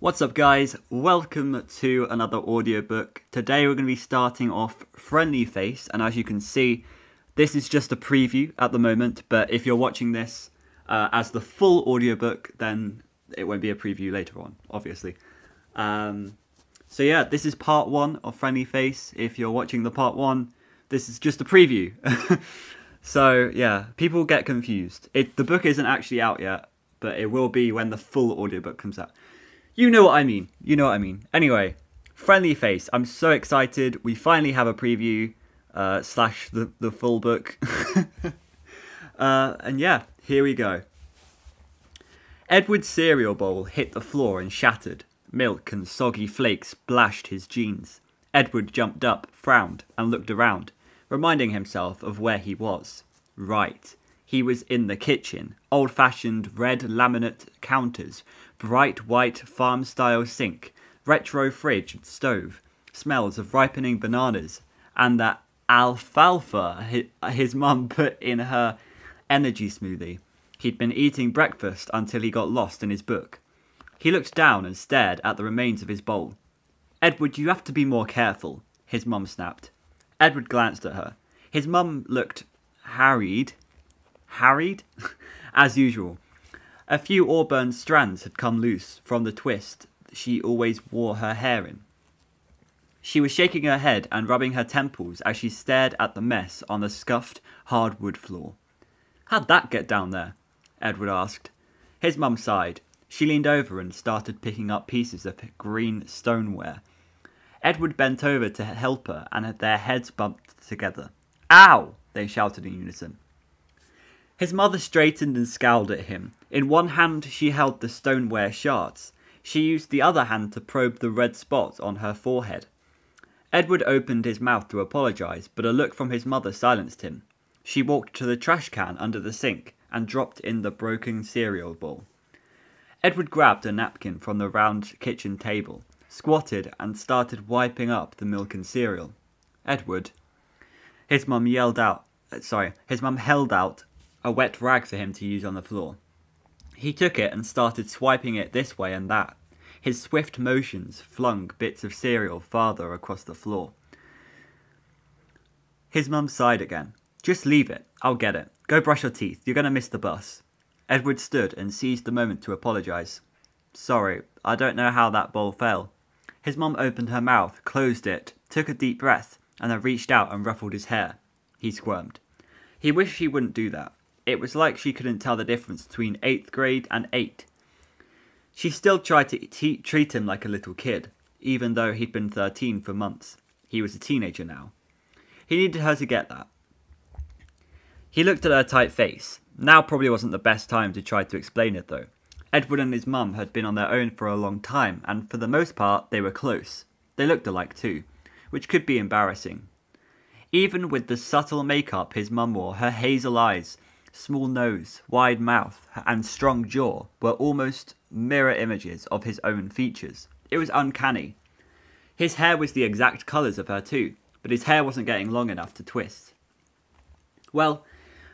What's up, guys? Welcome to another audiobook. Today we're going to be starting off Friendly Face, and as you can see, this is just a preview at the moment. But if you're watching this uh, as the full audiobook, then it won't be a preview later on, obviously. Um, so, yeah, this is part one of Friendly Face. If you're watching the part one, this is just a preview. so, yeah, people get confused. It, the book isn't actually out yet, but it will be when the full audiobook comes out. You know what I mean. You know what I mean. Anyway, Friendly Face. I'm so excited. We finally have a preview uh, slash the, the full book. uh, and yeah, here we go. Edward's cereal bowl hit the floor and shattered. Milk and soggy flakes splashed his jeans. Edward jumped up, frowned, and looked around, reminding himself of where he was. Right. He was in the kitchen. Old fashioned red laminate counters, bright white farm style sink, retro fridge and stove, smells of ripening bananas, and that alfalfa his mum put in her energy smoothie. He'd been eating breakfast until he got lost in his book. He looked down and stared at the remains of his bowl. Edward, you have to be more careful, his mum snapped. Edward glanced at her. His mum looked harried. Harried? As usual. A few auburn strands had come loose from the twist she always wore her hair in. She was shaking her head and rubbing her temples as she stared at the mess on the scuffed hardwood floor. How'd that get down there? Edward asked. His mum sighed. She leaned over and started picking up pieces of green stoneware. Edward bent over to help her, and their heads bumped together. Ow! they shouted in unison. His mother straightened and scowled at him. In one hand, she held the stoneware shards. She used the other hand to probe the red spot on her forehead. Edward opened his mouth to apologize, but a look from his mother silenced him. She walked to the trash can under the sink and dropped in the broken cereal bowl. Edward grabbed a napkin from the round kitchen table, squatted, and started wiping up the milk and cereal. Edward. His mum yelled out, sorry, his mum held out a wet rag for him to use on the floor. He took it and started swiping it this way and that. His swift motions flung bits of cereal farther across the floor. His mum sighed again. Just leave it. I'll get it. Go brush your teeth. You're going to miss the bus. Edward stood and seized the moment to apologise. Sorry, I don't know how that bowl fell. His mum opened her mouth, closed it, took a deep breath, and then reached out and ruffled his hair. He squirmed. He wished he wouldn't do that. It was like she couldn't tell the difference between eighth grade and eight. She still tried to treat him like a little kid, even though he'd been 13 for months. He was a teenager now. He needed her to get that. He looked at her tight face. Now probably wasn't the best time to try to explain it, though. Edward and his mum had been on their own for a long time, and for the most part, they were close. They looked alike too, which could be embarrassing. Even with the subtle makeup his mum wore, her hazel eyes, small nose, wide mouth, and strong jaw were almost mirror images of his own features. It was uncanny. His hair was the exact colours of her too, but his hair wasn't getting long enough to twist. Well,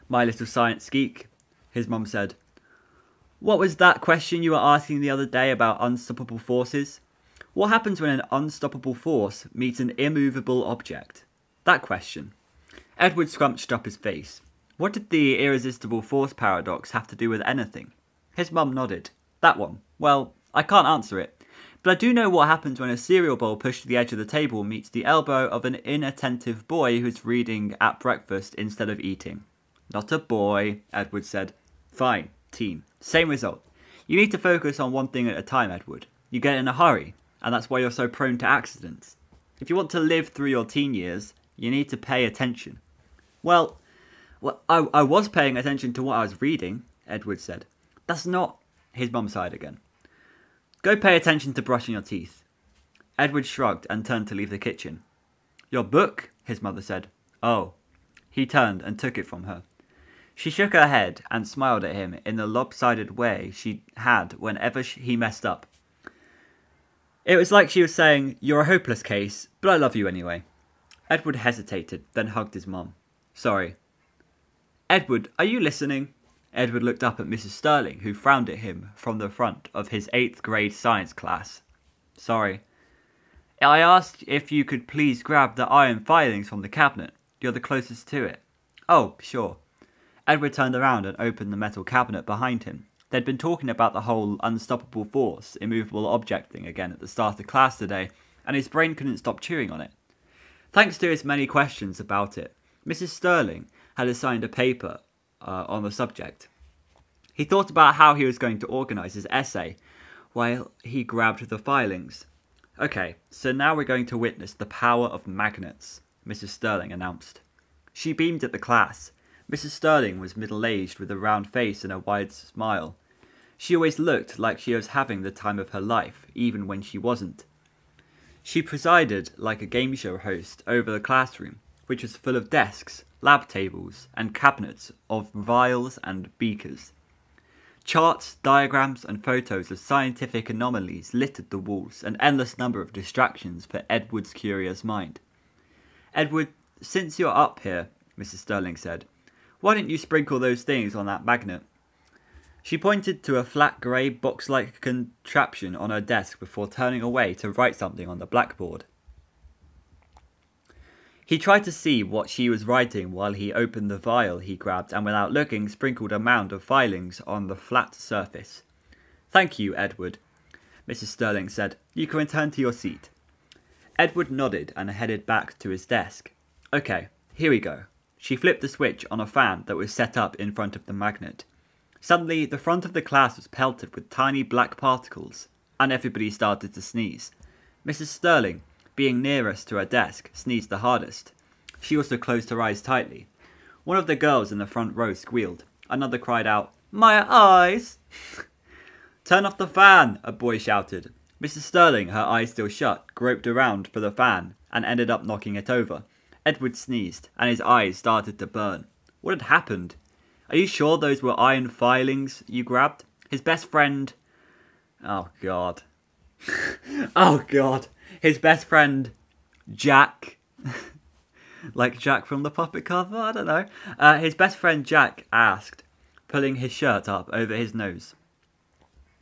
my little science geek, his mum said. What was that question you were asking the other day about unstoppable forces? What happens when an unstoppable force meets an immovable object? That question. Edward scrunched up his face. What did the irresistible force paradox have to do with anything? His mum nodded. That one. Well, I can't answer it. But I do know what happens when a cereal bowl pushed to the edge of the table meets the elbow of an inattentive boy who's reading at breakfast instead of eating. Not a boy, Edward said. Fine, team. Same result. You need to focus on one thing at a time, Edward. You get in a hurry, and that's why you're so prone to accidents. If you want to live through your teen years, you need to pay attention. Well, I, I was paying attention to what I was reading, Edward said. That's not. His mum sighed again. Go pay attention to brushing your teeth. Edward shrugged and turned to leave the kitchen. Your book, his mother said. Oh. He turned and took it from her. She shook her head and smiled at him in the lopsided way she had whenever he messed up. It was like she was saying, You're a hopeless case, but I love you anyway. Edward hesitated, then hugged his mum. Sorry. Edward, are you listening? Edward looked up at Mrs. Sterling, who frowned at him from the front of his eighth grade science class. Sorry. I asked if you could please grab the iron filings from the cabinet. You're the closest to it. Oh, sure. Edward turned around and opened the metal cabinet behind him. They'd been talking about the whole unstoppable force, immovable object thing again at the start of class today, and his brain couldn't stop chewing on it. Thanks to his many questions about it, Mrs. Sterling had assigned a paper uh, on the subject. He thought about how he was going to organise his essay while he grabbed the filings. Okay, so now we're going to witness the power of magnets, Mrs. Sterling announced. She beamed at the class. Mrs. Sterling was middle aged with a round face and a wide smile. She always looked like she was having the time of her life, even when she wasn't. She presided like a game show host over the classroom, which was full of desks, lab tables, and cabinets of vials and beakers. Charts, diagrams, and photos of scientific anomalies littered the walls, an endless number of distractions for Edward's curious mind. Edward, since you're up here, Mrs. Sterling said, why don't you sprinkle those things on that magnet? She pointed to a flat grey box like contraption on her desk before turning away to write something on the blackboard. He tried to see what she was writing while he opened the vial he grabbed and without looking sprinkled a mound of filings on the flat surface. Thank you, Edward, Mrs. Sterling said. You can return to your seat. Edward nodded and headed back to his desk. Okay, here we go. She flipped the switch on a fan that was set up in front of the magnet. Suddenly, the front of the class was pelted with tiny black particles, and everybody started to sneeze. Mrs. Sterling being nearest to her desk, sneezed the hardest. She also closed her eyes tightly. One of the girls in the front row squealed. Another cried out, My eyes! Turn off the fan, a boy shouted. Mrs. Sterling, her eyes still shut, groped around for the fan and ended up knocking it over. Edward sneezed, and his eyes started to burn. What had happened? Are you sure those were iron filings you grabbed? His best friend. Oh, God. oh, God his best friend Jack, like Jack from the puppet cover, I don't know. Uh, his best friend Jack asked, pulling his shirt up over his nose.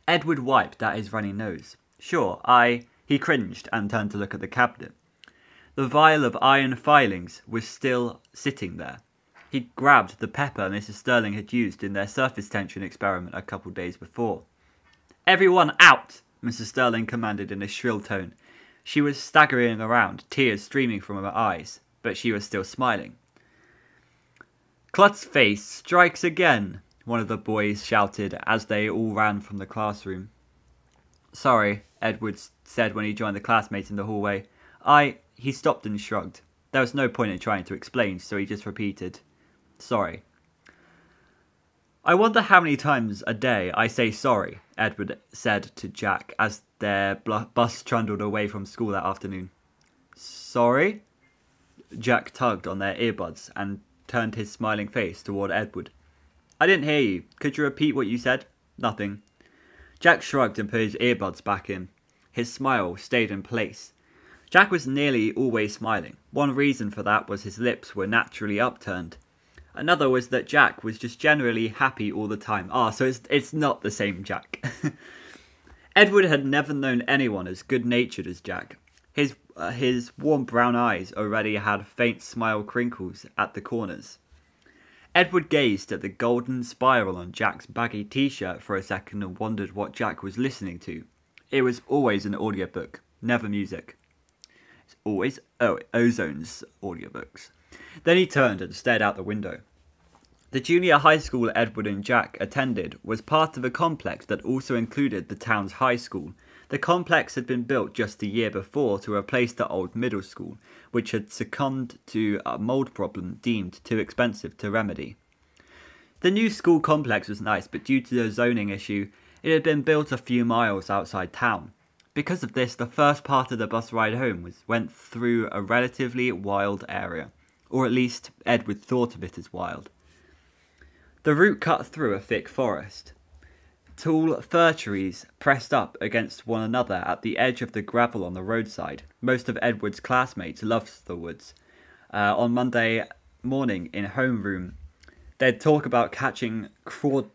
Edward wiped at his runny nose. Sure, I. He cringed and turned to look at the cabinet. The vial of iron filings was still sitting there. He grabbed the pepper Mrs. Sterling had used in their surface tension experiment a couple days before. Everyone out! Mrs. Sterling commanded in a shrill tone. She was staggering around, tears streaming from her eyes, but she was still smiling. Klutz face strikes again, one of the boys shouted as they all ran from the classroom. Sorry, Edwards said when he joined the classmates in the hallway. I. He stopped and shrugged. There was no point in trying to explain, so he just repeated, Sorry. I wonder how many times a day I say sorry, Edward said to Jack as their bus trundled away from school that afternoon. Sorry? Jack tugged on their earbuds and turned his smiling face toward Edward. I didn't hear you. Could you repeat what you said? Nothing. Jack shrugged and put his earbuds back in. His smile stayed in place. Jack was nearly always smiling. One reason for that was his lips were naturally upturned. Another was that Jack was just generally happy all the time. Ah, so it's it's not the same Jack. Edward had never known anyone as good-natured as Jack. His uh, his warm brown eyes already had faint smile crinkles at the corners. Edward gazed at the golden spiral on Jack's baggy t-shirt for a second and wondered what Jack was listening to. It was always an audiobook, never music. It's always oh, Ozone's audiobooks. Then he turned and stared out the window. The junior high school Edward and Jack attended was part of a complex that also included the town's high school. The complex had been built just a year before to replace the old middle school, which had succumbed to a mold problem deemed too expensive to remedy. The new school complex was nice, but due to the zoning issue, it had been built a few miles outside town. Because of this, the first part of the bus ride home was, went through a relatively wild area or at least Edward thought of it as wild. The route cut through a thick forest. Tall fir trees pressed up against one another at the edge of the gravel on the roadside. Most of Edward's classmates loved the woods. Uh, on Monday morning in homeroom, They'd talk about catching craw-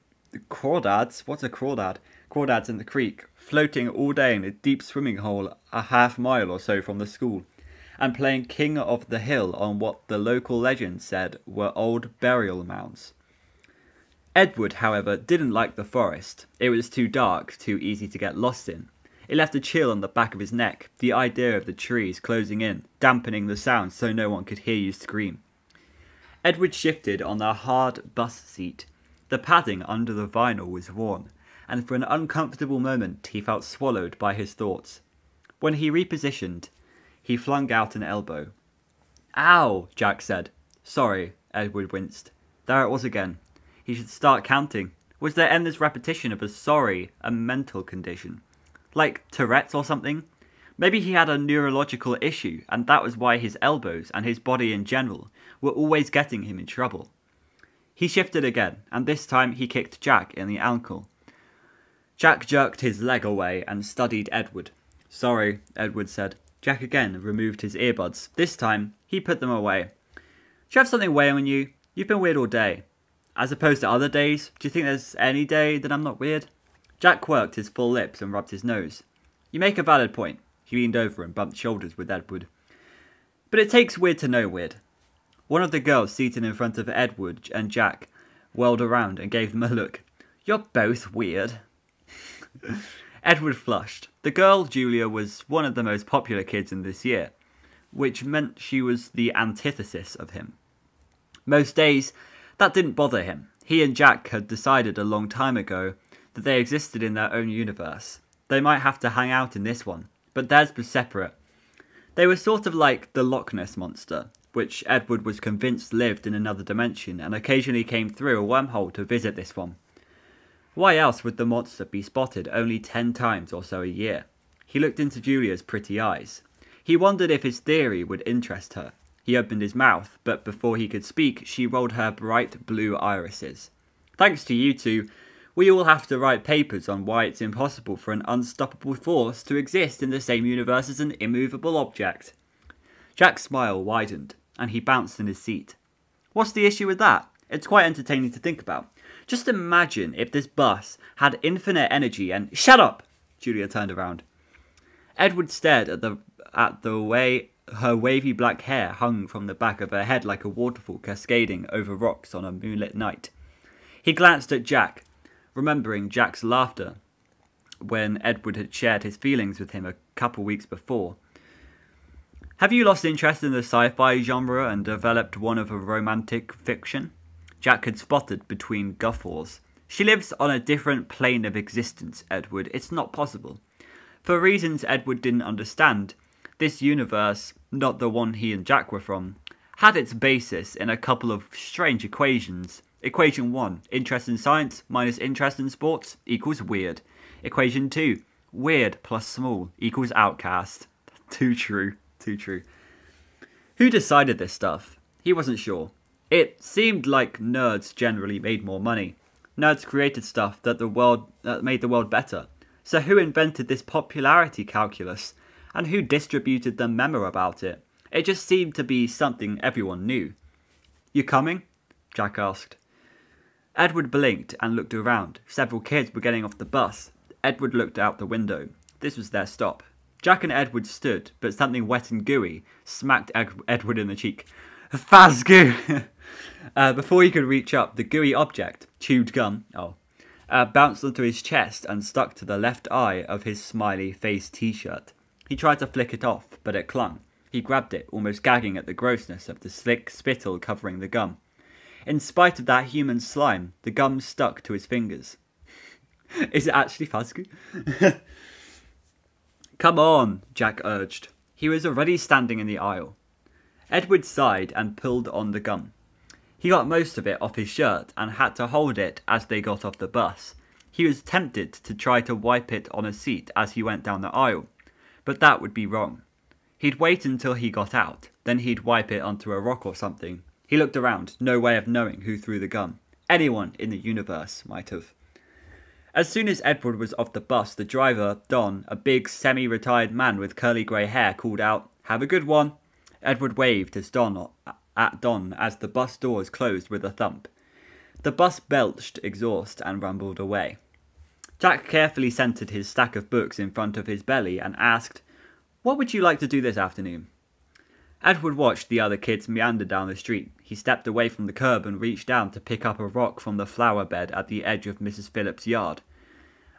crawdads. What's a crawdad? Crawdads in the creek, floating all day in a deep swimming hole a half mile or so from the school, and playing King of the Hill on what the local legend said were old burial mounds. Edward, however, didn't like the forest. It was too dark, too easy to get lost in. It left a chill on the back of his neck, the idea of the trees closing in, dampening the sound so no one could hear you scream. Edward shifted on the hard bus seat. The padding under the vinyl was worn, and for an uncomfortable moment he felt swallowed by his thoughts. When he repositioned, he flung out an elbow. Ow, Jack said. Sorry, Edward winced. There it was again. He should start counting. Was there endless repetition of a sorry a mental condition? Like Tourette's or something? Maybe he had a neurological issue, and that was why his elbows and his body in general were always getting him in trouble. He shifted again, and this time he kicked Jack in the ankle. Jack jerked his leg away and studied Edward. Sorry, Edward said. Jack again removed his earbuds. This time, he put them away. Do you have something weighing on you? You've been weird all day. As opposed to other days, do you think there's any day that I'm not weird? Jack quirked his full lips and rubbed his nose. You make a valid point. He leaned over and bumped shoulders with Edward. But it takes weird to know weird. One of the girls seated in front of Edward and Jack whirled around and gave them a look. You're both weird. Edward flushed. The girl, Julia, was one of the most popular kids in this year, which meant she was the antithesis of him. Most days, that didn't bother him. He and Jack had decided a long time ago that they existed in their own universe. They might have to hang out in this one, but theirs was separate. They were sort of like the Loch Ness monster, which Edward was convinced lived in another dimension and occasionally came through a wormhole to visit this one. Why else would the monster be spotted only ten times or so a year? He looked into Julia's pretty eyes. He wondered if his theory would interest her. He opened his mouth, but before he could speak, she rolled her bright blue irises. Thanks to you two, we all have to write papers on why it's impossible for an unstoppable force to exist in the same universe as an immovable object. Jack's smile widened, and he bounced in his seat. What's the issue with that? It's quite entertaining to think about. Just imagine if this bus had infinite energy and. Shut up! Julia turned around. Edward stared at the at the way her wavy black hair hung from the back of her head like a waterfall cascading over rocks on a moonlit night. He glanced at Jack, remembering Jack's laughter when Edward had shared his feelings with him a couple weeks before. Have you lost interest in the sci fi genre and developed one of a romantic fiction? Jack had spotted between guffaws. She lives on a different plane of existence, Edward. It's not possible. For reasons Edward didn't understand, this universe, not the one he and Jack were from, had its basis in a couple of strange equations. Equation 1, interest in science minus interest in sports equals weird. Equation 2, weird plus small equals outcast. Too true, too true. Who decided this stuff? He wasn't sure. It seemed like nerds generally made more money. Nerds created stuff that the world that made the world better. So who invented this popularity calculus? And who distributed the memo about it? It just seemed to be something everyone knew. You coming? Jack asked. Edward blinked and looked around. Several kids were getting off the bus. Edward looked out the window. This was their stop. Jack and Edward stood, but something wet and gooey smacked Ed- Edward in the cheek. Fazgoo! uh, before he could reach up, the gooey object, chewed gum, oh, uh, bounced onto his chest and stuck to the left eye of his smiley face t shirt. He tried to flick it off, but it clung. He grabbed it, almost gagging at the grossness of the slick spittle covering the gum. In spite of that human slime, the gum stuck to his fingers. Is it actually Fazgoo? Come on, Jack urged. He was already standing in the aisle. Edward sighed and pulled on the gum. He got most of it off his shirt and had to hold it as they got off the bus. He was tempted to try to wipe it on a seat as he went down the aisle, but that would be wrong. He'd wait until he got out, then he'd wipe it onto a rock or something. He looked around, no way of knowing who threw the gum. Anyone in the universe might have. As soon as Edward was off the bus, the driver, Don, a big semi retired man with curly grey hair, called out, Have a good one. Edward waved as Don at dawn as the bus doors closed with a thump. The bus belched exhaust and rumbled away. Jack carefully centered his stack of books in front of his belly and asked, What would you like to do this afternoon? Edward watched the other kids meander down the street. He stepped away from the curb and reached down to pick up a rock from the flower bed at the edge of Mrs. Phillips' yard.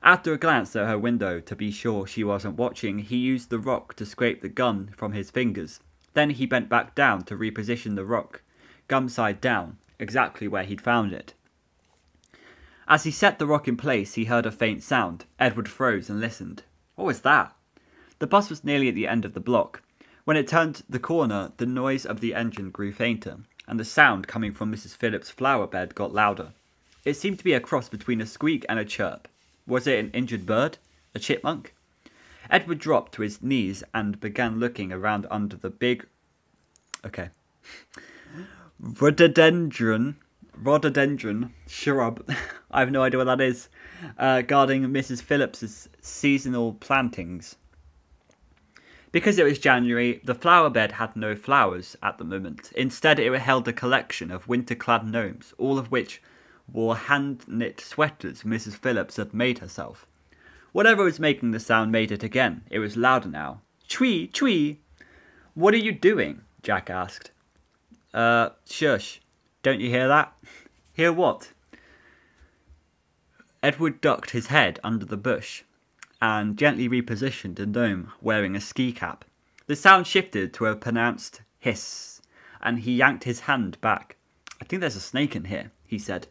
After a glance at her window to be sure she wasn't watching, he used the rock to scrape the gun from his fingers. Then he bent back down to reposition the rock, gum side down, exactly where he'd found it. As he set the rock in place, he heard a faint sound. Edward froze and listened. What was that? The bus was nearly at the end of the block. When it turned the corner, the noise of the engine grew fainter, and the sound coming from Mrs. Phillips' flower bed got louder. It seemed to be a cross between a squeak and a chirp. Was it an injured bird? A chipmunk? Edward dropped to his knees and began looking around under the big. Okay. Rhododendron. Rhododendron shrub. I have no idea what that is. Uh, guarding Mrs. Phillips's seasonal plantings. Because it was January, the flower bed had no flowers at the moment. Instead, it held a collection of winter clad gnomes, all of which wore hand knit sweaters Mrs. Phillips had made herself. Whatever was making the sound made it again. It was louder now. Chwee, chwee! What are you doing? Jack asked. Uh, shush. Don't you hear that? Hear what? Edward ducked his head under the bush and gently repositioned a gnome wearing a ski cap. The sound shifted to a pronounced hiss, and he yanked his hand back. I think there's a snake in here, he said.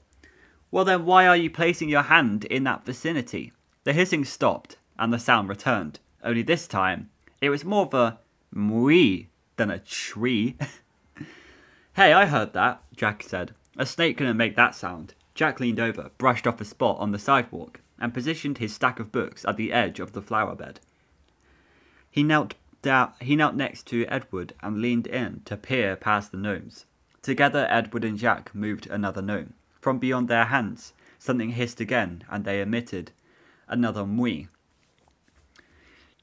Well, then why are you placing your hand in that vicinity? The hissing stopped, and the sound returned, only this time it was more of a mwee than a tree. hey, I heard that, Jack said. A snake couldn't make that sound. Jack leaned over, brushed off a spot on the sidewalk, and positioned his stack of books at the edge of the flower bed. He knelt down, he knelt next to Edward and leaned in to peer past the gnomes. Together, Edward and Jack moved another gnome. From beyond their hands, something hissed again, and they emitted another mui.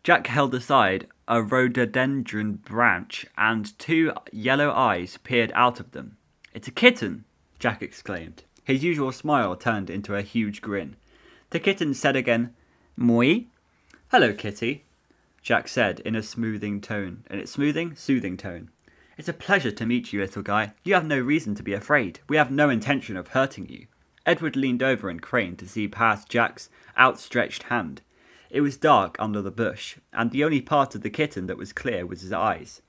Jack held aside a rhododendron branch, and two yellow eyes peered out of them. It's a kitten! Jack exclaimed. His usual smile turned into a huge grin. The kitten said again, Mui? Hello, kitty, Jack said in a smoothing tone, in its smoothing, soothing tone. It's a pleasure to meet you, little guy. You have no reason to be afraid. We have no intention of hurting you. Edward leaned over and craned to see past Jack's outstretched hand. It was dark under the bush, and the only part of the kitten that was clear was his eyes.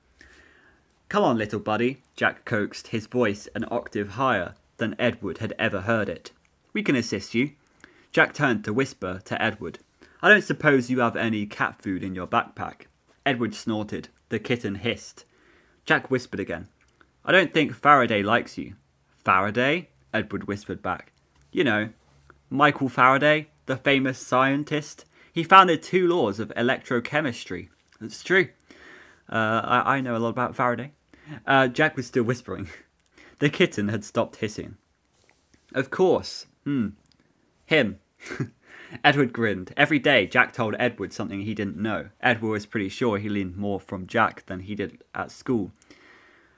Come on, little buddy, Jack coaxed, his voice an octave higher than Edward had ever heard it. We can assist you. Jack turned to whisper to Edward. I don't suppose you have any cat food in your backpack. Edward snorted. The kitten hissed. Jack whispered again. I don't think Faraday likes you. Faraday? Edward whispered back. You know, Michael Faraday, the famous scientist. He founded two laws of electrochemistry. It's true. Uh, I, I, know a lot about Faraday. Uh, Jack was still whispering. The kitten had stopped hissing. Of course. Hmm. Him. Edward grinned. Every day, Jack told Edward something he didn't know. Edward was pretty sure he learned more from Jack than he did at school.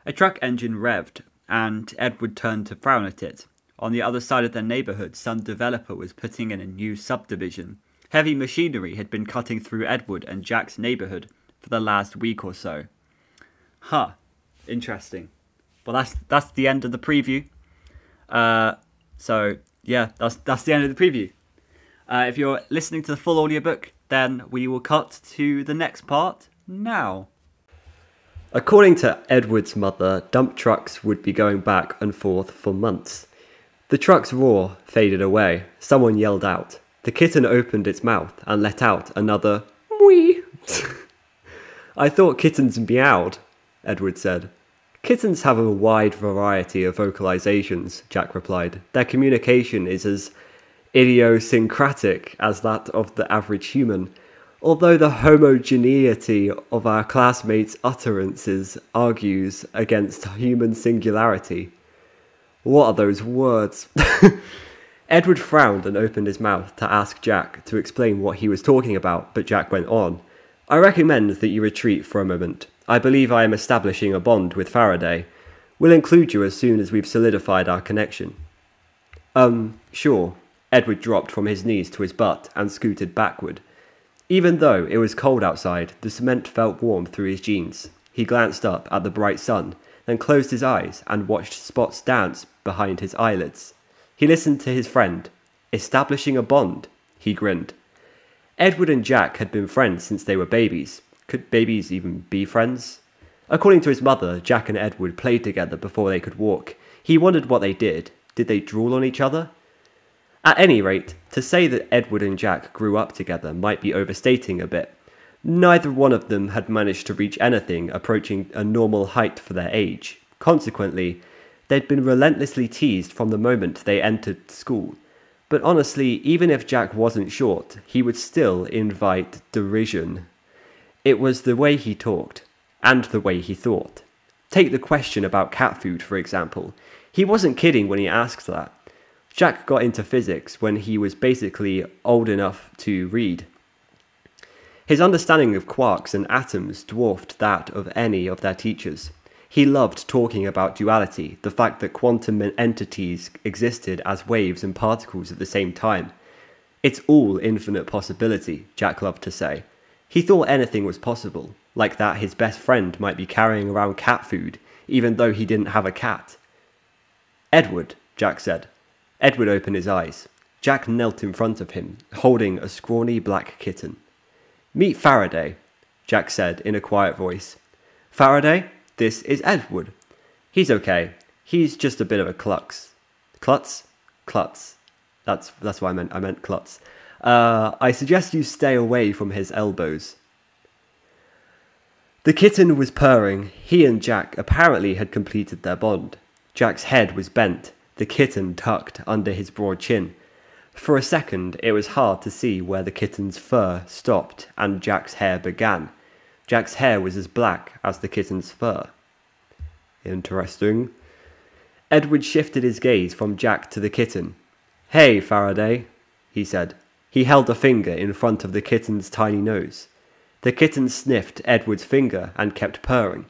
A truck engine revved, and Edward turned to frown at it. On the other side of their neighborhood, some developer was putting in a new subdivision. Heavy machinery had been cutting through Edward and Jack's neighborhood for the last week or so. Huh. Interesting. Well, that's that's the end of the preview. Uh, so yeah, that's that's the end of the preview. Uh, if you're listening to the full audiobook, then we will cut to the next part now. According to Edward's mother, dump trucks would be going back and forth for months. The truck's roar faded away. Someone yelled out. The kitten opened its mouth and let out another wee. I thought kittens meowed, Edward said. Kittens have a wide variety of vocalizations, Jack replied. Their communication is as idiosyncratic as that of the average human, although the homogeneity of our classmates' utterances argues against human singularity. What are those words? Edward frowned and opened his mouth to ask Jack to explain what he was talking about, but Jack went on. I recommend that you retreat for a moment. I believe I am establishing a bond with Faraday. We'll include you as soon as we've solidified our connection. Um, sure. Edward dropped from his knees to his butt and scooted backward. Even though it was cold outside, the cement felt warm through his jeans. He glanced up at the bright sun, then closed his eyes and watched spots dance behind his eyelids. He listened to his friend. Establishing a bond, he grinned. Edward and Jack had been friends since they were babies. Could babies even be friends? According to his mother, Jack and Edward played together before they could walk. He wondered what they did. Did they drool on each other? At any rate, to say that Edward and Jack grew up together might be overstating a bit. Neither one of them had managed to reach anything approaching a normal height for their age. Consequently, they'd been relentlessly teased from the moment they entered school. But honestly, even if Jack wasn't short, he would still invite derision. It was the way he talked, and the way he thought. Take the question about cat food, for example. He wasn't kidding when he asked that. Jack got into physics when he was basically old enough to read. His understanding of quarks and atoms dwarfed that of any of their teachers. He loved talking about duality, the fact that quantum entities existed as waves and particles at the same time. It's all infinite possibility, Jack loved to say. He thought anything was possible, like that his best friend might be carrying around cat food, even though he didn't have a cat. Edward, Jack said. Edward opened his eyes. Jack knelt in front of him, holding a scrawny black kitten. Meet Faraday, Jack said in a quiet voice. Faraday, this is Edward. He's okay. He's just a bit of a klutz. Klutz? Klutz. That's, that's what I meant. I meant klutz. Uh, I suggest you stay away from his elbows. The kitten was purring. He and Jack apparently had completed their bond. Jack's head was bent, the kitten tucked under his broad chin. For a second, it was hard to see where the kitten's fur stopped and Jack's hair began. Jack's hair was as black as the kitten's fur. Interesting. Edward shifted his gaze from Jack to the kitten. Hey, Faraday, he said. He held a finger in front of the kitten's tiny nose. The kitten sniffed Edward's finger and kept purring.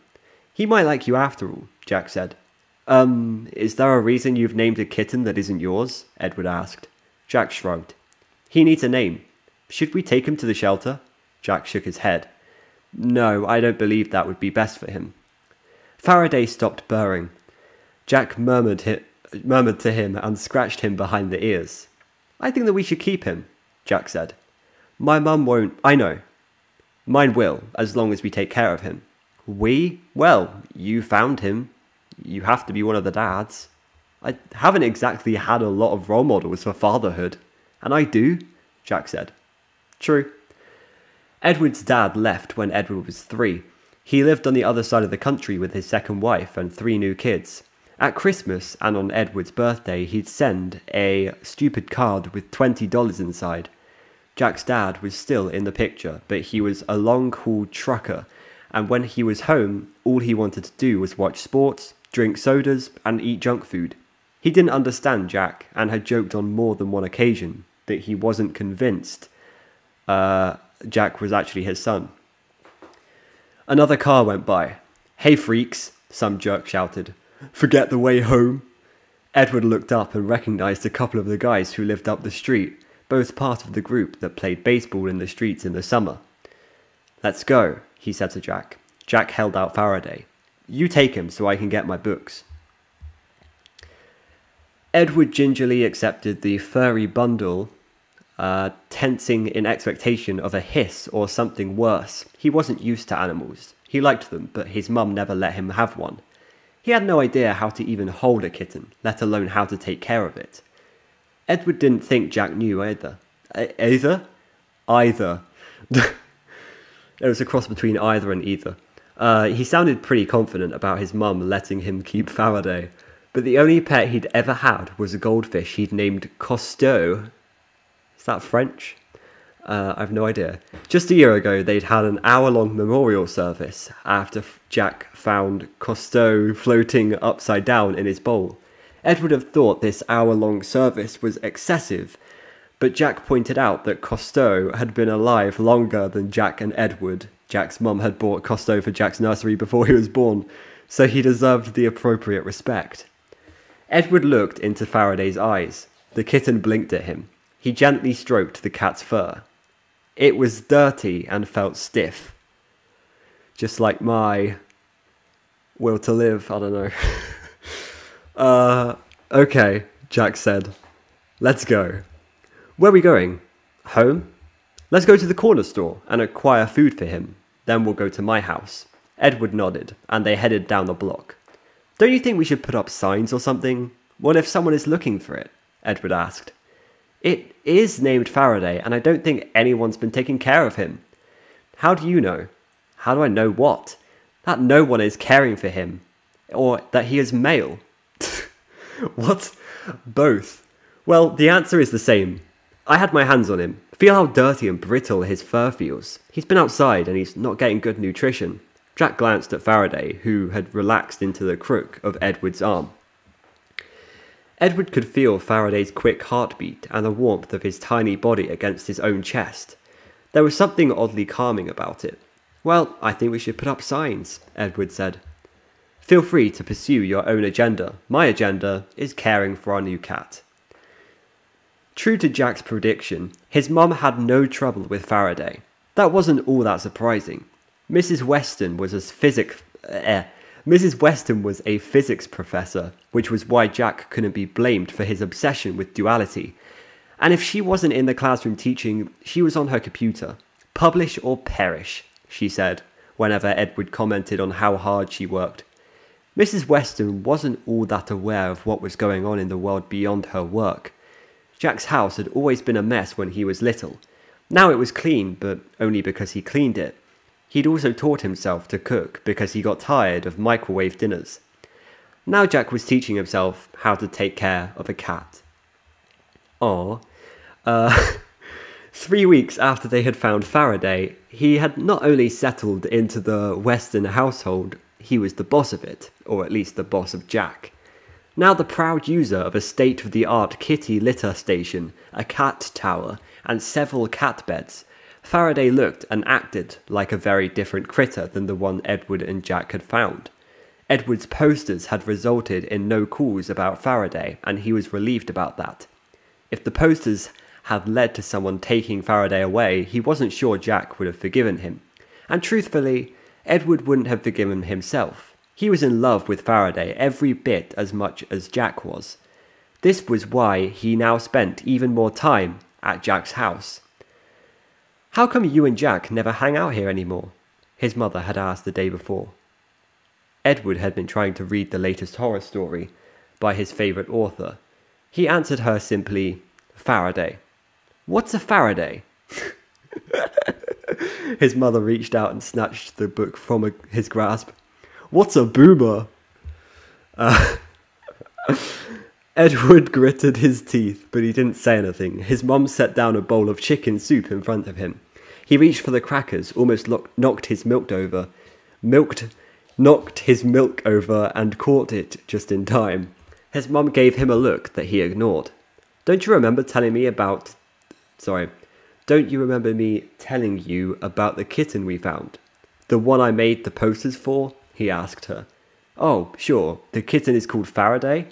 He might like you after all, Jack said. Um, is there a reason you've named a kitten that isn't yours? Edward asked. Jack shrugged. He needs a name. Should we take him to the shelter? Jack shook his head. No, I don't believe that would be best for him. Faraday stopped burring. Jack murmured, hi- murmured to him and scratched him behind the ears. I think that we should keep him, Jack said. My mum won't. I know. Mine will, as long as we take care of him. We? Well, you found him. You have to be one of the dads. I haven't exactly had a lot of role models for fatherhood. And I do, Jack said. True. Edward's dad left when Edward was three. He lived on the other side of the country with his second wife and three new kids. At Christmas and on Edward's birthday, he'd send a stupid card with $20 inside. Jack's dad was still in the picture, but he was a long haul trucker, and when he was home, all he wanted to do was watch sports, drink sodas, and eat junk food. He didn't understand Jack and had joked on more than one occasion that he wasn't convinced uh, Jack was actually his son. Another car went by. Hey, freaks, some jerk shouted. Forget the way home. Edward looked up and recognized a couple of the guys who lived up the street, both part of the group that played baseball in the streets in the summer. Let's go, he said to Jack. Jack held out Faraday. You take him so I can get my books. Edward gingerly accepted the furry bundle, uh, tensing in expectation of a hiss or something worse. He wasn't used to animals. He liked them, but his mum never let him have one. He had no idea how to even hold a kitten, let alone how to take care of it. Edward didn't think Jack knew either. either? Either. it was a cross between either and either. Uh, he sounded pretty confident about his mum letting him keep Faraday, but the only pet he'd ever had was a goldfish he'd named Cousteau. Is that French? Uh, I have no idea. Just a year ago, they'd had an hour long memorial service after Jack found Cousteau floating upside down in his bowl. Ed would have thought this hour long service was excessive, but Jack pointed out that Cousteau had been alive longer than Jack and Edward. Jack's mum had bought Cousteau for Jack's nursery before he was born, so he deserved the appropriate respect. Edward looked into Faraday's eyes. The kitten blinked at him. He gently stroked the cat's fur. It was dirty and felt stiff. Just like my will to live, I don't know. uh, okay, Jack said. Let's go. Where are we going? Home? Let's go to the corner store and acquire food for him. Then we'll go to my house. Edward nodded, and they headed down the block. Don't you think we should put up signs or something? What if someone is looking for it? Edward asked. It is named Faraday, and I don't think anyone's been taking care of him. How do you know? How do I know what? That no one is caring for him. Or that he is male. what? Both. Well, the answer is the same. I had my hands on him. Feel how dirty and brittle his fur feels. He's been outside and he's not getting good nutrition. Jack glanced at Faraday, who had relaxed into the crook of Edward's arm. Edward could feel Faraday's quick heartbeat and the warmth of his tiny body against his own chest. There was something oddly calming about it. Well, I think we should put up signs, Edward said. Feel free to pursue your own agenda. My agenda is caring for our new cat. True to Jack's prediction, his mum had no trouble with Faraday. That wasn't all that surprising. Mrs. Weston was as physic. eh, Mrs. Weston was a physics professor, which was why Jack couldn't be blamed for his obsession with duality. And if she wasn't in the classroom teaching, she was on her computer. Publish or perish, she said, whenever Edward commented on how hard she worked. Mrs. Weston wasn't all that aware of what was going on in the world beyond her work. Jack's house had always been a mess when he was little. Now it was clean, but only because he cleaned it. He'd also taught himself to cook because he got tired of microwave dinners. Now Jack was teaching himself how to take care of a cat. Or, uh, three weeks after they had found Faraday, he had not only settled into the Weston household, he was the boss of it, or at least the boss of Jack. Now the proud user of a state of the art kitty litter station, a cat tower, and several cat beds, Faraday looked and acted like a very different critter than the one Edward and Jack had found. Edward's posters had resulted in no calls about Faraday, and he was relieved about that. If the posters had led to someone taking Faraday away, he wasn't sure Jack would have forgiven him. And truthfully, Edward wouldn't have forgiven himself. He was in love with Faraday every bit as much as Jack was. This was why he now spent even more time at Jack's house. How come you and Jack never hang out here anymore? His mother had asked the day before. Edward had been trying to read the latest horror story by his favourite author. He answered her simply, Faraday. What's a Faraday? his mother reached out and snatched the book from a, his grasp. What's a boomer? Uh, Edward gritted his teeth, but he didn't say anything. His mum set down a bowl of chicken soup in front of him. He reached for the crackers, almost knocked his milk over, milked, knocked his milk over, and caught it just in time. His mum gave him a look that he ignored. Don't you remember telling me about? Sorry, don't you remember me telling you about the kitten we found? The one I made the posters for? He asked her. Oh, sure. The kitten is called Faraday.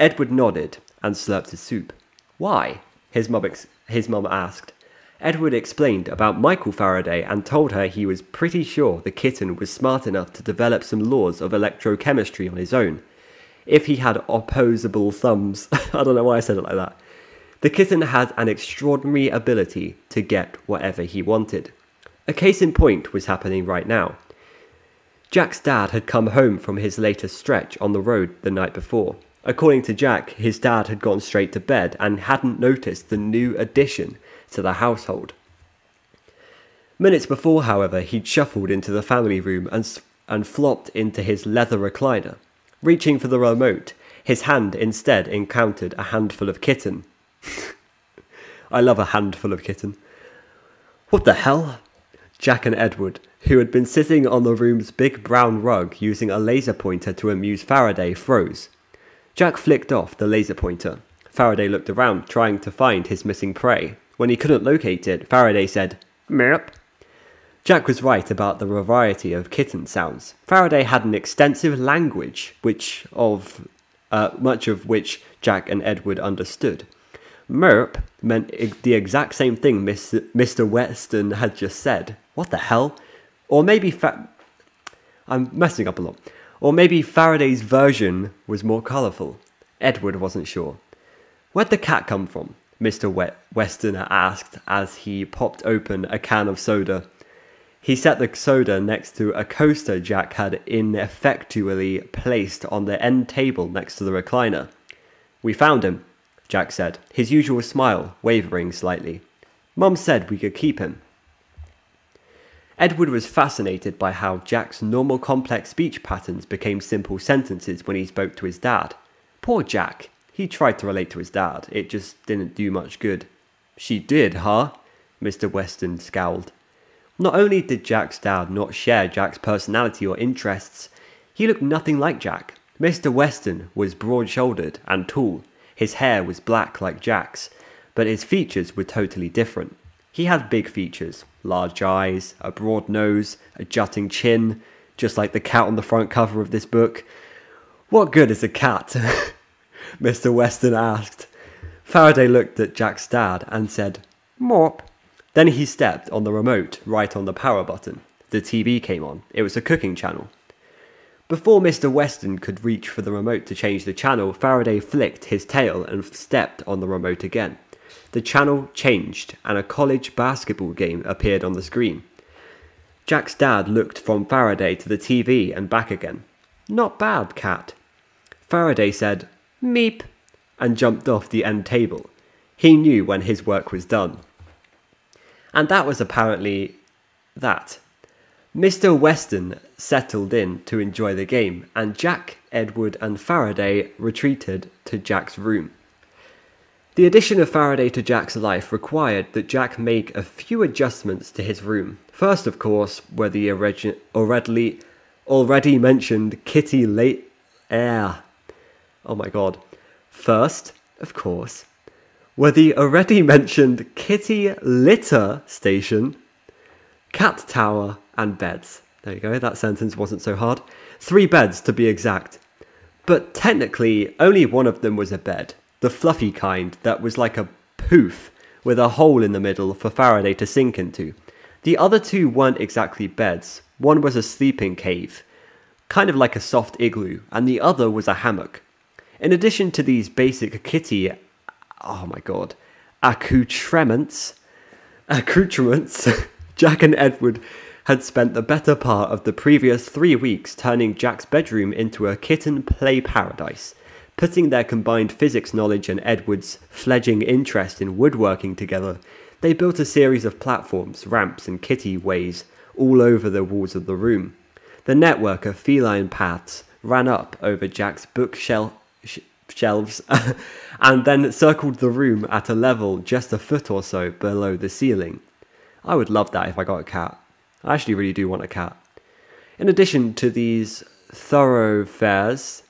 Edward nodded and slurped his soup. Why? His mum, ex- his mum asked. Edward explained about Michael Faraday and told her he was pretty sure the kitten was smart enough to develop some laws of electrochemistry on his own. If he had opposable thumbs, I don't know why I said it like that. The kitten had an extraordinary ability to get whatever he wanted. A case in point was happening right now. Jack's dad had come home from his latest stretch on the road the night before. According to Jack, his dad had gone straight to bed and hadn't noticed the new addition to the household. Minutes before, however, he'd shuffled into the family room and, and flopped into his leather recliner. Reaching for the remote, his hand instead encountered a handful of kitten. I love a handful of kitten. What the hell? Jack and Edward, who had been sitting on the room's big brown rug using a laser pointer to amuse Faraday, froze. Jack flicked off the laser pointer. Faraday looked around, trying to find his missing prey. When he couldn't locate it, Faraday said, Merp. Jack was right about the variety of kitten sounds. Faraday had an extensive language, which of uh, much of which Jack and Edward understood. Merp meant the exact same thing Mr. Weston had just said. What the hell? Or maybe fa- I'm messing up a lot. Or maybe Faraday's version was more colourful. Edward wasn't sure. Where'd the cat come from? Mr. Weston asked as he popped open a can of soda. He set the soda next to a coaster Jack had ineffectually placed on the end table next to the recliner. We found him, Jack said, his usual smile wavering slightly. Mum said we could keep him. Edward was fascinated by how Jack's normal complex speech patterns became simple sentences when he spoke to his dad. Poor Jack. He tried to relate to his dad. It just didn't do much good. She did, huh? Mr. Weston scowled. Not only did Jack's dad not share Jack's personality or interests, he looked nothing like Jack. Mr. Weston was broad shouldered and tall. His hair was black like Jack's, but his features were totally different. He had big features large eyes, a broad nose, a jutting chin, just like the cat on the front cover of this book. What good is a cat? Mr. Weston asked. Faraday looked at Jack's dad and said, Mop. Then he stepped on the remote right on the power button. The TV came on. It was a cooking channel. Before Mr. Weston could reach for the remote to change the channel, Faraday flicked his tail and stepped on the remote again. The channel changed and a college basketball game appeared on the screen. Jack's dad looked from Faraday to the TV and back again. Not bad, cat. Faraday said, Meep, and jumped off the end table. He knew when his work was done. And that was apparently that. Mr. Weston settled in to enjoy the game, and Jack, Edward, and Faraday retreated to Jack's room. The addition of Faraday to Jack's life required that Jack make a few adjustments to his room. First, of course, were the already, already mentioned Kitty late air. Oh my god. First, of course, were the already mentioned Kitty litter station, cat tower, and beds. There you go, that sentence wasn't so hard. Three beds to be exact. But technically, only one of them was a bed the fluffy kind that was like a poof with a hole in the middle for Faraday to sink into. The other two weren't exactly beds. One was a sleeping cave, kind of like a soft igloo, and the other was a hammock. In addition to these basic kitty, oh my god, accoutrements, accoutrements, Jack and Edward had spent the better part of the previous three weeks turning Jack's bedroom into a kitten play paradise. Putting their combined physics knowledge and Edward's fledging interest in woodworking together, they built a series of platforms, ramps, and kitty ways all over the walls of the room. The network of feline paths ran up over Jack's bookshelf sh- shelves and then circled the room at a level just a foot or so below the ceiling. I would love that if I got a cat. I actually really do want a cat. In addition to these thoroughfares,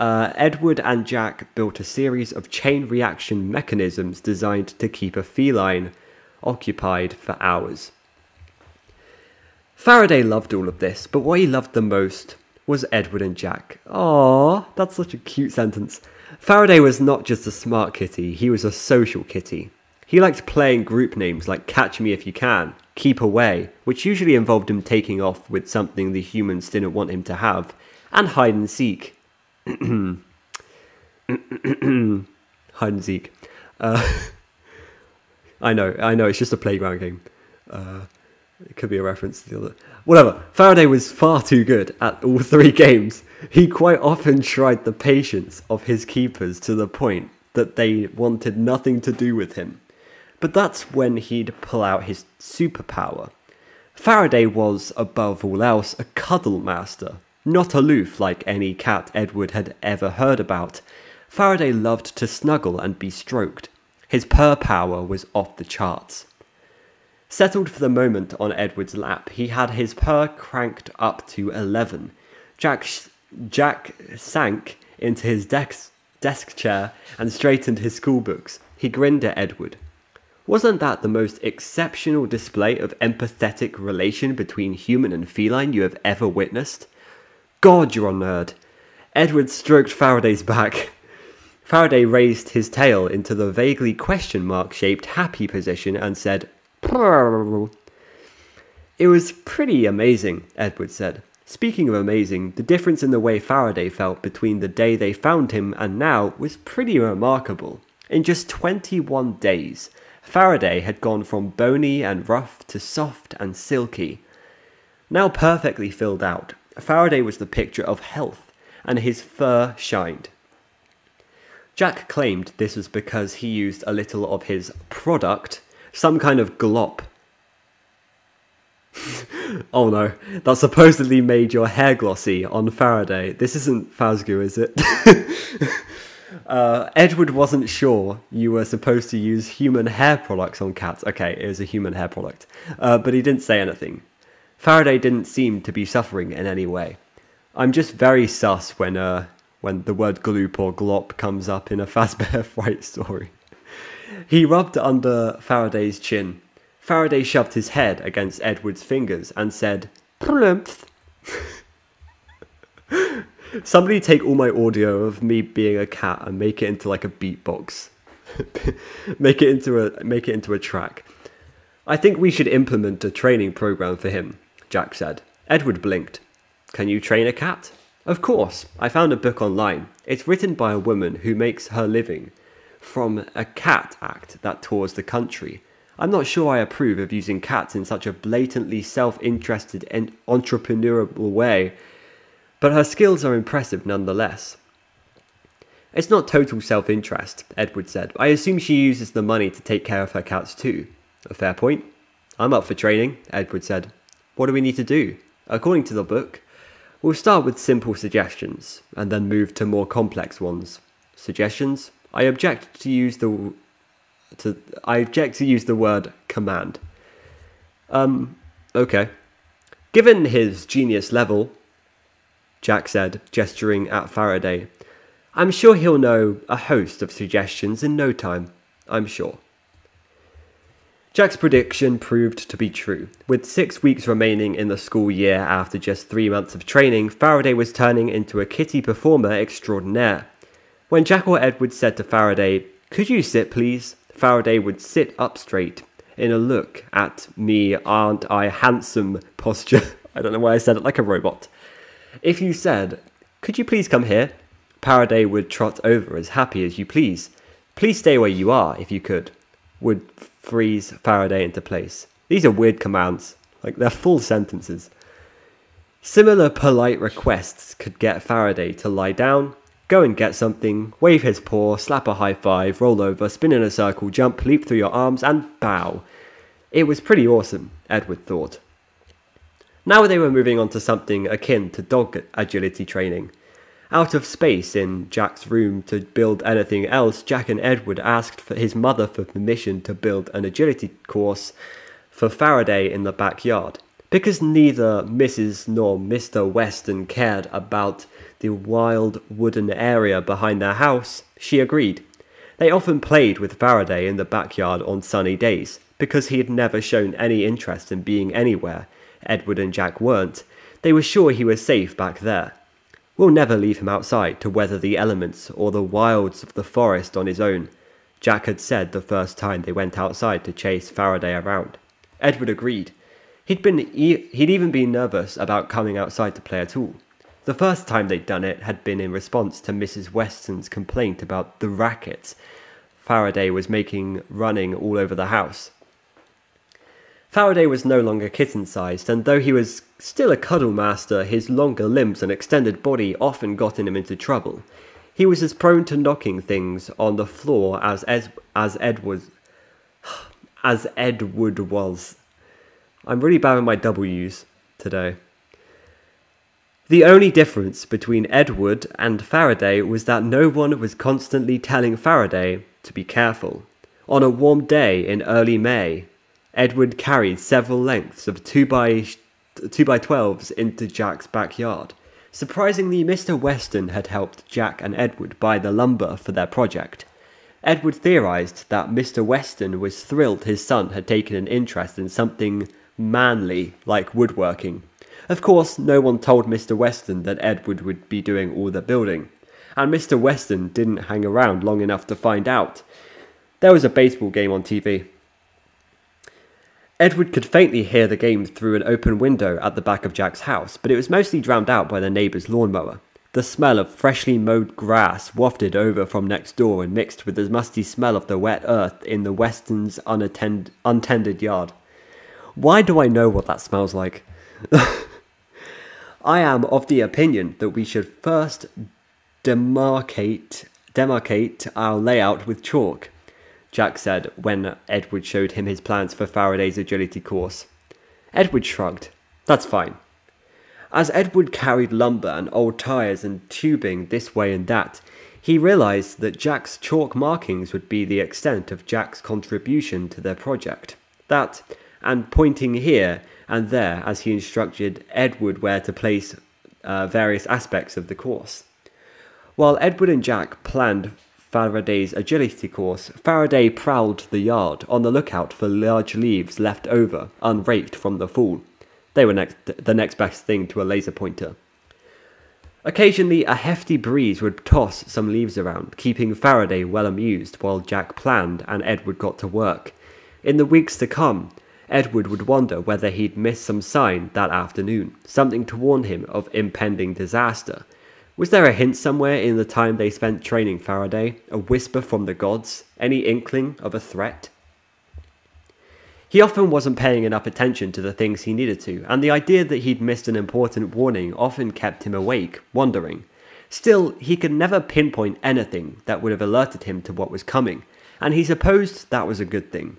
uh, Edward and Jack built a series of chain reaction mechanisms designed to keep a feline occupied for hours. Faraday loved all of this, but what he loved the most was Edward and Jack. Aww, that's such a cute sentence. Faraday was not just a smart kitty, he was a social kitty. He liked playing group names like Catch Me If You Can, Keep Away, which usually involved him taking off with something the humans didn't want him to have, and Hide and Seek, hide and seek. Uh, I know, I know, it's just a playground game. Uh, it could be a reference to the other. Whatever. Faraday was far too good at all three games. He quite often tried the patience of his keepers to the point that they wanted nothing to do with him. But that's when he'd pull out his superpower. Faraday was, above all else, a cuddle master not aloof like any cat Edward had ever heard about, Faraday loved to snuggle and be stroked. His purr power was off the charts. Settled for the moment on Edward's lap, he had his purr cranked up to 11. Jack, Jack sank into his desk, desk chair and straightened his schoolbooks. He grinned at Edward. Wasn't that the most exceptional display of empathetic relation between human and feline you have ever witnessed? God, you're a nerd. Edward stroked Faraday's back. Faraday raised his tail into the vaguely question mark shaped happy position and said, Prrr. It was pretty amazing, Edward said. Speaking of amazing, the difference in the way Faraday felt between the day they found him and now was pretty remarkable. In just 21 days, Faraday had gone from bony and rough to soft and silky. Now perfectly filled out, Faraday was the picture of health, and his fur shined. Jack claimed this was because he used a little of his product, some kind of glop. oh no, that supposedly made your hair glossy on Faraday. This isn't Fazgoo, is it? uh, Edward wasn't sure you were supposed to use human hair products on cats. Okay, it was a human hair product. Uh, but he didn't say anything. Faraday didn't seem to be suffering in any way. I'm just very sus when uh, when the word gloop or glop comes up in a Fazbear Fright story. He rubbed under Faraday's chin. Faraday shoved his head against Edward's fingers and said, Plumph. Somebody take all my audio of me being a cat and make it into like a beatbox. make it into a make it into a track. I think we should implement a training program for him, Jack said. Edward blinked. Can you train a cat? Of course, I found a book online. It's written by a woman who makes her living from a cat act that tours the country. I'm not sure I approve of using cats in such a blatantly self interested and entrepreneurial way, but her skills are impressive nonetheless. It's not total self interest, Edward said. I assume she uses the money to take care of her cats too. A fair point. I'm up for training, Edward said. What do we need to do? According to the book, We'll start with simple suggestions and then move to more complex ones. Suggestions? I object to use the to I object to use the word command. Um okay. Given his genius level, Jack said, gesturing at Faraday, I'm sure he'll know a host of suggestions in no time. I'm sure. Jack's prediction proved to be true. With six weeks remaining in the school year after just three months of training, Faraday was turning into a kitty performer extraordinaire. When Jack or Edward said to Faraday, Could you sit, please? Faraday would sit up straight in a look at me, aren't I handsome posture. I don't know why I said it like a robot. If you said, Could you please come here? Faraday would trot over as happy as you please. Please stay where you are, if you could. Would freeze Faraday into place. These are weird commands, like they're full sentences. Similar polite requests could get Faraday to lie down, go and get something, wave his paw, slap a high five, roll over, spin in a circle, jump, leap through your arms, and bow. It was pretty awesome, Edward thought. Now they were moving on to something akin to dog agility training. Out of space in Jack's room to build anything else, Jack and Edward asked for his mother for permission to build an agility course for Faraday in the backyard. Because neither Mrs. nor Mr. Weston cared about the wild wooden area behind their house, she agreed. They often played with Faraday in the backyard on sunny days, because he had never shown any interest in being anywhere. Edward and Jack weren't. They were sure he was safe back there. We'll never leave him outside to weather the elements or the wilds of the forest on his own, Jack had said the first time they went outside to chase Faraday around. Edward agreed. He'd, been e- he'd even been nervous about coming outside to play at all. The first time they'd done it had been in response to Mrs. Weston's complaint about the racket Faraday was making running all over the house. Faraday was no longer kitten sized, and though he was still a cuddle master, his longer limbs and extended body often got him into trouble. He was as prone to knocking things on the floor as as, as Ed was. As Edward was. I'm really bad with my W's today. The only difference between Edward and Faraday was that no one was constantly telling Faraday to be careful. On a warm day in early May, Edward carried several lengths of 2 by 2 by 12s into Jack's backyard. Surprisingly, Mr. Weston had helped Jack and Edward buy the lumber for their project. Edward theorized that Mr. Weston was thrilled his son had taken an interest in something manly like woodworking. Of course, no one told Mr. Weston that Edward would be doing all the building. and Mr. Weston didn't hang around long enough to find out. There was a baseball game on TV. Edward could faintly hear the game through an open window at the back of Jack's house, but it was mostly drowned out by the neighbour's lawnmower. The smell of freshly mowed grass wafted over from next door and mixed with the musty smell of the wet earth in the Weston's unattend- untended yard. Why do I know what that smells like? I am of the opinion that we should first demarcate demarcate our layout with chalk. Jack said when Edward showed him his plans for Faraday's agility course. Edward shrugged. That's fine. As Edward carried lumber and old tyres and tubing this way and that, he realised that Jack's chalk markings would be the extent of Jack's contribution to their project. That, and pointing here and there as he instructed Edward where to place uh, various aspects of the course. While Edward and Jack planned Faraday's agility course, Faraday prowled the yard on the lookout for large leaves left over, unraked from the fall. They were next, the next best thing to a laser pointer. Occasionally, a hefty breeze would toss some leaves around, keeping Faraday well amused while Jack planned and Edward got to work. In the weeks to come, Edward would wonder whether he'd missed some sign that afternoon, something to warn him of impending disaster. Was there a hint somewhere in the time they spent training Faraday? A whisper from the gods? Any inkling of a threat? He often wasn't paying enough attention to the things he needed to, and the idea that he'd missed an important warning often kept him awake, wondering. Still, he could never pinpoint anything that would have alerted him to what was coming, and he supposed that was a good thing.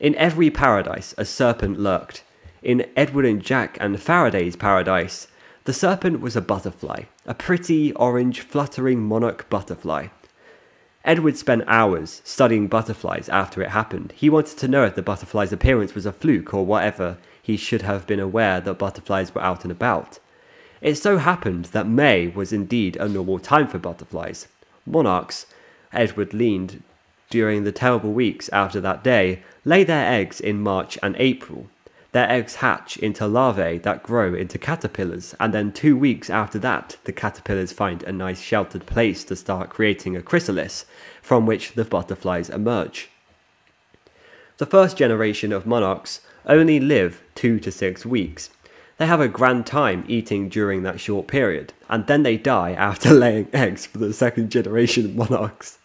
In every paradise, a serpent lurked. In Edward and Jack and Faraday's paradise, the serpent was a butterfly, a pretty, orange, fluttering monarch butterfly. Edward spent hours studying butterflies after it happened. He wanted to know if the butterfly's appearance was a fluke or whatever. He should have been aware that butterflies were out and about. It so happened that May was indeed a normal time for butterflies. Monarchs, Edward leaned during the terrible weeks after that day, lay their eggs in March and April. Their eggs hatch into larvae that grow into caterpillars, and then two weeks after that, the caterpillars find a nice sheltered place to start creating a chrysalis from which the butterflies emerge. The first generation of monarchs only live two to six weeks. They have a grand time eating during that short period, and then they die after laying eggs for the second generation of monarchs.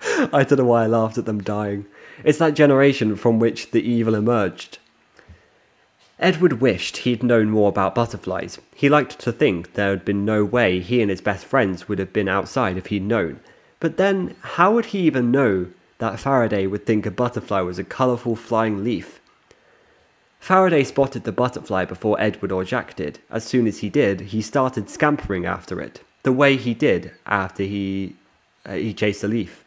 I don't know why I laughed at them dying. It's that generation from which the evil emerged. Edward wished he'd known more about butterflies. He liked to think there had been no way he and his best friends would have been outside if he'd known. But then, how would he even know that Faraday would think a butterfly was a colourful flying leaf? Faraday spotted the butterfly before Edward or Jack did. As soon as he did, he started scampering after it, the way he did after he, uh, he chased a leaf.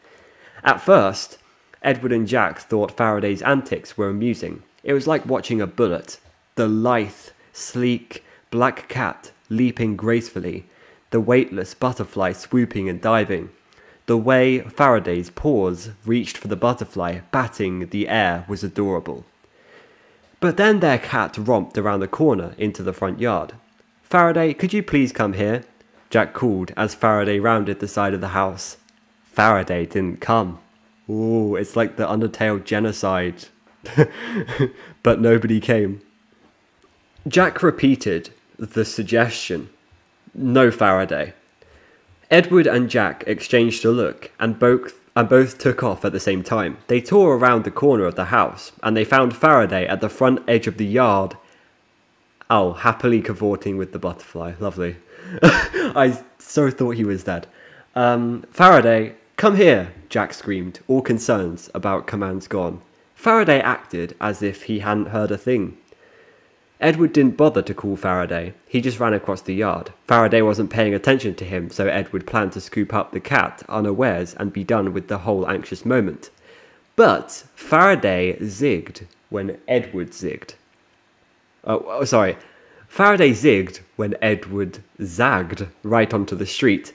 At first, Edward and Jack thought Faraday's antics were amusing. It was like watching a bullet the lithe, sleek, black cat leaping gracefully, the weightless butterfly swooping and diving. The way Faraday's paws reached for the butterfly, batting the air, was adorable. But then their cat romped around the corner into the front yard. Faraday, could you please come here? Jack called as Faraday rounded the side of the house. Faraday didn't come. Ooh, it's like the Undertale genocide. but nobody came. Jack repeated the suggestion. No Faraday. Edward and Jack exchanged a look, and both and both took off at the same time. They tore around the corner of the house, and they found Faraday at the front edge of the yard. Oh, happily cavorting with the butterfly. Lovely. I so thought he was dead. Um, Faraday, come here, Jack screamed, all concerns about commands gone. Faraday acted as if he hadn't heard a thing. Edward didn't bother to call Faraday, he just ran across the yard. Faraday wasn't paying attention to him, so Edward planned to scoop up the cat unawares and be done with the whole anxious moment. But Faraday zigged when Edward zigged. Oh, oh, sorry. Faraday zigged when Edward zagged right onto the street.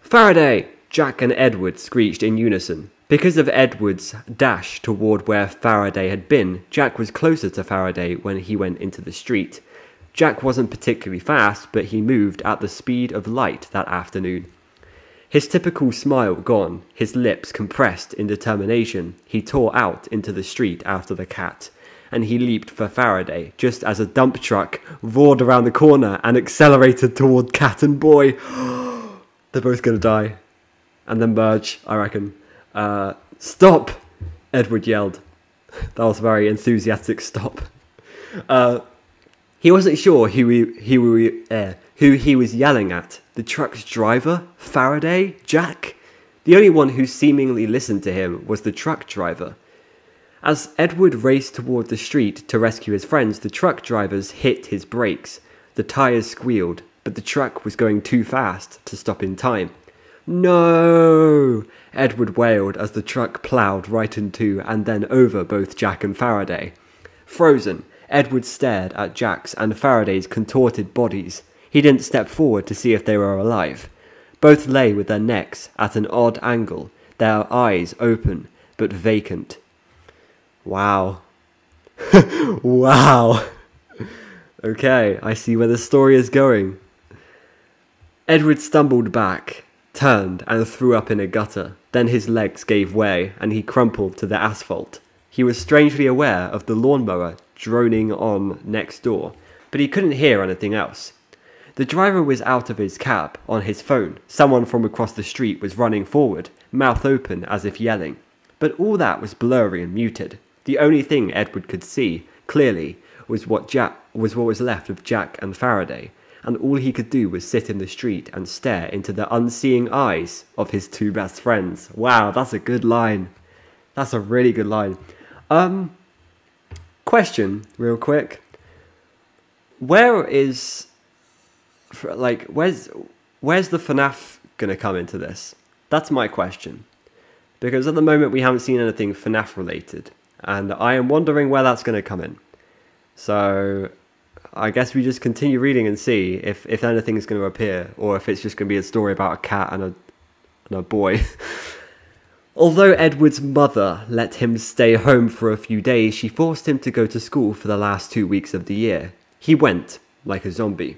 Faraday! Jack and Edward screeched in unison. Because of Edward's dash toward where Faraday had been, Jack was closer to Faraday when he went into the street. Jack wasn't particularly fast, but he moved at the speed of light that afternoon. His typical smile gone, his lips compressed in determination, he tore out into the street after the cat, and he leaped for Faraday just as a dump truck roared around the corner and accelerated toward cat and boy. They're both gonna die. And then merge, I reckon. Uh, stop! Edward yelled. That was a very enthusiastic stop. Uh, he wasn't sure who he, he, uh, who he was yelling at. The truck's driver? Faraday? Jack? The only one who seemingly listened to him was the truck driver. As Edward raced toward the street to rescue his friends, the truck drivers hit his brakes. The tires squealed, but the truck was going too fast to stop in time. No! Edward wailed as the truck ploughed right into and then over both Jack and Faraday. Frozen, Edward stared at Jack's and Faraday's contorted bodies. He didn't step forward to see if they were alive. Both lay with their necks at an odd angle, their eyes open but vacant. Wow. wow. okay, I see where the story is going. Edward stumbled back, turned, and threw up in a gutter. Then his legs gave way, and he crumpled to the asphalt. He was strangely aware of the lawnmower droning on next door, but he couldn't hear anything else. The driver was out of his cab, on his phone. Someone from across the street was running forward, mouth open as if yelling. But all that was blurry and muted. The only thing Edward could see, clearly, was what Jack was what was left of Jack and Faraday, and all he could do was sit in the street and stare into the unseeing eyes of his two best friends. Wow, that's a good line. That's a really good line. Um question real quick. Where is like where's where's the FNAF to come into this? That's my question. Because at the moment we haven't seen anything FNAF related and I am wondering where that's to come in. So I guess we just continue reading and see if, if anything is going to appear, or if it's just going to be a story about a cat and a, and a boy. Although Edward's mother let him stay home for a few days, she forced him to go to school for the last two weeks of the year. He went, like a zombie.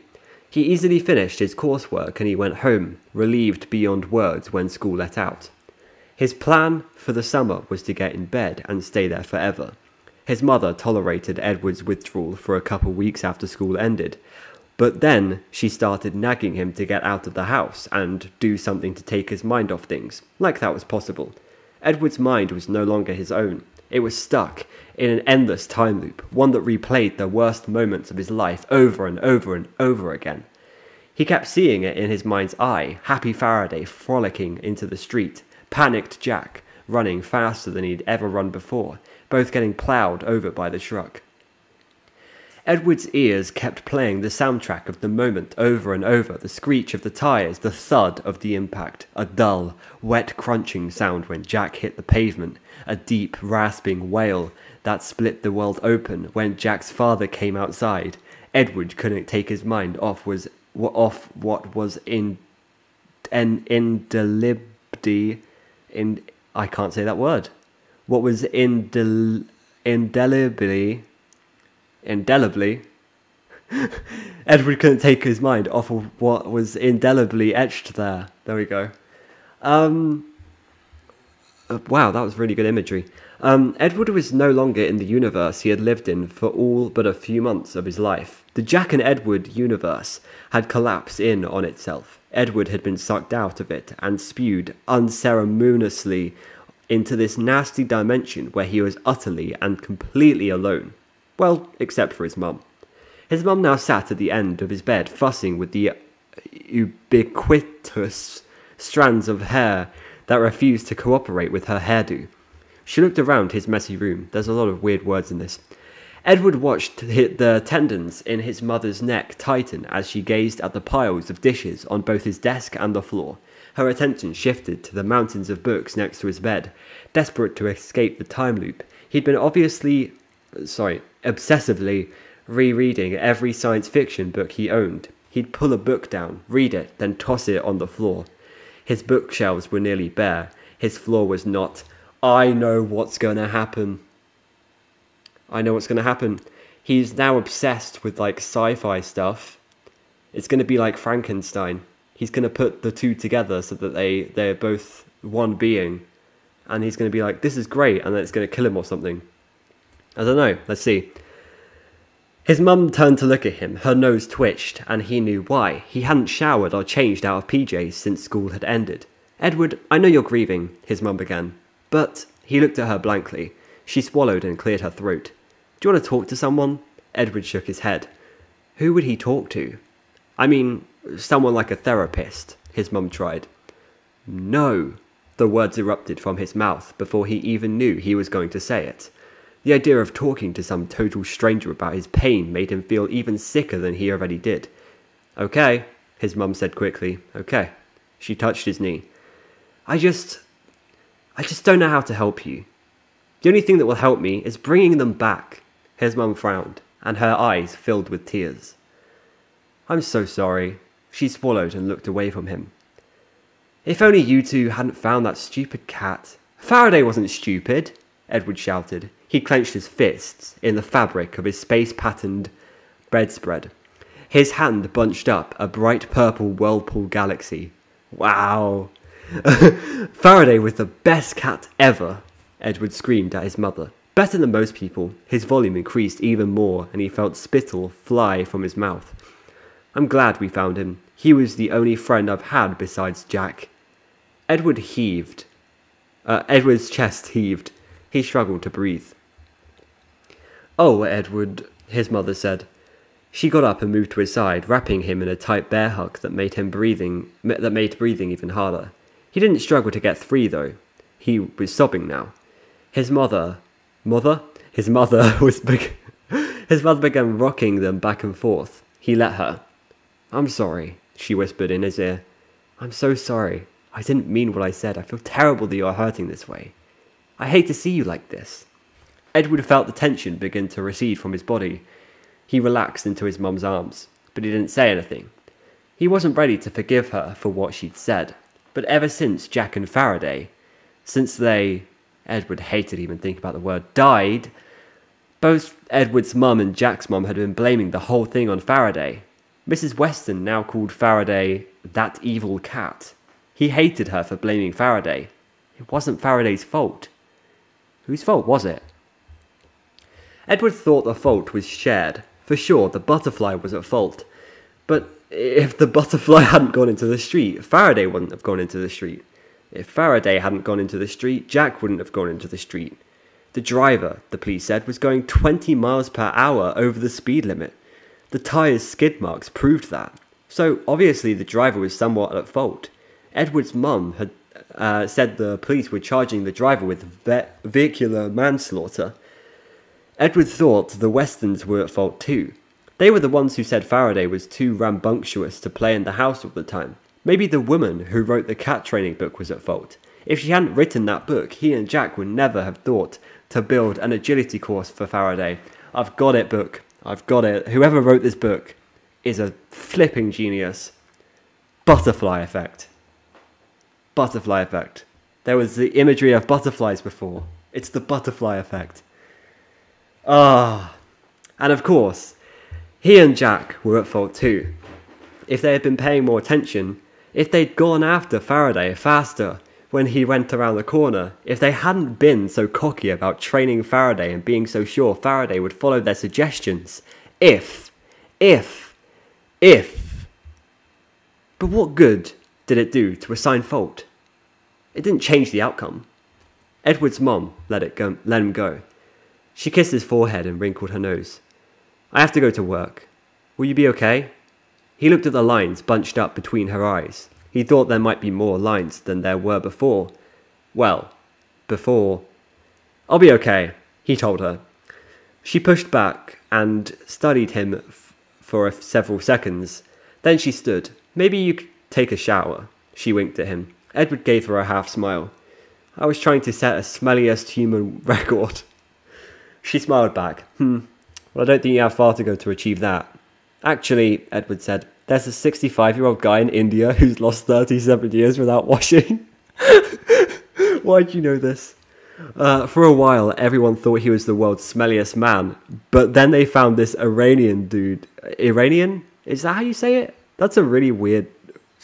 He easily finished his coursework and he went home, relieved beyond words when school let out. His plan for the summer was to get in bed and stay there forever. His mother tolerated Edward's withdrawal for a couple weeks after school ended, but then she started nagging him to get out of the house and do something to take his mind off things, like that was possible. Edward's mind was no longer his own. It was stuck in an endless time loop, one that replayed the worst moments of his life over and over and over again. He kept seeing it in his mind's eye Happy Faraday frolicking into the street, panicked Jack running faster than he'd ever run before, both getting ploughed over by the truck. Edward's ears kept playing the soundtrack of the moment over and over the screech of the tyres, the thud of the impact, a dull, wet crunching sound when Jack hit the pavement, a deep, rasping wail that split the world open when Jack's father came outside. Edward couldn't take his mind off was off what was in an indelibly in I can't say that word. What was indel, indelibly indelibly Edward couldn't take his mind off of what was indelibly etched there. There we go. Um, uh, wow, that was really good imagery. Um, Edward was no longer in the universe he had lived in for all but a few months of his life. The Jack and Edward universe had collapsed in on itself. Edward had been sucked out of it and spewed unceremoniously into this nasty dimension where he was utterly and completely alone. Well, except for his mum. His mum now sat at the end of his bed, fussing with the ubiquitous strands of hair that refused to cooperate with her hairdo. She looked around his messy room. There's a lot of weird words in this. Edward watched the tendons in his mother's neck tighten as she gazed at the piles of dishes on both his desk and the floor. Her attention shifted to the mountains of books next to his bed. Desperate to escape the time loop, he'd been obviously, sorry, obsessively rereading every science fiction book he owned. He'd pull a book down, read it, then toss it on the floor. His bookshelves were nearly bare. His floor was not. I know what's to happen. I know what's to happen. He's now obsessed with like sci fi stuff. It's to be like Frankenstein. He's going to put the two together so that they, they're both one being. And he's going to be like, this is great. And then it's going to kill him or something. I don't know. Let's see. His mum turned to look at him. Her nose twitched, and he knew why. He hadn't showered or changed out of PJs since school had ended. Edward, I know you're grieving, his mum began. But he looked at her blankly. She swallowed and cleared her throat. Do you want to talk to someone? Edward shook his head. Who would he talk to? I mean, someone like a therapist, his mum tried. No, the words erupted from his mouth before he even knew he was going to say it. The idea of talking to some total stranger about his pain made him feel even sicker than he already did. Okay, his mum said quickly. Okay. She touched his knee. I just. I just don't know how to help you. The only thing that will help me is bringing them back. His mum frowned, and her eyes filled with tears. I'm so sorry. She swallowed and looked away from him. If only you two hadn't found that stupid cat. Faraday wasn't stupid, Edward shouted. He clenched his fists in the fabric of his space patterned bedspread. His hand bunched up a bright purple whirlpool galaxy. Wow. Faraday was the best cat ever, Edward screamed at his mother. Better than most people. His volume increased even more, and he felt spittle fly from his mouth. I'm glad we found him. He was the only friend I've had besides Jack. Edward heaved. Uh, Edward's chest heaved. He struggled to breathe. Oh, Edward, his mother said. She got up and moved to his side, wrapping him in a tight bear hug that made him breathing that made breathing even harder. He didn't struggle to get free though. He was sobbing now. His mother, mother, his mother was big. his mother began rocking them back and forth. He let her. I'm sorry, she whispered in his ear. I'm so sorry. I didn't mean what I said. I feel terrible that you're hurting this way. I hate to see you like this. Edward felt the tension begin to recede from his body. He relaxed into his mum's arms, but he didn't say anything. He wasn't ready to forgive her for what she'd said, but ever since Jack and Faraday, since they, Edward hated even thinking about the word, died, both Edward's mum and Jack's mum had been blaming the whole thing on Faraday. Mrs. Weston now called Faraday that evil cat. He hated her for blaming Faraday. It wasn't Faraday's fault. Whose fault was it? Edward thought the fault was shared. For sure, the butterfly was at fault. But if the butterfly hadn't gone into the street, Faraday wouldn't have gone into the street. If Faraday hadn't gone into the street, Jack wouldn't have gone into the street. The driver, the police said, was going 20 miles per hour over the speed limit. The tyre's skid marks proved that. So obviously the driver was somewhat at fault. Edward's mum had uh, said the police were charging the driver with ve- vehicular manslaughter. Edward thought the Westons were at fault too. They were the ones who said Faraday was too rambunctious to play in the house all the time. Maybe the woman who wrote the cat training book was at fault. If she hadn't written that book, he and Jack would never have thought to build an agility course for Faraday. I've got it, book. I've got it. Whoever wrote this book is a flipping genius. Butterfly effect. Butterfly effect. There was the imagery of butterflies before. It's the butterfly effect. Ah. And of course, he and Jack were at fault too. If they had been paying more attention, if they'd gone after Faraday faster when he went around the corner, if they hadn't been so cocky about training Faraday and being so sure Faraday would follow their suggestions, if, if, if. But what good did it do to assign fault? It didn't change the outcome. Edward's mom let it go, let him go. She kissed his forehead and wrinkled her nose. I have to go to work. Will you be okay? He looked at the lines bunched up between her eyes. He thought there might be more lines than there were before. Well, before. I'll be okay, he told her. She pushed back and studied him f- for several seconds. Then she stood. Maybe you could take a shower. She winked at him. Edward gave her a half smile. I was trying to set a smelliest human record. She smiled back. Hmm. Well, I don't think you have far to go to achieve that. Actually, Edward said, there's a 65 year old guy in India who's lost 37 years without washing. Why do you know this? Uh, for a while, everyone thought he was the world's smelliest man, but then they found this Iranian dude. Iranian? Is that how you say it? That's a really weird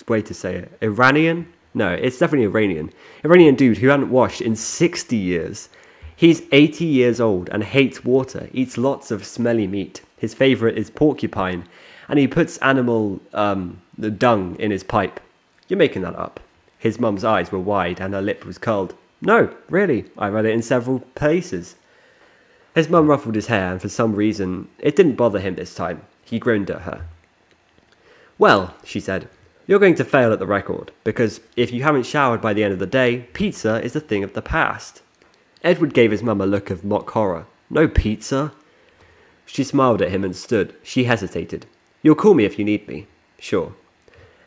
way to say it. Iranian? No, it's definitely Iranian. Iranian dude who hadn't washed in 60 years. He's 80 years old and hates water, eats lots of smelly meat. His favourite is porcupine, and he puts animal um, dung in his pipe. You're making that up. His mum's eyes were wide and her lip was curled. No, really, I read it in several places. His mum ruffled his hair, and for some reason, it didn't bother him this time. He grinned at her. Well, she said, you're going to fail at the record, because if you haven't showered by the end of the day, pizza is a thing of the past. Edward gave his mum a look of mock horror. No pizza? She smiled at him and stood. She hesitated. You'll call me if you need me. Sure.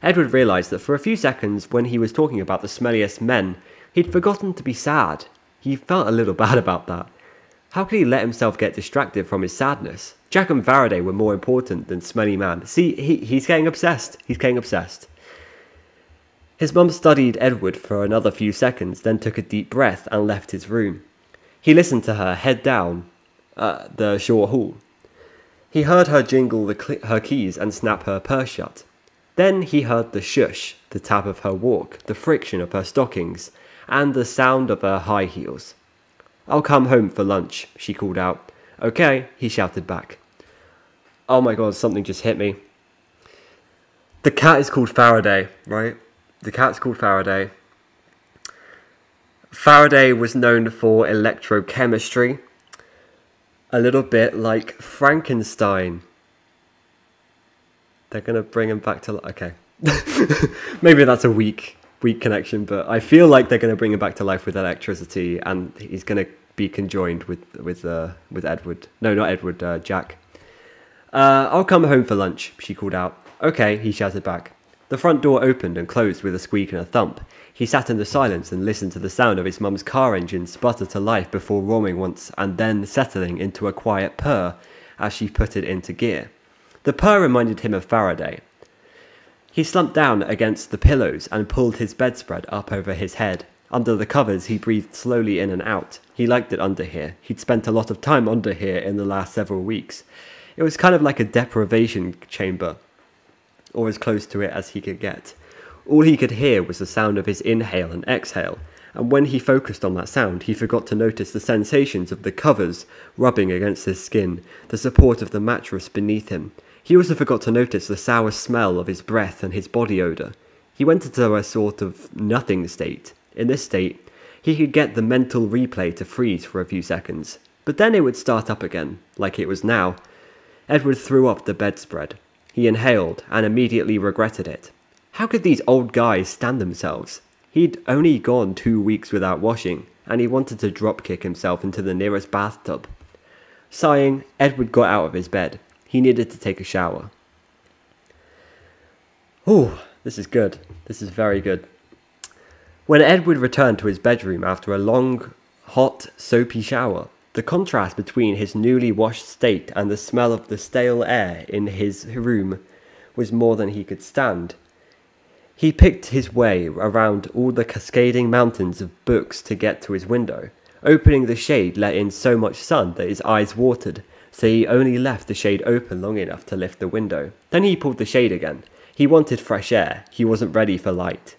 Edward realised that for a few seconds, when he was talking about the smelliest men, he'd forgotten to be sad. He felt a little bad about that. How could he let himself get distracted from his sadness? Jack and Faraday were more important than Smelly Man. See, he, he's getting obsessed. He's getting obsessed. His mum studied Edward for another few seconds, then took a deep breath and left his room. He listened to her head down uh, the short hall. He heard her jingle cl- her keys and snap her purse shut. Then he heard the shush, the tap of her walk, the friction of her stockings, and the sound of her high heels. I'll come home for lunch, she called out. Okay, he shouted back. Oh my god, something just hit me. The cat is called Faraday, right? The cat's called Faraday. Faraday was known for electrochemistry, a little bit like Frankenstein. They're gonna bring him back to life. okay. Maybe that's a weak weak connection, but I feel like they're gonna bring him back to life with electricity, and he's gonna be conjoined with with uh, with Edward. No, not Edward. Uh, Jack. Uh, I'll come home for lunch. She called out. Okay, he shouted back. The front door opened and closed with a squeak and a thump. He sat in the silence and listened to the sound of his mum's car engine sputter to life before roaring once and then settling into a quiet purr as she put it into gear. The purr reminded him of Faraday. He slumped down against the pillows and pulled his bedspread up over his head. Under the covers, he breathed slowly in and out. He liked it under here. He'd spent a lot of time under here in the last several weeks. It was kind of like a deprivation chamber, or as close to it as he could get. All he could hear was the sound of his inhale and exhale, and when he focused on that sound, he forgot to notice the sensations of the covers rubbing against his skin, the support of the mattress beneath him. He also forgot to notice the sour smell of his breath and his body odour. He went into a sort of nothing state. In this state, he could get the mental replay to freeze for a few seconds, but then it would start up again, like it was now. Edward threw off the bedspread. He inhaled and immediately regretted it. How could these old guys stand themselves? He'd only gone two weeks without washing, and he wanted to drop kick himself into the nearest bathtub. Sighing, Edward got out of his bed. He needed to take a shower. Oh, this is good. This is very good. When Edward returned to his bedroom after a long, hot, soapy shower, the contrast between his newly washed state and the smell of the stale air in his room was more than he could stand. He picked his way around all the cascading mountains of books to get to his window. Opening the shade let in so much sun that his eyes watered, so he only left the shade open long enough to lift the window. Then he pulled the shade again. He wanted fresh air, he wasn't ready for light.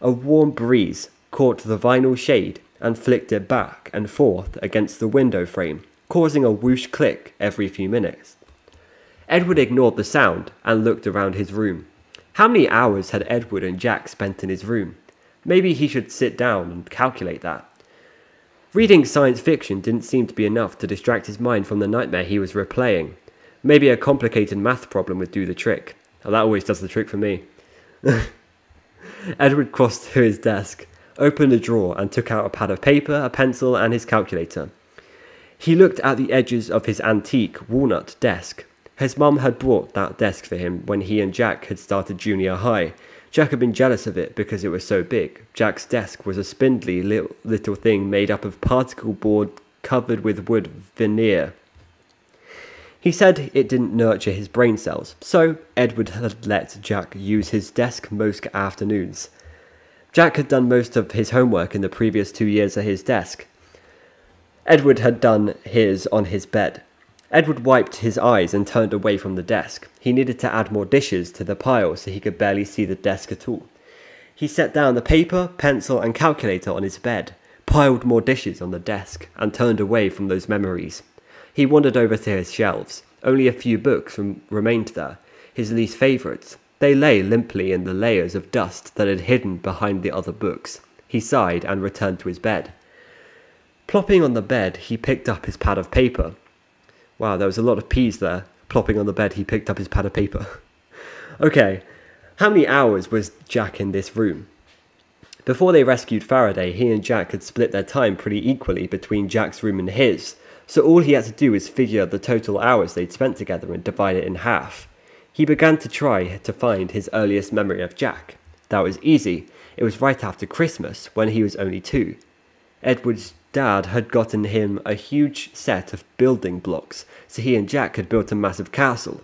A warm breeze caught the vinyl shade and flicked it back and forth against the window frame, causing a whoosh click every few minutes. Edward ignored the sound and looked around his room. How many hours had Edward and Jack spent in his room? Maybe he should sit down and calculate that. Reading science fiction didn't seem to be enough to distract his mind from the nightmare he was replaying. Maybe a complicated math problem would do the trick. Oh, that always does the trick for me. Edward crossed to his desk opened a drawer and took out a pad of paper, a pencil, and his calculator. He looked at the edges of his antique walnut desk. His mum had bought that desk for him when he and Jack had started junior high. Jack had been jealous of it because it was so big. Jack's desk was a spindly little, little thing made up of particle board covered with wood veneer. He said it didn't nurture his brain cells, so Edward had let Jack use his desk most afternoons. Jack had done most of his homework in the previous two years at his desk. Edward had done his on his bed. Edward wiped his eyes and turned away from the desk. He needed to add more dishes to the pile so he could barely see the desk at all. He set down the paper, pencil, and calculator on his bed, piled more dishes on the desk, and turned away from those memories. He wandered over to his shelves. Only a few books rem- remained there, his least favourites. They lay limply in the layers of dust that had hidden behind the other books. He sighed and returned to his bed. Plopping on the bed, he picked up his pad of paper. Wow, there was a lot of peas there. Plopping on the bed, he picked up his pad of paper. okay, how many hours was Jack in this room? Before they rescued Faraday, he and Jack had split their time pretty equally between Jack's room and his, so all he had to do was figure the total hours they'd spent together and divide it in half. He began to try to find his earliest memory of Jack. That was easy. It was right after Christmas, when he was only two. Edward's Dad had gotten him a huge set of building blocks, so he and Jack had built a massive castle.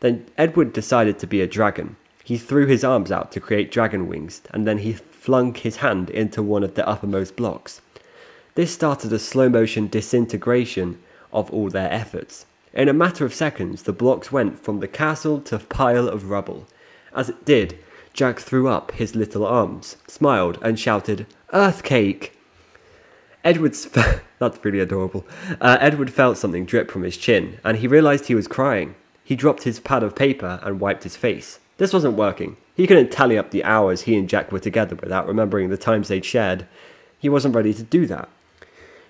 Then Edward decided to be a dragon. He threw his arms out to create dragon wings, and then he flung his hand into one of the uppermost blocks. This started a slow motion disintegration of all their efforts. In a matter of seconds, the blocks went from the castle to a pile of rubble. As it did, Jack threw up his little arms, smiled, and shouted, Earth cake! Edward's that's really adorable. Uh, Edward felt something drip from his chin, and he realized he was crying. He dropped his pad of paper and wiped his face. This wasn't working. He couldn't tally up the hours he and Jack were together without remembering the times they'd shared. He wasn't ready to do that.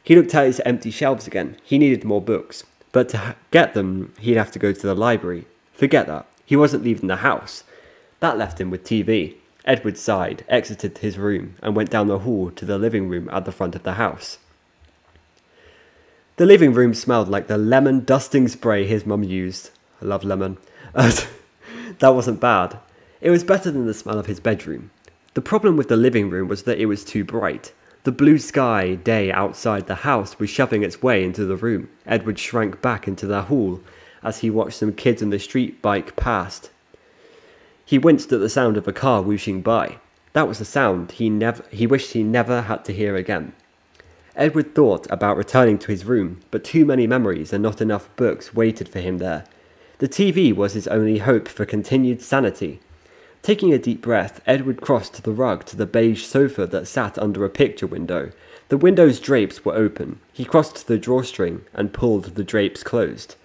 He looked at his empty shelves again. He needed more books, but to get them, he'd have to go to the library. Forget that. He wasn't leaving the house. That left him with TV. Edward sighed, exited his room, and went down the hall to the living room at the front of the house. The living room smelled like the lemon dusting spray his mum used. I love lemon. that wasn't bad. It was better than the smell of his bedroom. The problem with the living room was that it was too bright. The blue sky day outside the house was shoving its way into the room. Edward shrank back into the hall as he watched some kids in the street bike past. He winced at the sound of a car whooshing by. That was a sound he never he wished he never had to hear again. Edward thought about returning to his room, but too many memories and not enough books waited for him there. The TV was his only hope for continued sanity. Taking a deep breath, Edward crossed the rug to the beige sofa that sat under a picture window. The window's drapes were open. He crossed the drawstring and pulled the drapes closed.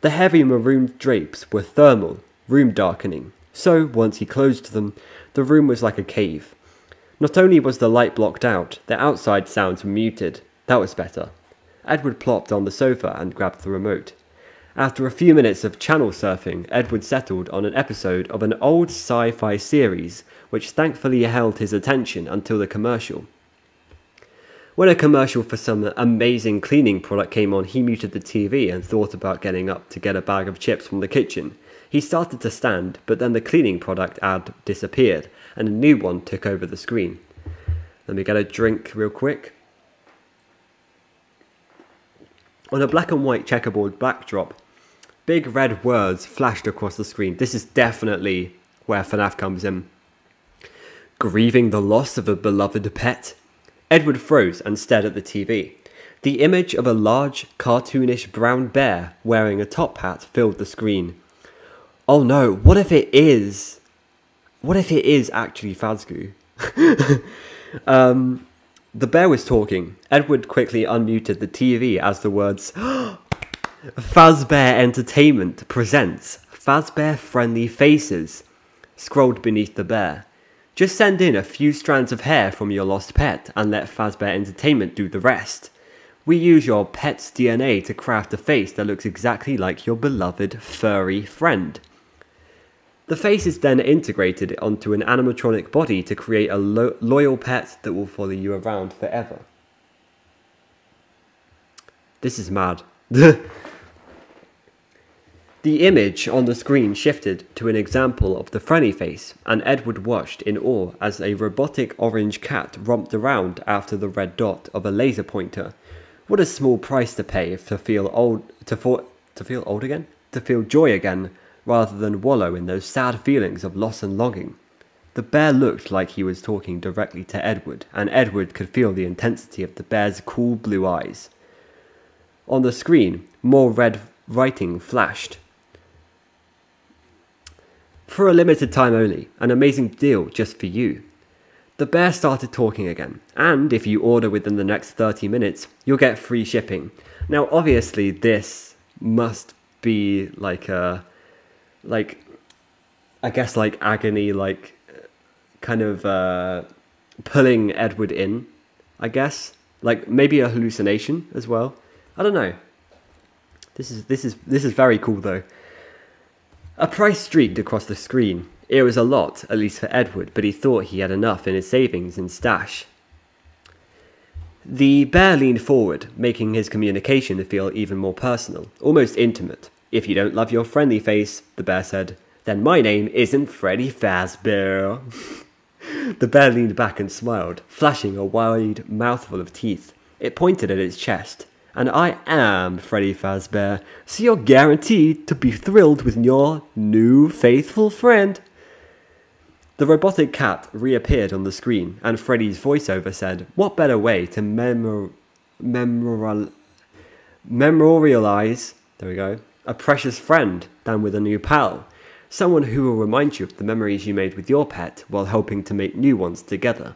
The heavy maroon drapes were thermal, room darkening. So, once he closed them, the room was like a cave. Not only was the light blocked out, the outside sounds were muted. That was better. Edward plopped on the sofa and grabbed the remote. After a few minutes of channel surfing, Edward settled on an episode of an old sci fi series, which thankfully held his attention until the commercial. When a commercial for some amazing cleaning product came on, he muted the TV and thought about getting up to get a bag of chips from the kitchen. He started to stand, but then the cleaning product ad disappeared and a new one took over the screen. Let me get a drink real quick. On a black and white checkerboard backdrop, big red words flashed across the screen. This is definitely where FNAF comes in. Grieving the loss of a beloved pet? Edward froze and stared at the TV. The image of a large, cartoonish brown bear wearing a top hat filled the screen. Oh no, what if it is? What if it is actually Fazgoo? um, the bear was talking. Edward quickly unmuted the TV as the words Fazbear Entertainment presents Fazbear Friendly Faces scrolled beneath the bear. Just send in a few strands of hair from your lost pet and let Fazbear Entertainment do the rest. We use your pet's DNA to craft a face that looks exactly like your beloved furry friend. The face is then integrated onto an animatronic body to create a lo- loyal pet that will follow you around forever. This is mad. the image on the screen shifted to an example of the Frenny face, and Edward watched in awe as a robotic orange cat romped around after the red dot of a laser pointer. What a small price to pay to feel old to, for, to feel old again? To feel joy again rather than wallow in those sad feelings of loss and longing. The bear looked like he was talking directly to Edward, and Edward could feel the intensity of the bear's cool blue eyes. On the screen, more red writing flashed. For a limited time only, an amazing deal just for you. The bear started talking again, and if you order within the next 30 minutes, you'll get free shipping. Now, obviously, this must be like a, like, I guess like agony, like, kind of uh, pulling Edward in, I guess. Like maybe a hallucination as well. I don't know. This is this is this is very cool though. A price streaked across the screen. It was a lot, at least for Edward, but he thought he had enough in his savings and stash. The bear leaned forward, making his communication feel even more personal, almost intimate. If you don't love your friendly face, the bear said, then my name isn't Freddy Fazbear. the bear leaned back and smiled, flashing a wide mouthful of teeth. It pointed at its chest. And I am Freddy Fazbear, so you're guaranteed to be thrilled with your new faithful friend. The robotic cat reappeared on the screen, and Freddy's voiceover said, What better way to memor- memorial- memorialize, there we go, a precious friend than with a new pal? Someone who will remind you of the memories you made with your pet while helping to make new ones together.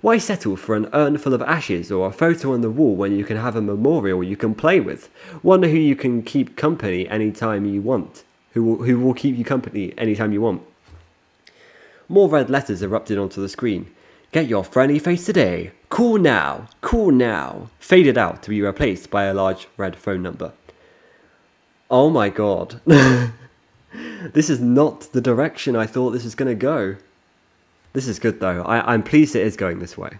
Why settle for an urn full of ashes or a photo on the wall when you can have a memorial you can play with? One who you can keep company anytime you want, who will, who will keep you company anytime you want. More red letters erupted onto the screen. Get your friendly face today. Cool now. Cool now. Faded out to be replaced by a large red phone number. Oh my god. this is not the direction I thought this was going to go. This is good though. I, I'm pleased it is going this way.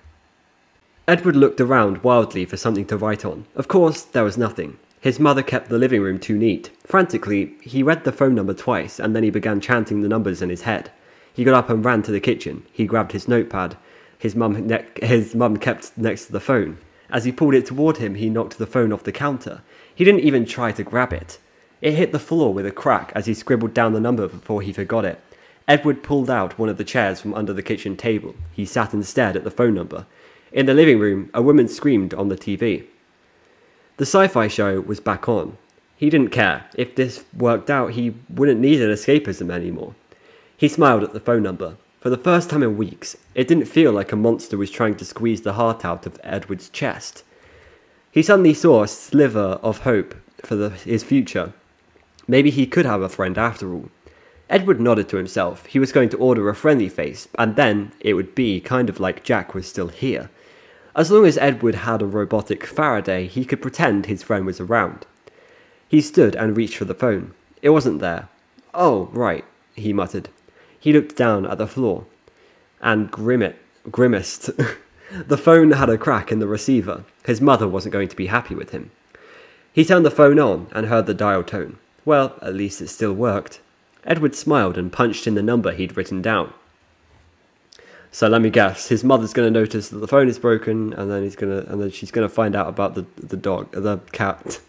Edward looked around wildly for something to write on. Of course, there was nothing. His mother kept the living room too neat. Frantically, he read the phone number twice and then he began chanting the numbers in his head. He got up and ran to the kitchen. He grabbed his notepad. His mum, his mum kept next to the phone. As he pulled it toward him, he knocked the phone off the counter. He didn't even try to grab it. It hit the floor with a crack as he scribbled down the number before he forgot it. Edward pulled out one of the chairs from under the kitchen table. He sat and stared at the phone number. In the living room, a woman screamed on the TV. The sci fi show was back on. He didn't care. If this worked out, he wouldn't need an escapism anymore. He smiled at the phone number. For the first time in weeks, it didn't feel like a monster was trying to squeeze the heart out of Edward's chest. He suddenly saw a sliver of hope for the, his future. Maybe he could have a friend after all. Edward nodded to himself. He was going to order a friendly face, and then it would be kind of like Jack was still here. As long as Edward had a robotic Faraday, he could pretend his friend was around. He stood and reached for the phone. It wasn't there. Oh, right, he muttered. He looked down at the floor and grimit, grimaced. the phone had a crack in the receiver. His mother wasn't going to be happy with him. He turned the phone on and heard the dial tone. Well, at least it still worked. Edward smiled and punched in the number he'd written down. So let me guess, his mother's going to notice that the phone is broken, and then he's going to, and then she's going to find out about the the dog, the cat.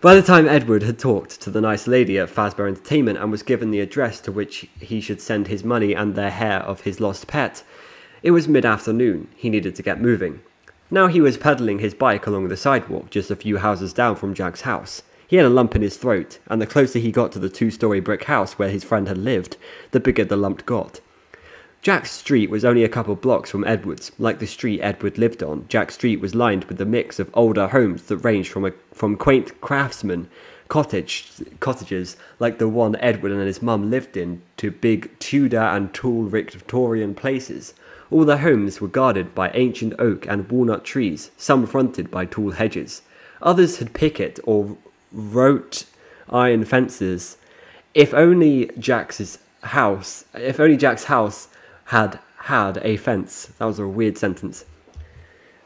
By the time Edward had talked to the nice lady at Fazbear Entertainment and was given the address to which he should send his money and their hair of his lost pet, it was mid afternoon. He needed to get moving. Now he was pedaling his bike along the sidewalk just a few houses down from Jack's house. He had a lump in his throat, and the closer he got to the two story brick house where his friend had lived, the bigger the lump got. Jack's street was only a couple blocks from Edward's. Like the street Edward lived on, Jack's street was lined with a mix of older homes that ranged from, a, from quaint craftsman cottage, cottages like the one Edward and his mum lived in to big Tudor and tall Victorian places. All the homes were guarded by ancient oak and walnut trees, some fronted by tall hedges. Others had picket or wrote iron fences. If only Jack's house, if only Jack's house had had a fence. That was a weird sentence.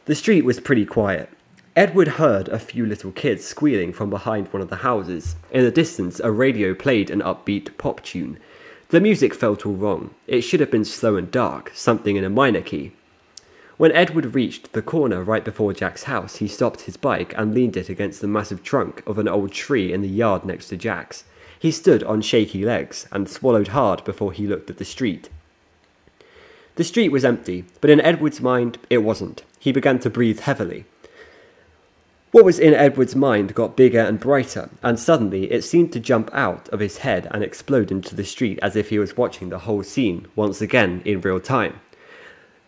The street was pretty quiet. Edward heard a few little kids squealing from behind one of the houses. In the distance, a radio played an upbeat pop tune. The music felt all wrong. It should have been slow and dark, something in a minor key. When Edward reached the corner right before Jack's house, he stopped his bike and leaned it against the massive trunk of an old tree in the yard next to Jack's. He stood on shaky legs and swallowed hard before he looked at the street. The street was empty, but in Edward's mind it wasn't. He began to breathe heavily. What was in Edward's mind got bigger and brighter, and suddenly it seemed to jump out of his head and explode into the street as if he was watching the whole scene once again in real time.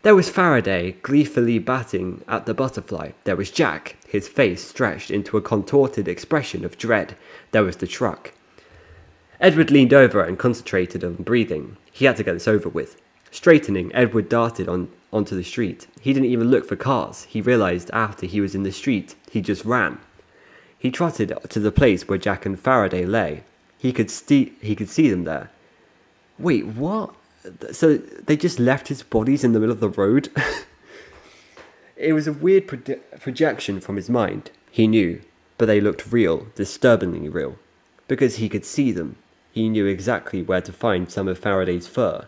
There was Faraday gleefully batting at the butterfly. There was Jack, his face stretched into a contorted expression of dread. There was the truck. Edward leaned over and concentrated on breathing. He had to get this over with. Straightening, Edward darted on, onto the street. He didn't even look for cars. He realized after he was in the street, he just ran. He trotted to the place where Jack and Faraday lay. He could, he could see them there. Wait, what? So they just left his bodies in the middle of the road? it was a weird proje- projection from his mind, he knew, but they looked real, disturbingly real. Because he could see them, he knew exactly where to find some of Faraday's fur.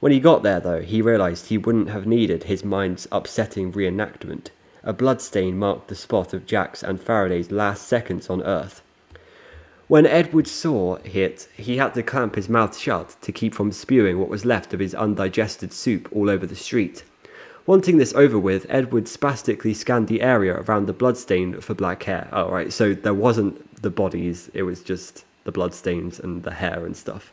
When he got there, though, he realized he wouldn't have needed his mind's upsetting reenactment. A bloodstain marked the spot of Jack's and Faraday's last seconds on Earth. When Edward saw it, he had to clamp his mouth shut to keep from spewing what was left of his undigested soup all over the street. Wanting this over with, Edward spastically scanned the area around the bloodstain for black hair. Oh, right, so there wasn't the bodies, it was just the bloodstains and the hair and stuff.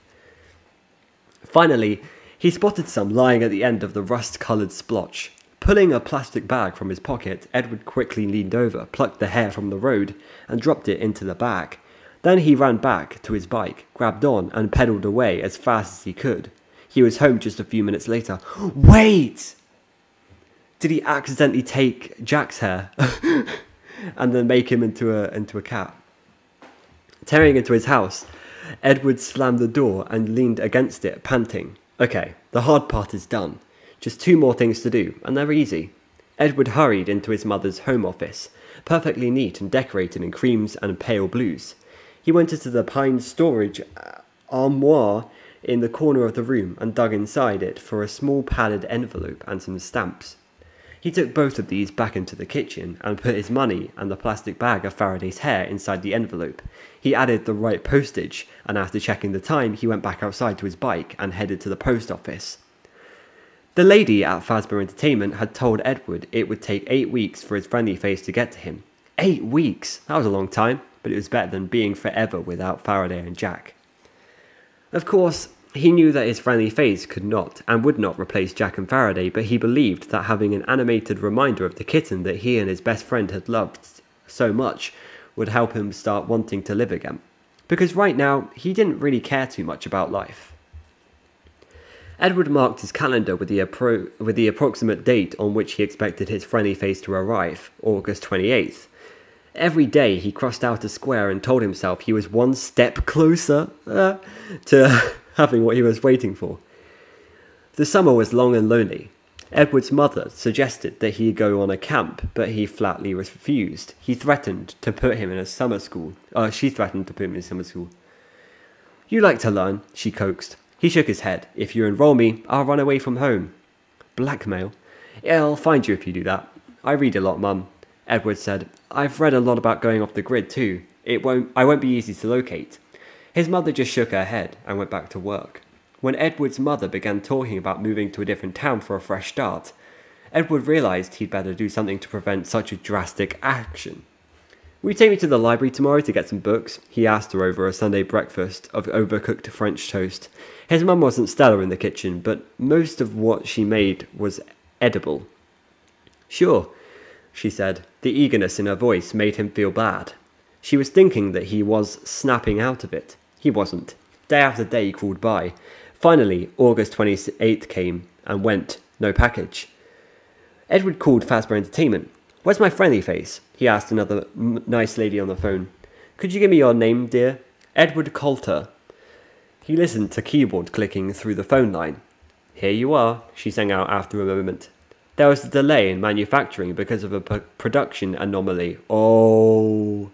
Finally, he spotted some lying at the end of the rust coloured splotch. Pulling a plastic bag from his pocket, Edward quickly leaned over, plucked the hair from the road, and dropped it into the bag. Then he ran back to his bike, grabbed on, and pedalled away as fast as he could. He was home just a few minutes later. Wait! Did he accidentally take Jack's hair and then make him into a into a cat? Tearing into his house, Edward slammed the door and leaned against it, panting. Okay, the hard part is done. Just two more things to do, and they're easy. Edward hurried into his mother's home office, perfectly neat and decorated in creams and pale blues. He went into the pine storage uh, armoire in the corner of the room and dug inside it for a small padded envelope and some stamps. He took both of these back into the kitchen and put his money and the plastic bag of Faraday's hair inside the envelope. He added the right postage, and after checking the time, he went back outside to his bike and headed to the post office. The lady at Fazbear Entertainment had told Edward it would take eight weeks for his friendly face to get to him. Eight weeks! That was a long time, but it was better than being forever without Faraday and Jack. Of course, he knew that his friendly face could not and would not replace Jack and Faraday, but he believed that having an animated reminder of the kitten that he and his best friend had loved so much would help him start wanting to live again. Because right now, he didn't really care too much about life. Edward marked his calendar with the, appro- with the approximate date on which he expected his friendly face to arrive, August 28th. Every day he crossed out a square and told himself he was one step closer uh, to having what he was waiting for. The summer was long and lonely. Edward's mother suggested that he go on a camp, but he flatly refused. He threatened to put him in a summer school. Uh, she threatened to put him in a summer school. You like to learn, she coaxed. He shook his head. If you enroll me, I'll run away from home. Blackmail? Yeah, I'll find you if you do that. I read a lot, Mum. Edward said. I've read a lot about going off the grid too. It won't I won't be easy to locate. His mother just shook her head and went back to work. When Edward's mother began talking about moving to a different town for a fresh start, Edward realized he'd better do something to prevent such a drastic action. Will you take me to the library tomorrow to get some books? He asked her over a Sunday breakfast of overcooked French toast. His mum wasn't stellar in the kitchen, but most of what she made was edible. Sure, she said. The eagerness in her voice made him feel bad. She was thinking that he was snapping out of it. He wasn't. Day after day crawled by. Finally, August 28th came and went, no package. Edward called Fazbear Entertainment. Where's my friendly face? He asked another nice lady on the phone. Could you give me your name, dear? Edward Coulter. He listened to keyboard clicking through the phone line. Here you are, she sang out after a moment. There was a delay in manufacturing because of a p- production anomaly. Oh.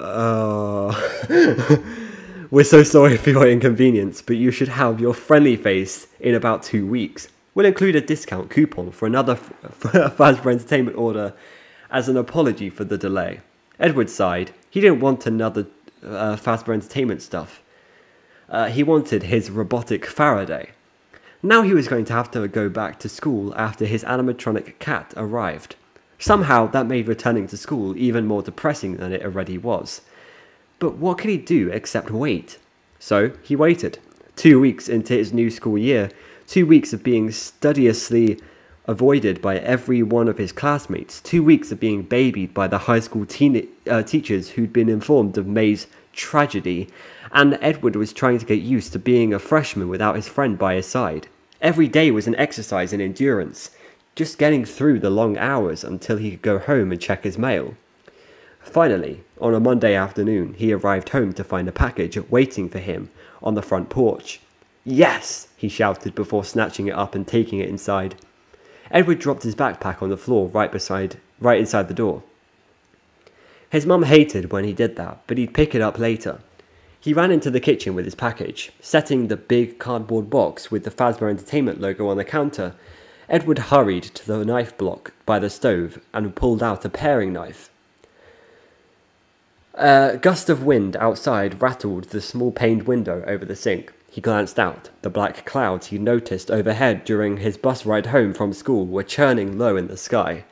Oh. We're so sorry for your inconvenience, but you should have your friendly face in about two weeks. We'll include a discount coupon for another Fazbear Entertainment order as an apology for the delay. Edward sighed. He didn't want another uh, Fazbear Entertainment stuff. Uh, he wanted his robotic Faraday. Now he was going to have to go back to school after his animatronic cat arrived. Somehow, that made returning to school even more depressing than it already was. But what could he do except wait? So he waited. Two weeks into his new school year, two weeks of being studiously avoided by every one of his classmates, two weeks of being babied by the high school teen- uh, teachers who'd been informed of May's tragedy, and Edward was trying to get used to being a freshman without his friend by his side. Every day was an exercise in endurance, just getting through the long hours until he could go home and check his mail. Finally, on a Monday afternoon, he arrived home to find a package waiting for him on the front porch. Yes! he shouted before snatching it up and taking it inside. Edward dropped his backpack on the floor right beside right inside the door. His mum hated when he did that, but he'd pick it up later. He ran into the kitchen with his package, setting the big cardboard box with the Fazbear Entertainment logo on the counter. Edward hurried to the knife block by the stove and pulled out a paring knife. A gust of wind outside rattled the small paned window over the sink. He glanced out. The black clouds he noticed overhead during his bus ride home from school were churning low in the sky.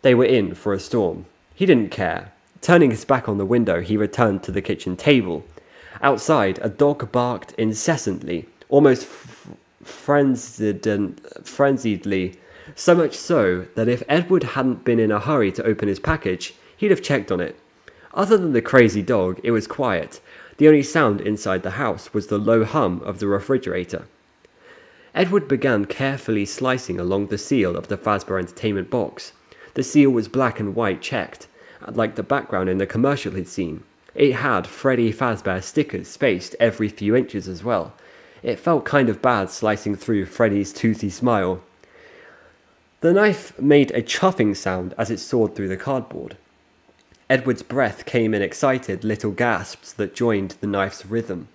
They were in for a storm. He didn't care. Turning his back on the window, he returned to the kitchen table. Outside, a dog barked incessantly, almost frenziedly, so much so that if Edward hadn't been in a hurry to open his package, he'd have checked on it. Other than the crazy dog, it was quiet, the only sound inside the house was the low hum of the refrigerator. Edward began carefully slicing along the seal of the Fazbear Entertainment box. The seal was black and white checked, like the background in the commercial he'd seen. It had Freddy Fazbear stickers spaced every few inches as well. It felt kind of bad slicing through Freddy's toothy smile. The knife made a chuffing sound as it soared through the cardboard. Edward's breath came in excited little gasps that joined the knife's rhythm.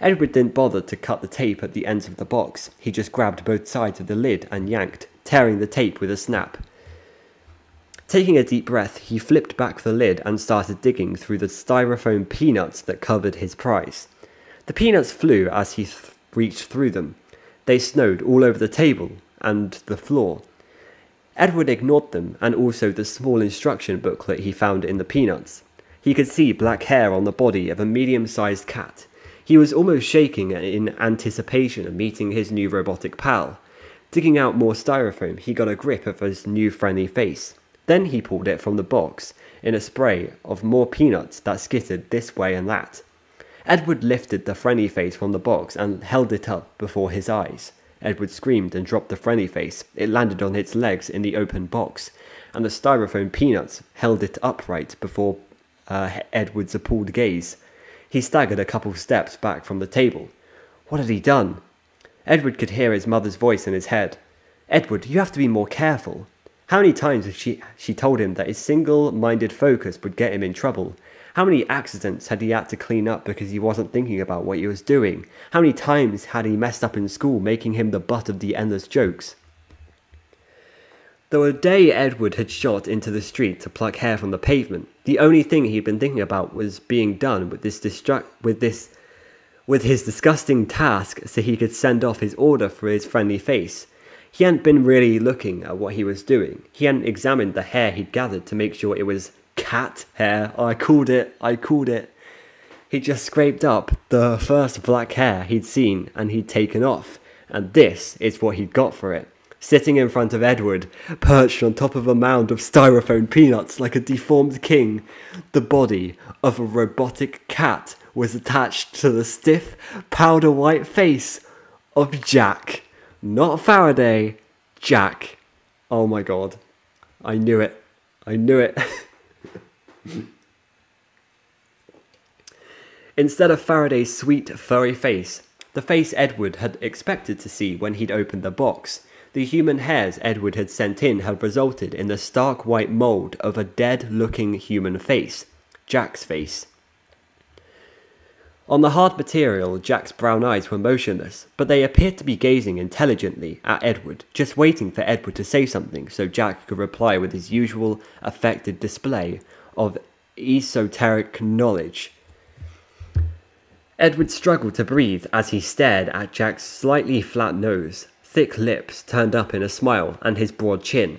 Edward didn't bother to cut the tape at the ends of the box. He just grabbed both sides of the lid and yanked, tearing the tape with a snap. Taking a deep breath, he flipped back the lid and started digging through the styrofoam peanuts that covered his prize. The peanuts flew as he th- reached through them. They snowed all over the table and the floor, Edward ignored them and also the small instruction booklet he found in the peanuts. He could see black hair on the body of a medium sized cat. He was almost shaking in anticipation of meeting his new robotic pal. Digging out more styrofoam, he got a grip of his new friendly face. Then he pulled it from the box in a spray of more peanuts that skittered this way and that. Edward lifted the friendly face from the box and held it up before his eyes. Edward screamed and dropped the friendly face. It landed on its legs in the open box, and the styrofoam peanuts held it upright before uh, Edward's appalled gaze. He staggered a couple steps back from the table. What had he done? Edward could hear his mother's voice in his head. Edward, you have to be more careful. How many times had she, she told him that his single minded focus would get him in trouble? How many accidents had he had to clean up because he wasn't thinking about what he was doing? How many times had he messed up in school, making him the butt of the endless jokes? Though a day Edward had shot into the street to pluck hair from the pavement, the only thing he'd been thinking about was being done with this destruct with this with his disgusting task so he could send off his order for his friendly face. He hadn't been really looking at what he was doing. He hadn't examined the hair he'd gathered to make sure it was cat hair. Oh, I called it. I called it. He just scraped up the first black hair he'd seen and he'd taken off, and this is what he'd got for it. Sitting in front of Edward, perched on top of a mound of styrofoam peanuts like a deformed king, the body of a robotic cat was attached to the stiff, powder white face of Jack. Not Faraday, Jack. Oh my god. I knew it. I knew it. Instead of Faraday's sweet, furry face, the face Edward had expected to see when he'd opened the box, the human hairs Edward had sent in had resulted in the stark white mould of a dead looking human face, Jack's face. On the hard material, Jack's brown eyes were motionless, but they appeared to be gazing intelligently at Edward, just waiting for Edward to say something so Jack could reply with his usual affected display of esoteric knowledge. Edward struggled to breathe as he stared at Jack's slightly flat nose, thick lips turned up in a smile, and his broad chin.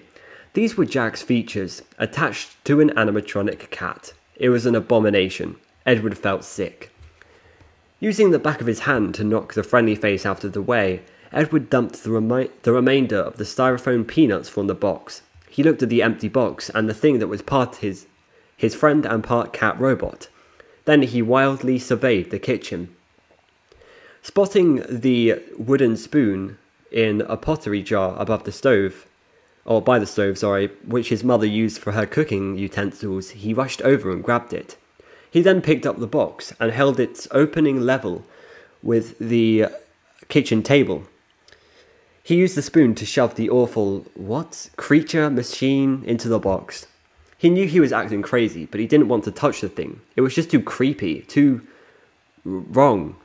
These were Jack's features, attached to an animatronic cat. It was an abomination. Edward felt sick. Using the back of his hand to knock the friendly face out of the way, Edward dumped the, remi- the remainder of the styrofoam peanuts from the box. He looked at the empty box and the thing that was part his, his friend and part cat robot. Then he wildly surveyed the kitchen. Spotting the wooden spoon in a pottery jar above the stove, or by the stove, sorry, which his mother used for her cooking utensils, he rushed over and grabbed it. He then picked up the box and held its opening level with the kitchen table. He used the spoon to shove the awful, what, creature machine into the box. He knew he was acting crazy, but he didn't want to touch the thing. It was just too creepy, too wrong.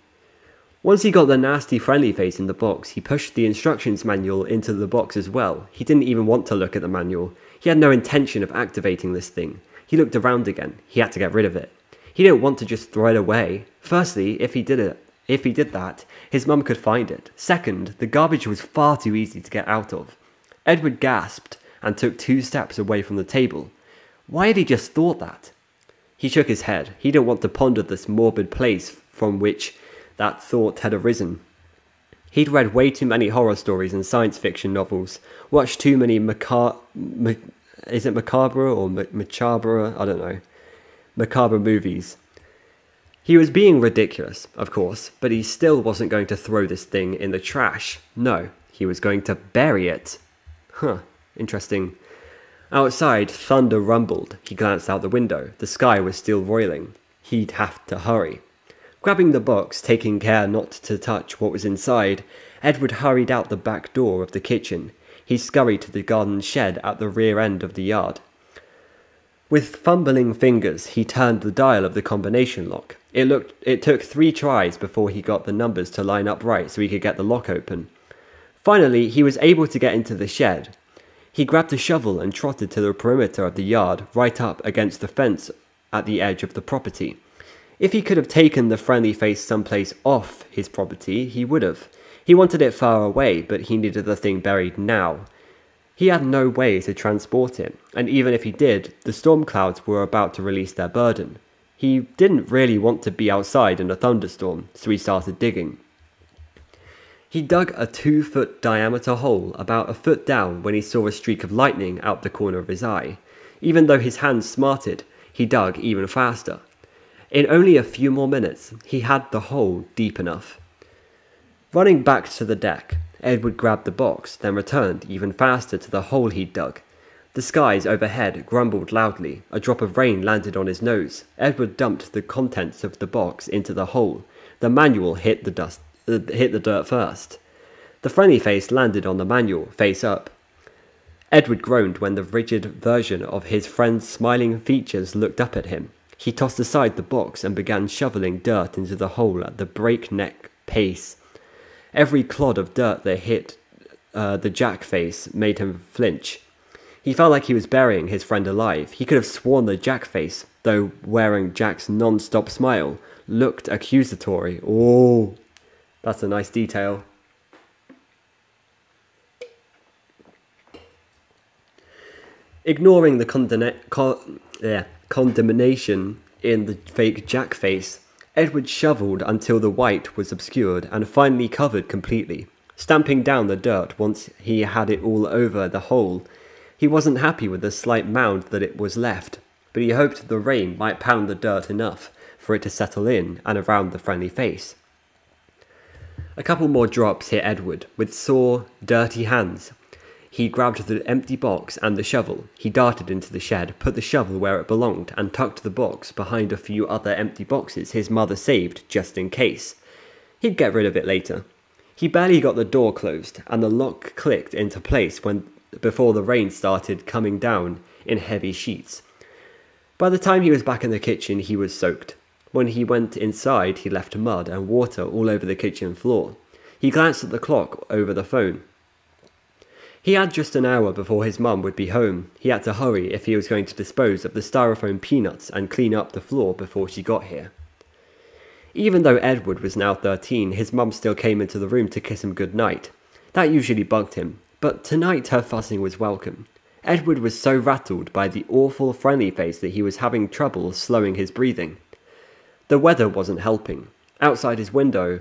Once he got the nasty friendly face in the box, he pushed the instructions manual into the box as well. He didn't even want to look at the manual. He had no intention of activating this thing. He looked around again. He had to get rid of it. He didn't want to just throw it away. Firstly, if he did it, if he did that, his mum could find it. Second, the garbage was far too easy to get out of. Edward gasped and took two steps away from the table. Why had he just thought that? He shook his head. He didn't want to ponder this morbid place from which that thought had arisen. He'd read way too many horror stories and science fiction novels, watched too many macabre. Ma- is it macabre or ma- macabre? I don't know. Macabre movies. He was being ridiculous, of course, but he still wasn't going to throw this thing in the trash. No, he was going to bury it. Huh, interesting. Outside, thunder rumbled. He glanced out the window. The sky was still roiling. He'd have to hurry. Grabbing the box, taking care not to touch what was inside, Edward hurried out the back door of the kitchen. He scurried to the garden shed at the rear end of the yard. With fumbling fingers, he turned the dial of the combination lock. It looked it took 3 tries before he got the numbers to line up right so he could get the lock open. Finally, he was able to get into the shed. He grabbed a shovel and trotted to the perimeter of the yard, right up against the fence at the edge of the property. If he could have taken the friendly face someplace off his property, he would have. He wanted it far away, but he needed the thing buried now. He had no way to transport it, and even if he did, the storm clouds were about to release their burden. He didn't really want to be outside in a thunderstorm, so he started digging. He dug a two foot diameter hole about a foot down when he saw a streak of lightning out the corner of his eye. Even though his hands smarted, he dug even faster. In only a few more minutes, he had the hole deep enough. Running back to the deck, Edward grabbed the box, then returned even faster to the hole he'd dug. The skies overhead grumbled loudly. A drop of rain landed on his nose. Edward dumped the contents of the box into the hole. The manual hit the dust, uh, hit the dirt first. The friendly face landed on the manual, face up. Edward groaned when the rigid version of his friend's smiling features looked up at him. He tossed aside the box and began shoveling dirt into the hole at the breakneck pace. Every clod of dirt that hit uh, the jack face made him flinch. He felt like he was burying his friend alive. He could have sworn the jack face, though wearing Jack's non stop smile, looked accusatory. Oh, that's a nice detail. Ignoring the con- yeah, condemnation in the fake jack face, Edward shoveled until the white was obscured and finally covered completely. Stamping down the dirt once he had it all over the hole, he wasn't happy with the slight mound that it was left, but he hoped the rain might pound the dirt enough for it to settle in and around the friendly face. A couple more drops hit Edward with sore, dirty hands. He grabbed the empty box and the shovel. He darted into the shed, put the shovel where it belonged, and tucked the box behind a few other empty boxes his mother saved just in case. He'd get rid of it later. He barely got the door closed, and the lock clicked into place when before the rain started coming down in heavy sheets. By the time he was back in the kitchen, he was soaked. When he went inside, he left mud and water all over the kitchen floor. He glanced at the clock over the phone. He had just an hour before his mum would be home. He had to hurry if he was going to dispose of the styrofoam peanuts and clean up the floor before she got here. Even though Edward was now 13, his mum still came into the room to kiss him good night. That usually bugged him, but tonight her fussing was welcome. Edward was so rattled by the awful friendly face that he was having trouble slowing his breathing. The weather wasn't helping. Outside his window,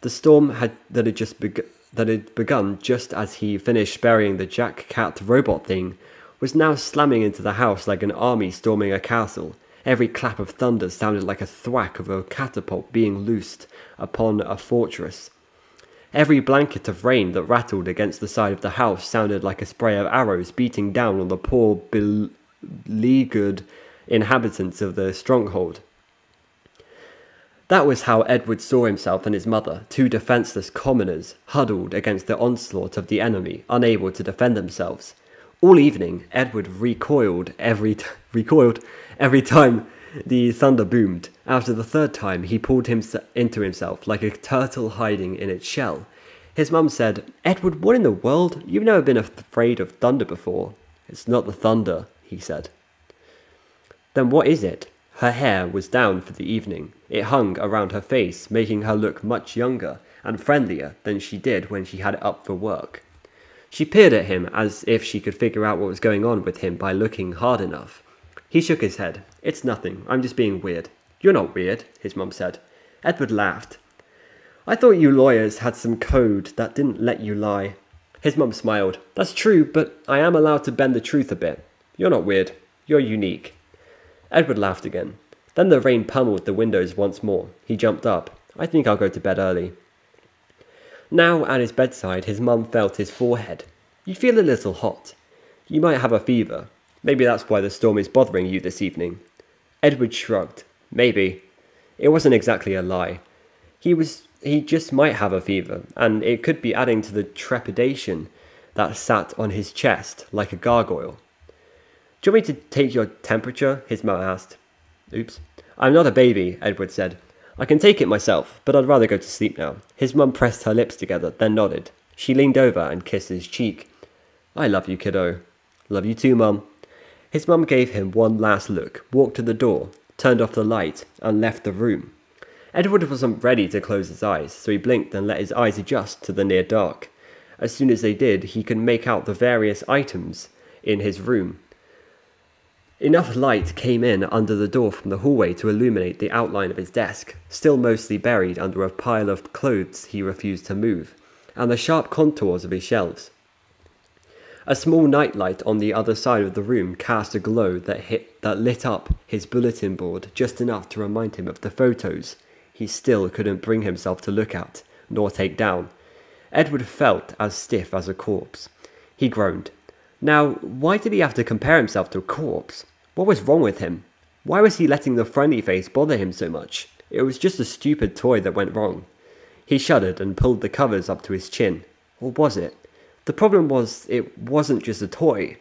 the storm had that had just beg- that had begun just as he finished burying the Jack Cat robot thing was now slamming into the house like an army storming a castle. Every clap of thunder sounded like a thwack of a catapult being loosed upon a fortress. Every blanket of rain that rattled against the side of the house sounded like a spray of arrows beating down on the poor beleaguered inhabitants of the stronghold. That was how Edward saw himself and his mother, two defenceless commoners, huddled against the onslaught of the enemy, unable to defend themselves. All evening, Edward recoiled every t- recoiled every time the thunder boomed. After the third time, he pulled him into himself like a turtle hiding in its shell. His mum said, "Edward, what in the world? You've never been afraid of thunder before." "It's not the thunder," he said. "Then what is it?" Her hair was down for the evening. It hung around her face, making her look much younger and friendlier than she did when she had it up for work. She peered at him as if she could figure out what was going on with him by looking hard enough. He shook his head. It's nothing. I'm just being weird. You're not weird, his mum said. Edward laughed. I thought you lawyers had some code that didn't let you lie. His mum smiled. That's true, but I am allowed to bend the truth a bit. You're not weird. You're unique. Edward laughed again. Then the rain pummeled the windows once more. He jumped up. I think I'll go to bed early. Now at his bedside, his mum felt his forehead. You feel a little hot. You might have a fever. Maybe that's why the storm is bothering you this evening. Edward shrugged. Maybe. It wasn't exactly a lie. He was he just might have a fever, and it could be adding to the trepidation that sat on his chest like a gargoyle. Do you want me to take your temperature? His mother asked. Oops. I'm not a baby, Edward said. I can take it myself, but I'd rather go to sleep now. His mum pressed her lips together, then nodded. She leaned over and kissed his cheek. I love you, kiddo. Love you too, mum. His mum gave him one last look, walked to the door, turned off the light, and left the room. Edward wasn't ready to close his eyes, so he blinked and let his eyes adjust to the near dark. As soon as they did, he could make out the various items in his room Enough light came in under the door from the hallway to illuminate the outline of his desk, still mostly buried under a pile of clothes he refused to move, and the sharp contours of his shelves. A small nightlight on the other side of the room cast a glow that, hit, that lit up his bulletin board just enough to remind him of the photos he still couldn't bring himself to look at, nor take down. Edward felt as stiff as a corpse. He groaned, now, why did he have to compare himself to a corpse? What was wrong with him? Why was he letting the friendly face bother him so much? It was just a stupid toy that went wrong. He shuddered and pulled the covers up to his chin. Or was it? The problem was, it wasn't just a toy.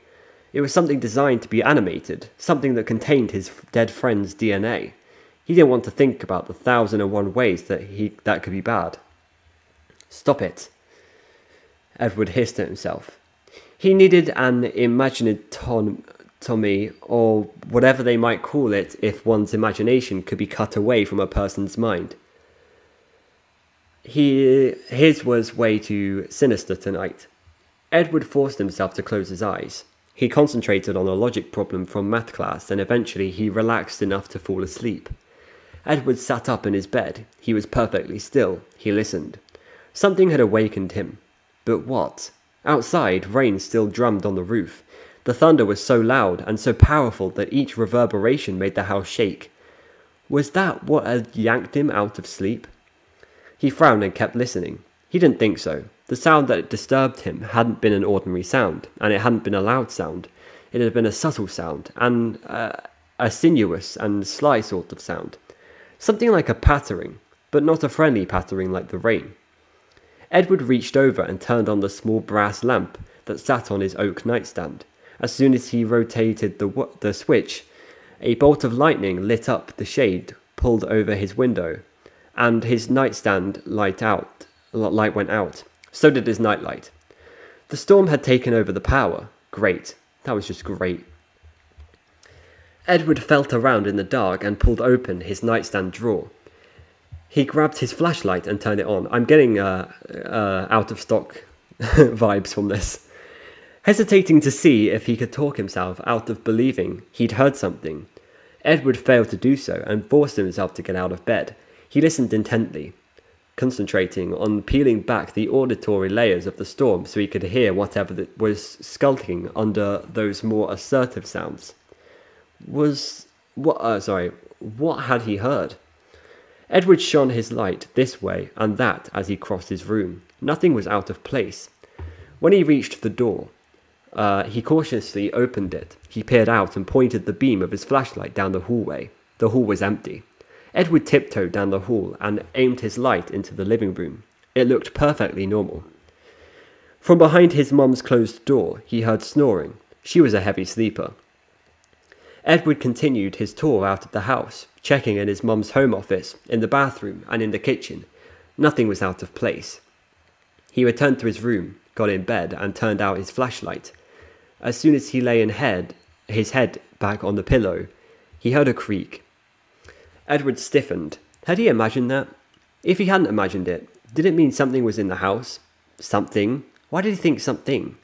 It was something designed to be animated, something that contained his dead friend's DNA. He didn't want to think about the thousand and one ways that he that could be bad. Stop it. Edward hissed at himself. He needed an imaginatommy, or whatever they might call it if one's imagination could be cut away from a person's mind. He, his was way too sinister tonight. Edward forced himself to close his eyes. He concentrated on a logic problem from math class and eventually he relaxed enough to fall asleep. Edward sat up in his bed. He was perfectly still. He listened. Something had awakened him. But what? Outside, rain still drummed on the roof. The thunder was so loud and so powerful that each reverberation made the house shake. Was that what had yanked him out of sleep? He frowned and kept listening. He didn't think so. The sound that disturbed him hadn't been an ordinary sound, and it hadn't been a loud sound. It had been a subtle sound, and uh, a sinuous and sly sort of sound. Something like a pattering, but not a friendly pattering like the rain. Edward reached over and turned on the small brass lamp that sat on his oak nightstand. As soon as he rotated the, the switch, a bolt of lightning lit up the shade pulled over his window, and his nightstand light out light went out. So did his nightlight. The storm had taken over the power. Great. That was just great. Edward felt around in the dark and pulled open his nightstand drawer. He grabbed his flashlight and turned it on. I'm getting uh, uh, out of stock vibes from this. Hesitating to see if he could talk himself out of believing he'd heard something, Edward failed to do so and forced himself to get out of bed. He listened intently, concentrating on peeling back the auditory layers of the storm so he could hear whatever that was skulking under those more assertive sounds. Was what? Uh, sorry, what had he heard? Edward shone his light this way and that as he crossed his room. Nothing was out of place. When he reached the door, uh, he cautiously opened it. He peered out and pointed the beam of his flashlight down the hallway. The hall was empty. Edward tiptoed down the hall and aimed his light into the living room. It looked perfectly normal. From behind his mum's closed door, he heard snoring. She was a heavy sleeper. Edward continued his tour out of the house, checking in his mum's home office, in the bathroom, and in the kitchen. Nothing was out of place. He returned to his room, got in bed, and turned out his flashlight. As soon as he lay in head, his head back on the pillow, he heard a creak. Edward stiffened. Had he imagined that? If he hadn't imagined it, did it mean something was in the house? Something? Why did he think something?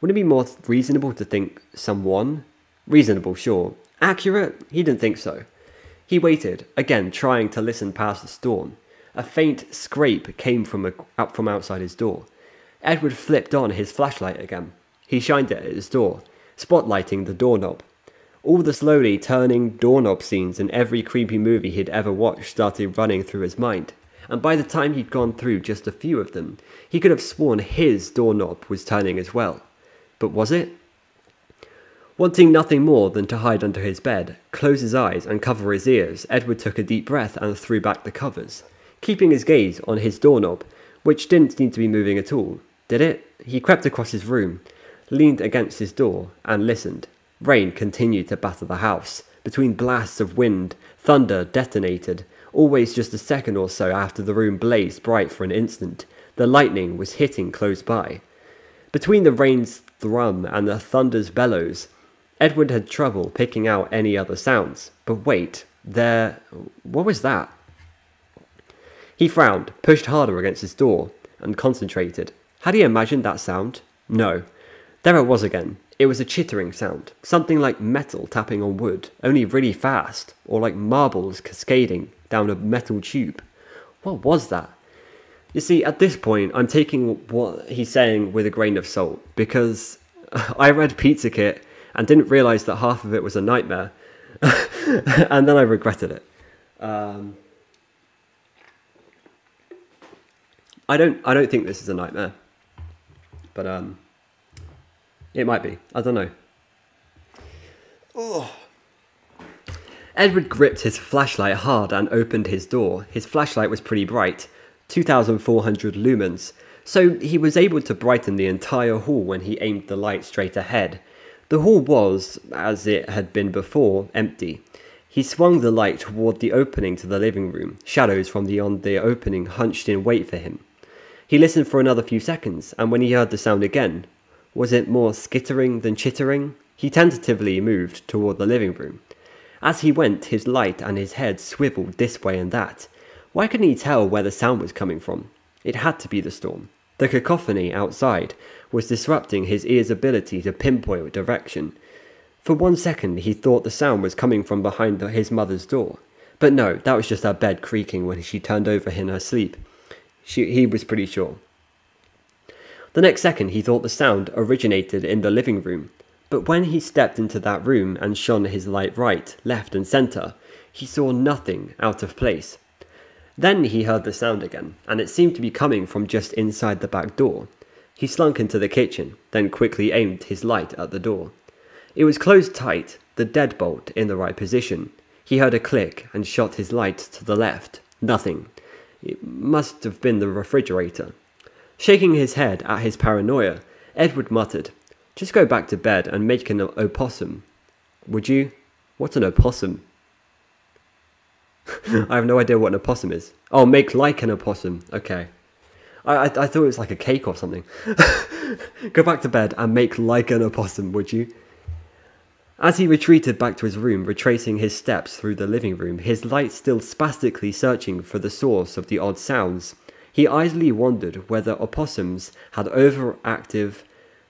Wouldn't it be more reasonable to think someone? Reasonable, sure. Accurate? He didn't think so. He waited, again trying to listen past the storm. A faint scrape came from a, up from outside his door. Edward flipped on his flashlight again. He shined it at his door, spotlighting the doorknob. All the slowly turning doorknob scenes in every creepy movie he'd ever watched started running through his mind, and by the time he'd gone through just a few of them, he could have sworn his doorknob was turning as well. But was it? Wanting nothing more than to hide under his bed, close his eyes, and cover his ears, Edward took a deep breath and threw back the covers, keeping his gaze on his doorknob, which didn't seem to be moving at all. Did it? He crept across his room, leaned against his door, and listened. Rain continued to batter the house. Between blasts of wind, thunder detonated, always just a second or so after the room blazed bright for an instant. The lightning was hitting close by. Between the rain's thrum and the thunder's bellows, Edward had trouble picking out any other sounds. But wait, there. What was that? He frowned, pushed harder against his door, and concentrated. Had he imagined that sound? No. There it was again. It was a chittering sound, something like metal tapping on wood, only really fast, or like marbles cascading down a metal tube. What was that? You see, at this point, I'm taking what he's saying with a grain of salt because I read Pizza Kit and didn't realize that half of it was a nightmare, and then I regretted it. Um, I don't. I don't think this is a nightmare, but um, it might be. I don't know. Oh. Edward gripped his flashlight hard and opened his door. His flashlight was pretty bright, 2,400 lumens, so he was able to brighten the entire hall when he aimed the light straight ahead. The hall was, as it had been before, empty. He swung the light toward the opening to the living room. Shadows from beyond the opening hunched in wait for him. He listened for another few seconds, and when he heard the sound again, was it more skittering than chittering? He tentatively moved toward the living room. As he went, his light and his head swiveled this way and that. Why couldn't he tell where the sound was coming from? It had to be the storm. The cacophony outside was disrupting his ear's ability to pinpoint direction. For one second, he thought the sound was coming from behind his mother's door. But no, that was just her bed creaking when she turned over in her sleep. She, he was pretty sure. The next second, he thought the sound originated in the living room. But when he stepped into that room and shone his light right, left, and centre, he saw nothing out of place. Then he heard the sound again, and it seemed to be coming from just inside the back door. He slunk into the kitchen, then quickly aimed his light at the door. It was closed tight, the deadbolt in the right position. He heard a click and shot his light to the left. Nothing. It must have been the refrigerator. Shaking his head at his paranoia, Edward muttered, Just go back to bed and make an opossum. Would you? What's an opossum? I have no idea what an opossum is. Oh, make like an opossum. Okay. I, I, I thought it was like a cake or something. Go back to bed and make like an opossum, would you? As he retreated back to his room, retracing his steps through the living room, his light still spastically searching for the source of the odd sounds, he idly wondered whether opossums had overactive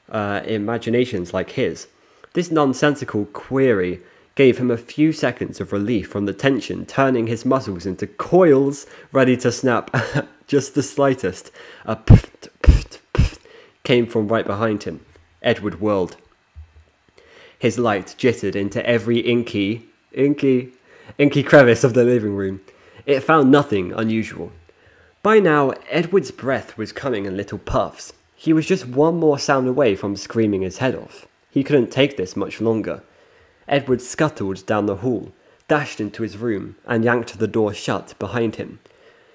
uh, imaginations like his. This nonsensical query gave him a few seconds of relief from the tension, turning his muscles into coils ready to snap just the slightest. A pft, pft, pft came from right behind him. Edward whirled. His light jittered into every inky, inky, inky crevice of the living room. It found nothing unusual. By now, Edward's breath was coming in little puffs. He was just one more sound away from screaming his head off. He couldn't take this much longer. Edward scuttled down the hall, dashed into his room, and yanked the door shut behind him.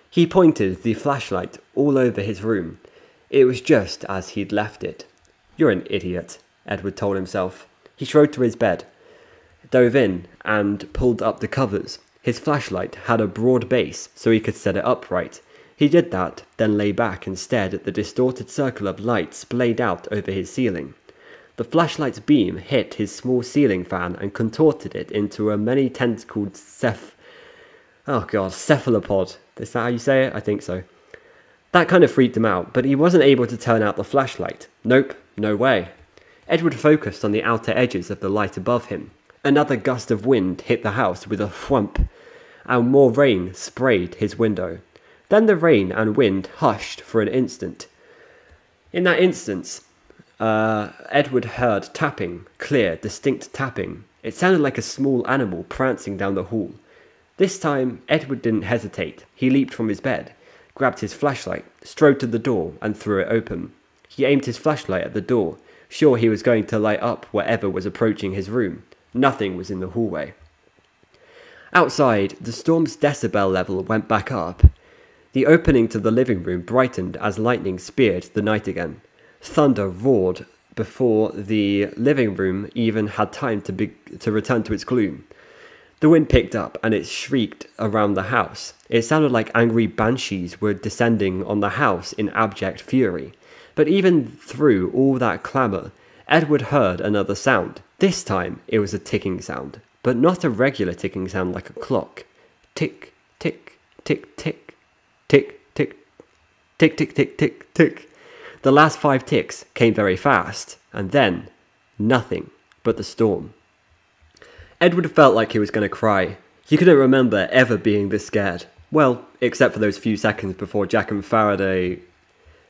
He pointed the flashlight all over his room. It was just as he'd left it. You're an idiot, Edward told himself. He strode to his bed, dove in, and pulled up the covers. His flashlight had a broad base, so he could set it upright. He did that, then lay back and stared at the distorted circle of light splayed out over his ceiling. The flashlight's beam hit his small ceiling fan and contorted it into a many tentacled ceph. Oh god, cephalopod. Is that how you say it? I think so. That kind of freaked him out, but he wasn't able to turn out the flashlight. Nope, no way. Edward focused on the outer edges of the light above him. Another gust of wind hit the house with a thwump, and more rain sprayed his window. Then the rain and wind hushed for an instant. In that instant, uh, Edward heard tapping, clear, distinct tapping. It sounded like a small animal prancing down the hall. This time, Edward didn't hesitate. He leaped from his bed, grabbed his flashlight, strode to the door, and threw it open. He aimed his flashlight at the door, sure he was going to light up whatever was approaching his room. Nothing was in the hallway. Outside, the storm's decibel level went back up. The opening to the living room brightened as lightning speared the night again. Thunder roared before the living room even had time to, be- to return to its gloom. The wind picked up and it shrieked around the house. It sounded like angry banshees were descending on the house in abject fury. But even through all that clamour, Edward heard another sound. This time it was a ticking sound, but not a regular ticking sound like a clock. Tick, tick, tick, tick, tick, tick, tick, tick, tick, tick, tick. The last five ticks came very fast, and then nothing but the storm. Edward felt like he was going to cry. He couldn't remember ever being this scared. Well, except for those few seconds before Jack and Faraday.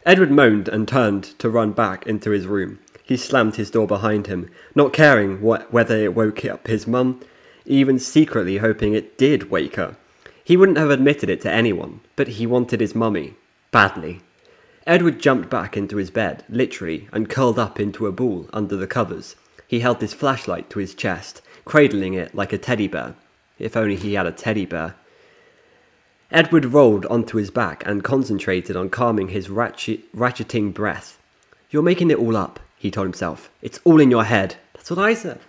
Edward moaned and turned to run back into his room. He slammed his door behind him, not caring what, whether it woke up his mum, even secretly hoping it did wake her. He wouldn't have admitted it to anyone, but he wanted his mummy. Badly. Edward jumped back into his bed, literally, and curled up into a ball under the covers. He held his flashlight to his chest, cradling it like a teddy bear. If only he had a teddy bear. Edward rolled onto his back and concentrated on calming his ratchet, ratcheting breath. You're making it all up, he told himself. It's all in your head. That's what I said.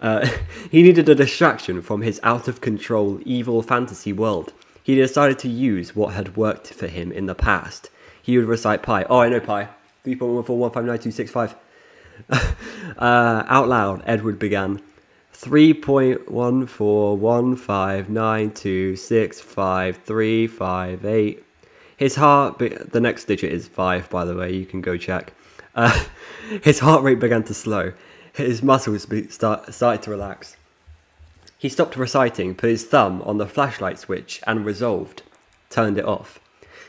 Uh, he needed a distraction from his out of control, evil fantasy world. He decided to use what had worked for him in the past. He would recite pi. Oh, I know pi. 3.14159265. uh, out loud, Edward began. 3.14159265358. His heart, be- the next digit is 5, by the way, you can go check. Uh, his heart rate began to slow. His muscles start- started to relax. He stopped reciting, put his thumb on the flashlight switch, and resolved, turned it off.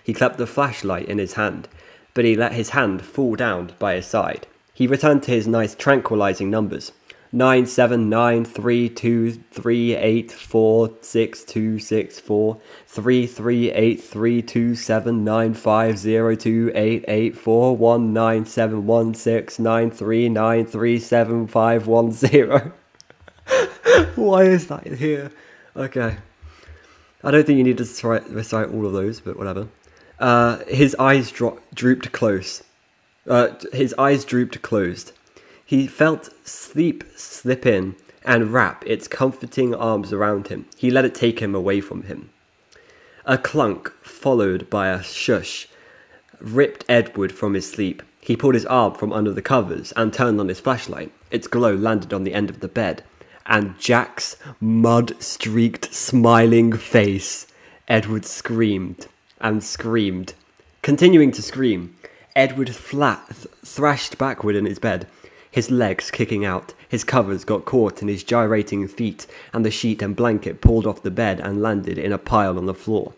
He clapped the flashlight in his hand, but he let his hand fall down by his side. He returned to his nice tranquilizing numbers nine seven nine three two three eight four six two six four three three eight three two seven nine five zero two eight eight four one nine seven one six nine three nine three seven five one zero. Why is that here? Okay. I don't think you need to recite all of those, but whatever. Uh, his eyes dro- drooped close. Uh, his eyes drooped closed. He felt sleep slip in and wrap its comforting arms around him. He let it take him away from him. A clunk, followed by a shush, ripped Edward from his sleep. He pulled his arm from under the covers and turned on his flashlight. Its glow landed on the end of the bed, and Jack's mud streaked, smiling face. Edward screamed and screamed. Continuing to scream, Edward flat th- thrashed backward in his bed, his legs kicking out. His covers got caught in his gyrating feet, and the sheet and blanket pulled off the bed and landed in a pile on the floor.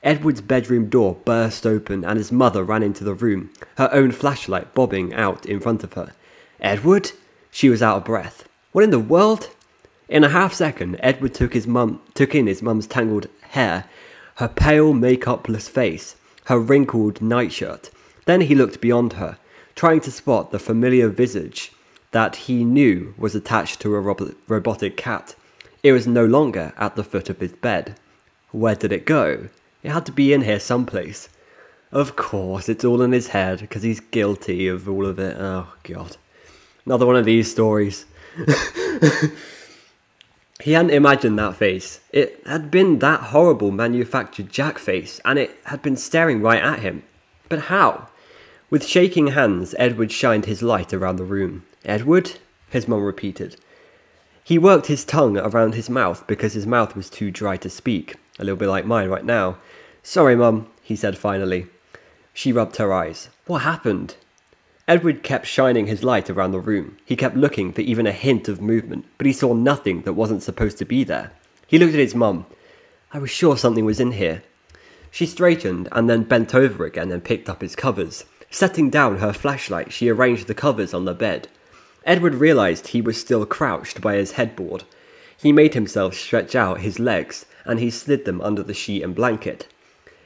Edward's bedroom door burst open, and his mother ran into the room, her own flashlight bobbing out in front of her. Edward? She was out of breath. What in the world? In a half second, Edward took his mum took in his mum's tangled hair, her pale makeupless face, her wrinkled nightshirt. Then he looked beyond her, trying to spot the familiar visage that he knew was attached to a robo- robotic cat. It was no longer at the foot of his bed. Where did it go? It had to be in here someplace. Of course, it's all in his head because he's guilty of all of it. Oh, God. Another one of these stories. he hadn't imagined that face. It had been that horrible manufactured Jack face, and it had been staring right at him. But how? With shaking hands, Edward shined his light around the room. Edward? His mum repeated. He worked his tongue around his mouth because his mouth was too dry to speak, a little bit like mine right now. Sorry, Mum, he said finally. She rubbed her eyes. What happened? Edward kept shining his light around the room. He kept looking for even a hint of movement, but he saw nothing that wasn't supposed to be there. He looked at his mum. I was sure something was in here. She straightened and then bent over again and picked up his covers. Setting down her flashlight, she arranged the covers on the bed. Edward realized he was still crouched by his headboard. He made himself stretch out his legs and he slid them under the sheet and blanket.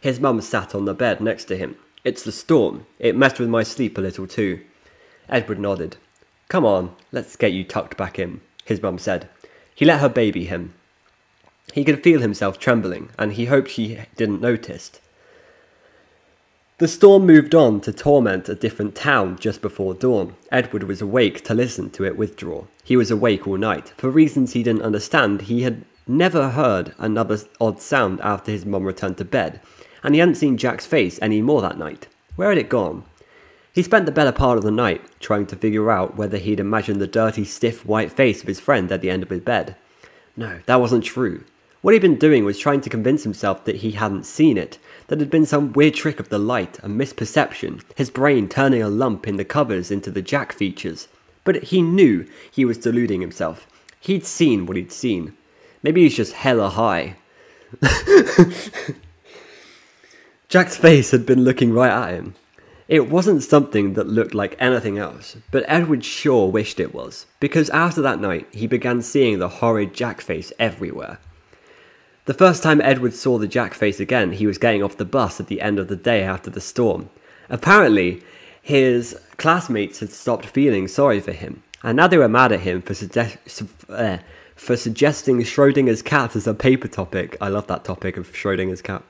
His mum sat on the bed next to him. It's the storm. It messed with my sleep a little too. Edward nodded. Come on, let's get you tucked back in, his mum said. He let her baby him. He could feel himself trembling, and he hoped she didn't notice. The storm moved on to torment a different town just before dawn. Edward was awake to listen to it withdraw. He was awake all night. For reasons he didn't understand, he had never heard another odd sound after his mum returned to bed, and he hadn't seen Jack's face any more that night. Where had it gone? He spent the better part of the night trying to figure out whether he'd imagined the dirty, stiff white face of his friend at the end of his bed. No, that wasn't true. What he'd been doing was trying to convince himself that he hadn't seen it, that had been some weird trick of the light, a misperception, his brain turning a lump in the covers into the Jack features. But he knew he was deluding himself. He'd seen what he'd seen. Maybe he's just hella high. Jack's face had been looking right at him. It wasn't something that looked like anything else, but Edward sure wished it was, because after that night he began seeing the horrid Jack face everywhere. The first time Edward saw the Jack face again, he was getting off the bus at the end of the day after the storm. Apparently, his classmates had stopped feeling sorry for him, and now they were mad at him for, suggest- uh, for suggesting Schrodinger's cat as a paper topic. I love that topic of Schrodinger's cat.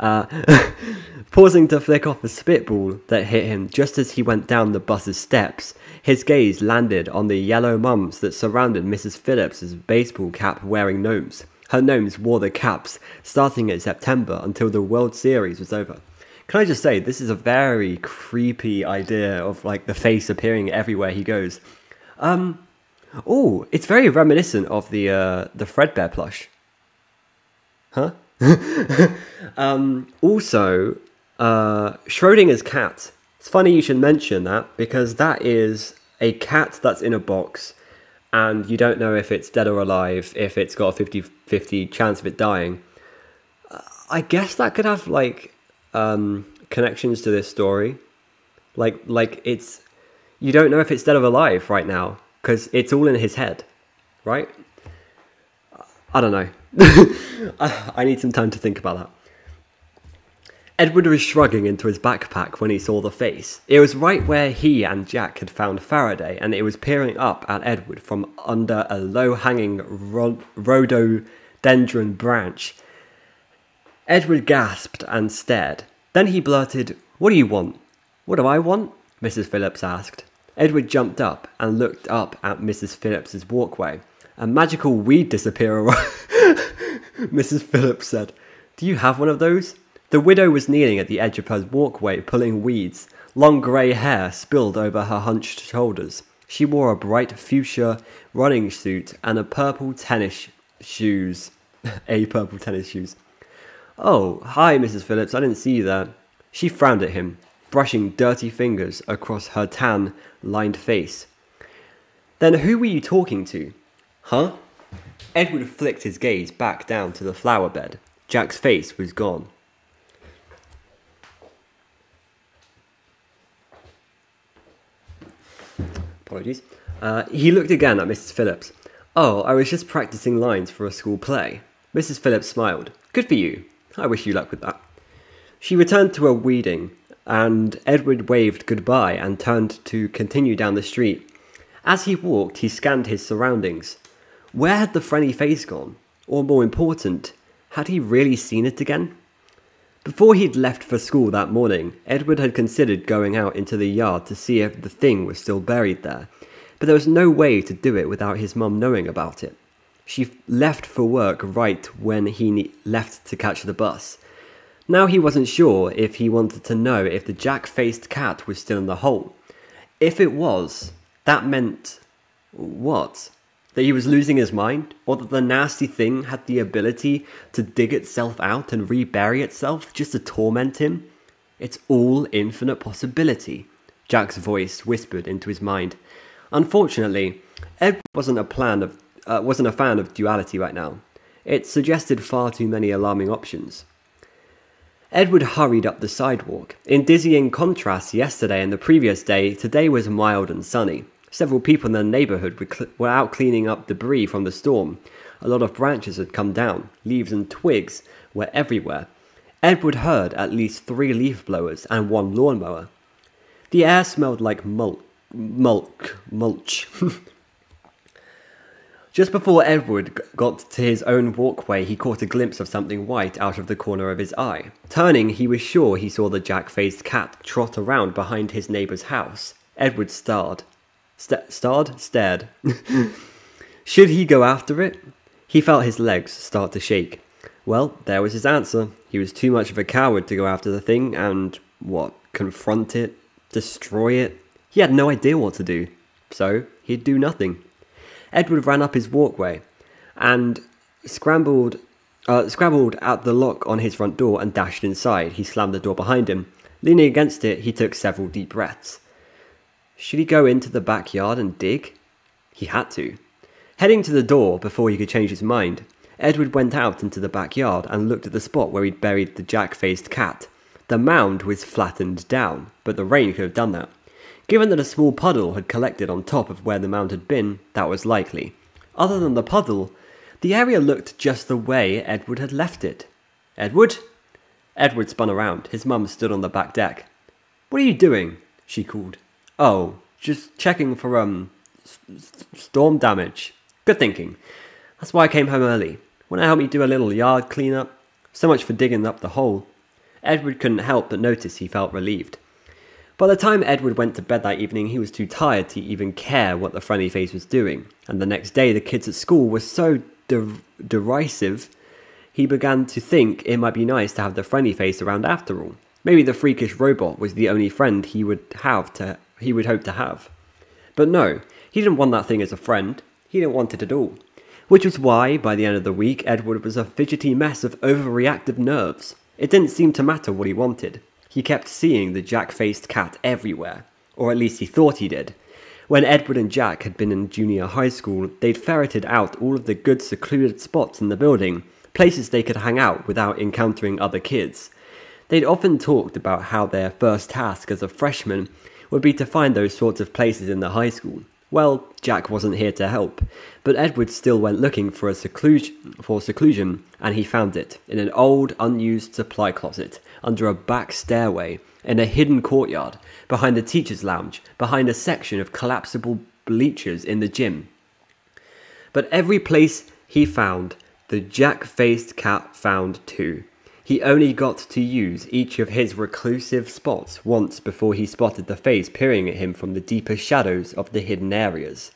Uh, pausing to flick off a spitball that hit him just as he went down the bus's steps, his gaze landed on the yellow mums that surrounded Mrs. Phillips's baseball cap wearing gnomes. Her gnomes wore the caps starting in September until the World Series was over. Can I just say, this is a very creepy idea of like the face appearing everywhere he goes. Um, oh, it's very reminiscent of the uh, the Fredbear plush. Huh? um, also, uh, Schrodinger's cat. It's funny you should mention that because that is a cat that's in a box and you don't know if it's dead or alive, if it's got a 50 50 chance of it dying. I guess that could have like um, connections to this story. Like, like it's you don't know if it's dead or alive right now because it's all in his head, right? I don't know. I need some time to think about that. Edward was shrugging into his backpack when he saw the face. It was right where he and Jack had found Faraday, and it was peering up at Edward from under a low hanging ro- rhododendron branch. Edward gasped and stared. Then he blurted, What do you want? What do I want? Mrs. Phillips asked. Edward jumped up and looked up at Mrs. Phillips's walkway. A magical weed disappearer. Mrs. Phillips said, Do you have one of those? The widow was kneeling at the edge of her walkway, pulling weeds. Long grey hair spilled over her hunched shoulders. She wore a bright fuchsia running suit and a purple tennis shoes. a purple tennis shoes. Oh, hi, Mrs. Phillips. I didn't see you there. She frowned at him. brushing dirty fingers across her tan, lined face. Then who were you talking to? Huh? Edward flicked his gaze back down to the flower bed. Jack's face was gone. Apologies. Uh, he looked again at Mrs. Phillips. Oh, I was just practicing lines for a school play. Mrs. Phillips smiled. Good for you. I wish you luck with that. She returned to her weeding, and Edward waved goodbye and turned to continue down the street. As he walked, he scanned his surroundings. Where had the friendly face gone? Or more important, had he really seen it again? Before he'd left for school that morning, Edward had considered going out into the yard to see if the thing was still buried there, but there was no way to do it without his mum knowing about it. She left for work right when he ne- left to catch the bus. Now he wasn't sure if he wanted to know if the jack faced cat was still in the hole. If it was, that meant. what? That he was losing his mind? Or that the nasty thing had the ability to dig itself out and rebury itself just to torment him? It's all infinite possibility, Jack's voice whispered into his mind. Unfortunately, Ed wasn't a plan of uh, wasn't a fan of duality right now. It suggested far too many alarming options. Edward hurried up the sidewalk. In dizzying contrast yesterday and the previous day, today was mild and sunny. Several people in the neighbourhood were, cl- were out cleaning up debris from the storm. A lot of branches had come down, leaves and twigs were everywhere. Edward heard at least three leaf blowers and one lawnmower. The air smelled like mulch, mulch, mulch. Just before Edward got to his own walkway, he caught a glimpse of something white out of the corner of his eye. Turning, he was sure he saw the jack faced cat trot around behind his neighbour's house. Edward starred. St- starred? Stared. Should he go after it? He felt his legs start to shake. Well, there was his answer. He was too much of a coward to go after the thing and, what, confront it? Destroy it? He had no idea what to do. So, he'd do nothing. Edward ran up his walkway and scrambled, uh, scrabbled at the lock on his front door and dashed inside. He slammed the door behind him. Leaning against it, he took several deep breaths. Should he go into the backyard and dig? He had to. Heading to the door before he could change his mind, Edward went out into the backyard and looked at the spot where he'd buried the jack faced cat. The mound was flattened down, but the rain could have done that. Given that a small puddle had collected on top of where the mound had been, that was likely. Other than the puddle, the area looked just the way Edward had left it. Edward? Edward spun around. His mum stood on the back deck. What are you doing? she called. Oh, just checking for, um, storm damage. Good thinking. That's why I came home early. Want to help me do a little yard cleanup? So much for digging up the hole. Edward couldn't help but notice he felt relieved. By the time Edward went to bed that evening, he was too tired to even care what the friendly face was doing, and the next day the kids at school were so der- derisive, he began to think it might be nice to have the friendly face around after all. Maybe the freakish robot was the only friend he would have to he would hope to have. But no, he didn't want that thing as a friend. He didn't want it at all. Which was why, by the end of the week, Edward was a fidgety mess of overreactive nerves. It didn't seem to matter what he wanted. He kept seeing the jack faced cat everywhere, or at least he thought he did. When Edward and Jack had been in junior high school, they'd ferreted out all of the good secluded spots in the building, places they could hang out without encountering other kids. They'd often talked about how their first task as a freshman would be to find those sorts of places in the high school. Well, Jack wasn't here to help, but Edward still went looking for a seclusion, for seclusion, and he found it in an old, unused supply closet under a back stairway in a hidden courtyard behind the teacher's lounge, behind a section of collapsible bleachers in the gym. But every place he found, the jack-faced cat found too. He only got to use each of his reclusive spots once before he spotted the face peering at him from the deeper shadows of the hidden areas.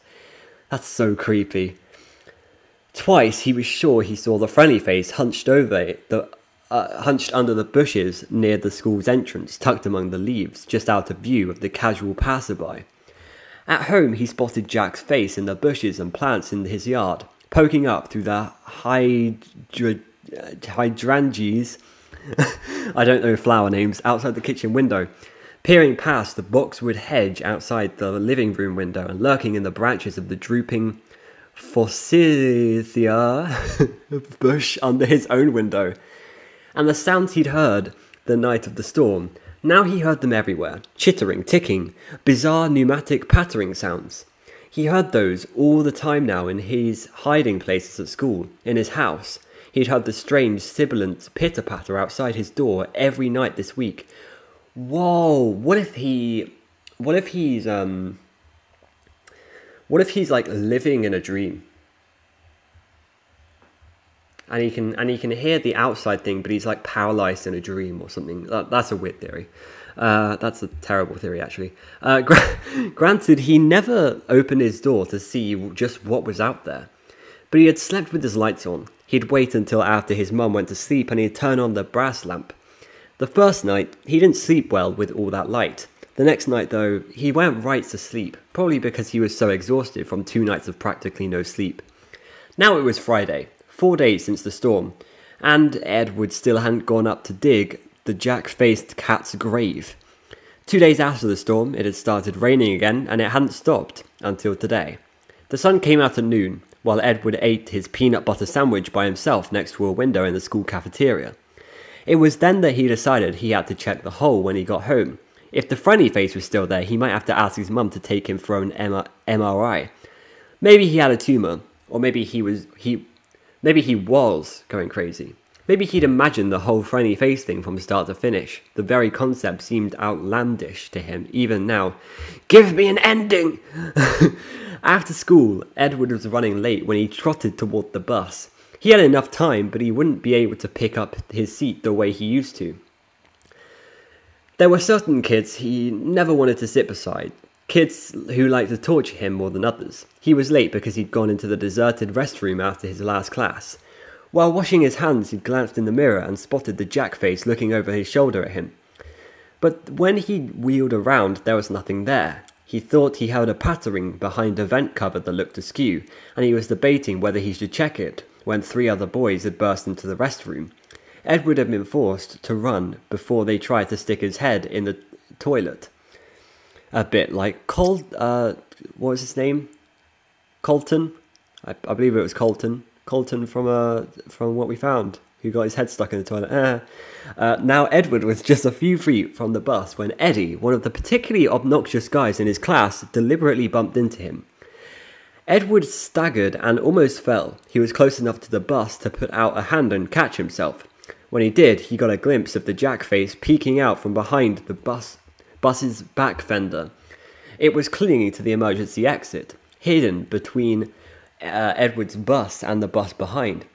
That's so creepy. Twice he was sure he saw the friendly face hunched over the uh, hunched under the bushes near the school's entrance, tucked among the leaves, just out of view of the casual passerby. At home, he spotted Jack's face in the bushes and plants in his yard, poking up through the hydra- Uh, hydrangeas I don't know flower names outside the kitchen window. Peering past the boxwood hedge outside the living room window and lurking in the branches of the drooping forsythia bush under his own window. And the sounds he'd heard the night of the storm, now he heard them everywhere chittering, ticking, bizarre pneumatic pattering sounds. He heard those all the time now in his hiding places at school, in his house. He'd heard the strange, sibilant pitter patter outside his door every night this week, whoa, what if he, what if he's, um, what if he's like living in a dream? And he can and he can hear the outside thing, but he's like paralyzed in a dream or something. That, that's a weird theory. Uh, that's a terrible theory, actually. Uh, granted, he never opened his door to see just what was out there, but he had slept with his lights on. He'd wait until after his mum went to sleep and he'd turn on the brass lamp. The first night, he didn't sleep well with all that light. The next night, though, he went right to sleep, probably because he was so exhausted from two nights of practically no sleep. Now it was Friday, four days since the storm, and Edward still hadn't gone up to dig the jack faced cat's grave. Two days after the storm, it had started raining again, and it hadn't stopped until today. The sun came out at noon, while Edward ate his peanut butter sandwich by himself next to a window in the school cafeteria. It was then that he decided he had to check the hole when he got home. If the friendly face was still there, he might have to ask his mum to take him for an MRI. Maybe he had a tumor, or maybe he was he, maybe he was going crazy. Maybe he'd imagined the whole friendly face thing from start to finish. The very concept seemed outlandish to him, even now. Give me an ending! After school, Edward was running late when he trotted toward the bus. He had enough time, but he wouldn't be able to pick up his seat the way he used to. There were certain kids he never wanted to sit beside, kids who liked to torture him more than others. He was late because he'd gone into the deserted restroom after his last class. While washing his hands, he glanced in the mirror and spotted the jack face looking over his shoulder at him. But when he wheeled around, there was nothing there. He thought he held a pattering behind a vent cover that looked askew, and he was debating whether he should check it when three other boys had burst into the restroom. Edward had been forced to run before they tried to stick his head in the toilet. A bit like Col. Uh, what was his name? Colton. I, I believe it was Colton. Colton from uh, from what we found, who got his head stuck in the toilet. Uh, uh, now Edward was just a few feet from the bus when Eddie, one of the particularly obnoxious guys in his class, deliberately bumped into him. Edward staggered and almost fell. He was close enough to the bus to put out a hand and catch himself. When he did, he got a glimpse of the jack face peeking out from behind the bus bus's back fender. It was clinging to the emergency exit, hidden between uh, Edward's bus and the bus behind,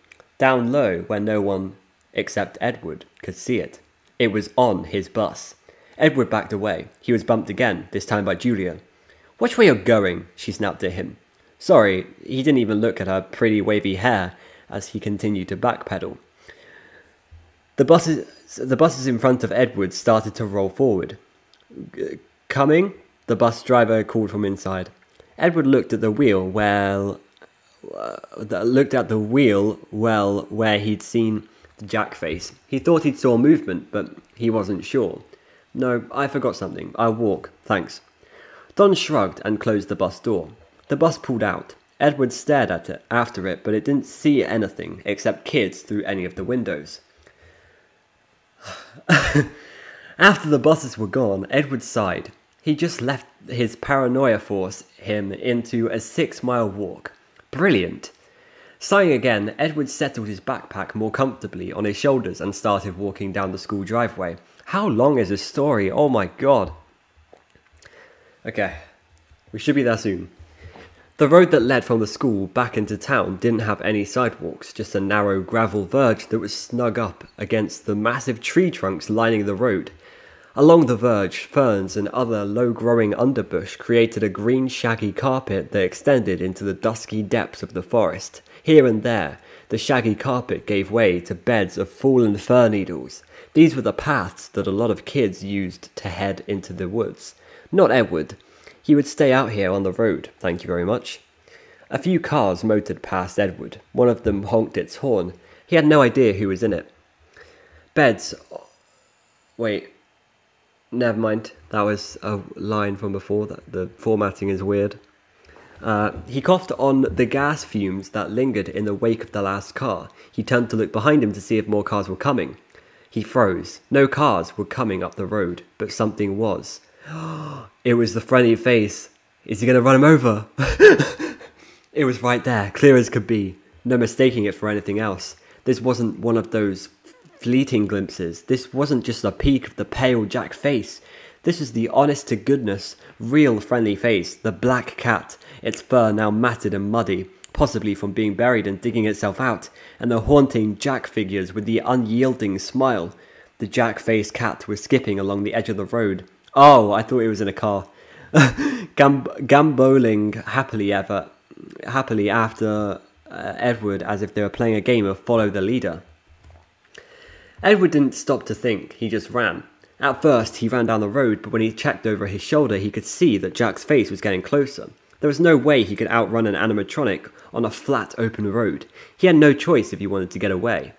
down low where no one except Edward could see it. It was on his bus. Edward backed away. He was bumped again, this time by Julia. Which way you're going? she snapped at him. Sorry, he didn't even look at her pretty wavy hair as he continued to backpedal. The buses, the buses in front of Edward started to roll forward. Coming? The bus driver called from inside. Edward looked at the wheel, well, uh, looked at the wheel, well, where he'd seen the jack face. He thought he'd saw movement, but he wasn't sure. No, I forgot something. I'll walk, thanks. Don shrugged and closed the bus door. The bus pulled out. Edward stared at it after it, but it didn't see anything except kids through any of the windows. after the buses were gone, Edward sighed. He just left his paranoia force him into a six mile walk. Brilliant. Sighing again, Edward settled his backpack more comfortably on his shoulders and started walking down the school driveway. How long is this story? Oh my god. Okay, we should be there soon. The road that led from the school back into town didn't have any sidewalks, just a narrow gravel verge that was snug up against the massive tree trunks lining the road. Along the verge, ferns and other low growing underbush created a green shaggy carpet that extended into the dusky depths of the forest. Here and there, the shaggy carpet gave way to beds of fallen fir needles. These were the paths that a lot of kids used to head into the woods. Not Edward. He would stay out here on the road, thank you very much. A few cars motored past Edward. One of them honked its horn. He had no idea who was in it. Beds. Wait. Never mind. That was a line from before. That the formatting is weird. Uh, he coughed on the gas fumes that lingered in the wake of the last car. He turned to look behind him to see if more cars were coming. He froze. No cars were coming up the road, but something was. it was the friendly face. Is he going to run him over? it was right there, clear as could be. No mistaking it for anything else. This wasn't one of those fleeting glimpses. This wasn't just a peek of the pale Jack face. This was the honest to goodness, real friendly face, the black cat, its fur now matted and muddy, possibly from being buried and digging itself out, and the haunting Jack figures with the unyielding smile. The Jack faced cat was skipping along the edge of the road. Oh, I thought it was in a car. Gam- gamboling happily ever, happily after uh, Edward as if they were playing a game of follow the leader. Edward didn't stop to think, he just ran. At first, he ran down the road, but when he checked over his shoulder, he could see that Jack's face was getting closer. There was no way he could outrun an animatronic on a flat, open road. He had no choice if he wanted to get away.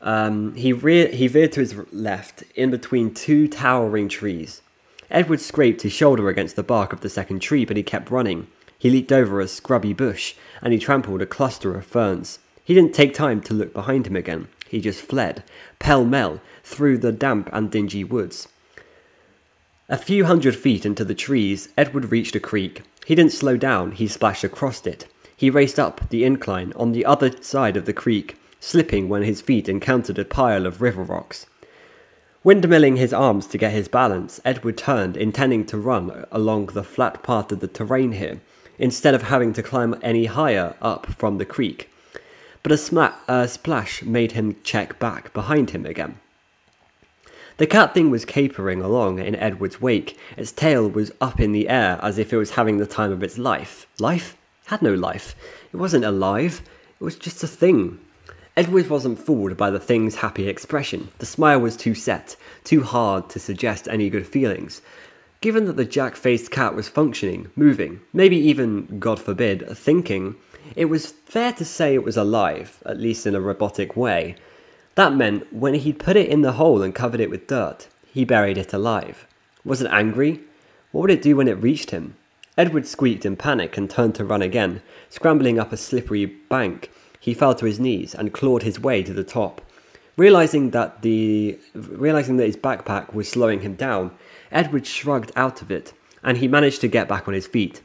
Um, he, re- he veered to his left, in between two towering trees. Edward scraped his shoulder against the bark of the second tree, but he kept running. He leaped over a scrubby bush, and he trampled a cluster of ferns. He didn't take time to look behind him again. He just fled, pell mell, through the damp and dingy woods. A few hundred feet into the trees, Edward reached a creek. He didn't slow down, he splashed across it. He raced up the incline on the other side of the creek, slipping when his feet encountered a pile of river rocks. Windmilling his arms to get his balance, Edward turned, intending to run along the flat part of the terrain here, instead of having to climb any higher up from the creek. But a, sma- splash made him check back behind him again. The cat thing was capering along in Edward's wake. Its tail was up in the air as if it was having the time of its life. Life? It had no life. It wasn't alive. It was just a thing. Edward wasn't fooled by the thing's happy expression. The smile was too set, too hard to suggest any good feelings. Given that the jack faced cat was functioning, moving, maybe even, God forbid, thinking, it was fair to say it was alive, at least in a robotic way. That meant when he'd put it in the hole and covered it with dirt, he buried it alive. Was it angry? What would it do when it reached him? Edward squeaked in panic and turned to run again. Scrambling up a slippery bank, he fell to his knees and clawed his way to the top. Realizing that the realizing that his backpack was slowing him down, Edward shrugged out of it, and he managed to get back on his feet.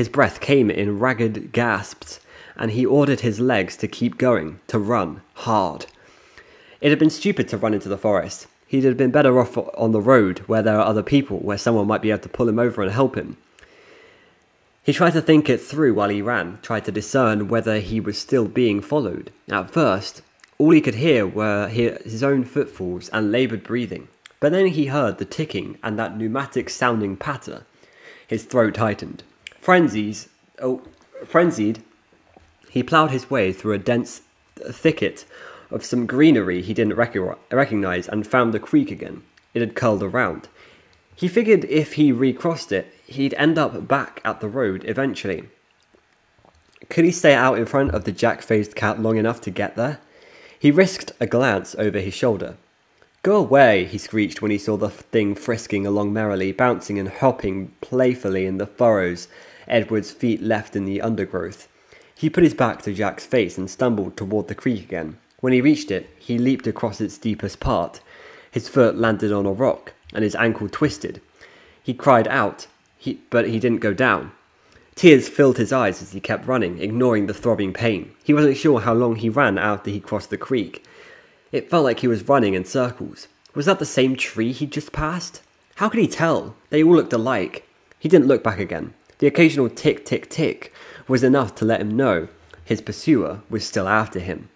His breath came in ragged gasps, and he ordered his legs to keep going, to run hard. It had been stupid to run into the forest. He'd have been better off on the road where there are other people, where someone might be able to pull him over and help him. He tried to think it through while he ran, tried to discern whether he was still being followed. At first, all he could hear were his own footfalls and laboured breathing. But then he heard the ticking and that pneumatic sounding patter. His throat tightened. Frenzies, oh, frenzied, he ploughed his way through a dense thicket of some greenery he didn't recognize and found the creek again. It had curled around. He figured if he recrossed it, he'd end up back at the road eventually. Could he stay out in front of the jack faced cat long enough to get there? He risked a glance over his shoulder. Go away, he screeched when he saw the thing frisking along merrily, bouncing and hopping playfully in the furrows Edward's feet left in the undergrowth. He put his back to Jack's face and stumbled toward the creek again. When he reached it, he leaped across its deepest part. His foot landed on a rock, and his ankle twisted. He cried out, he, but he didn't go down. Tears filled his eyes as he kept running, ignoring the throbbing pain. He wasn't sure how long he ran after he crossed the creek. It felt like he was running in circles. Was that the same tree he'd just passed? How could he tell? They all looked alike. He didn't look back again. The occasional tick, tick, tick was enough to let him know his pursuer was still after him.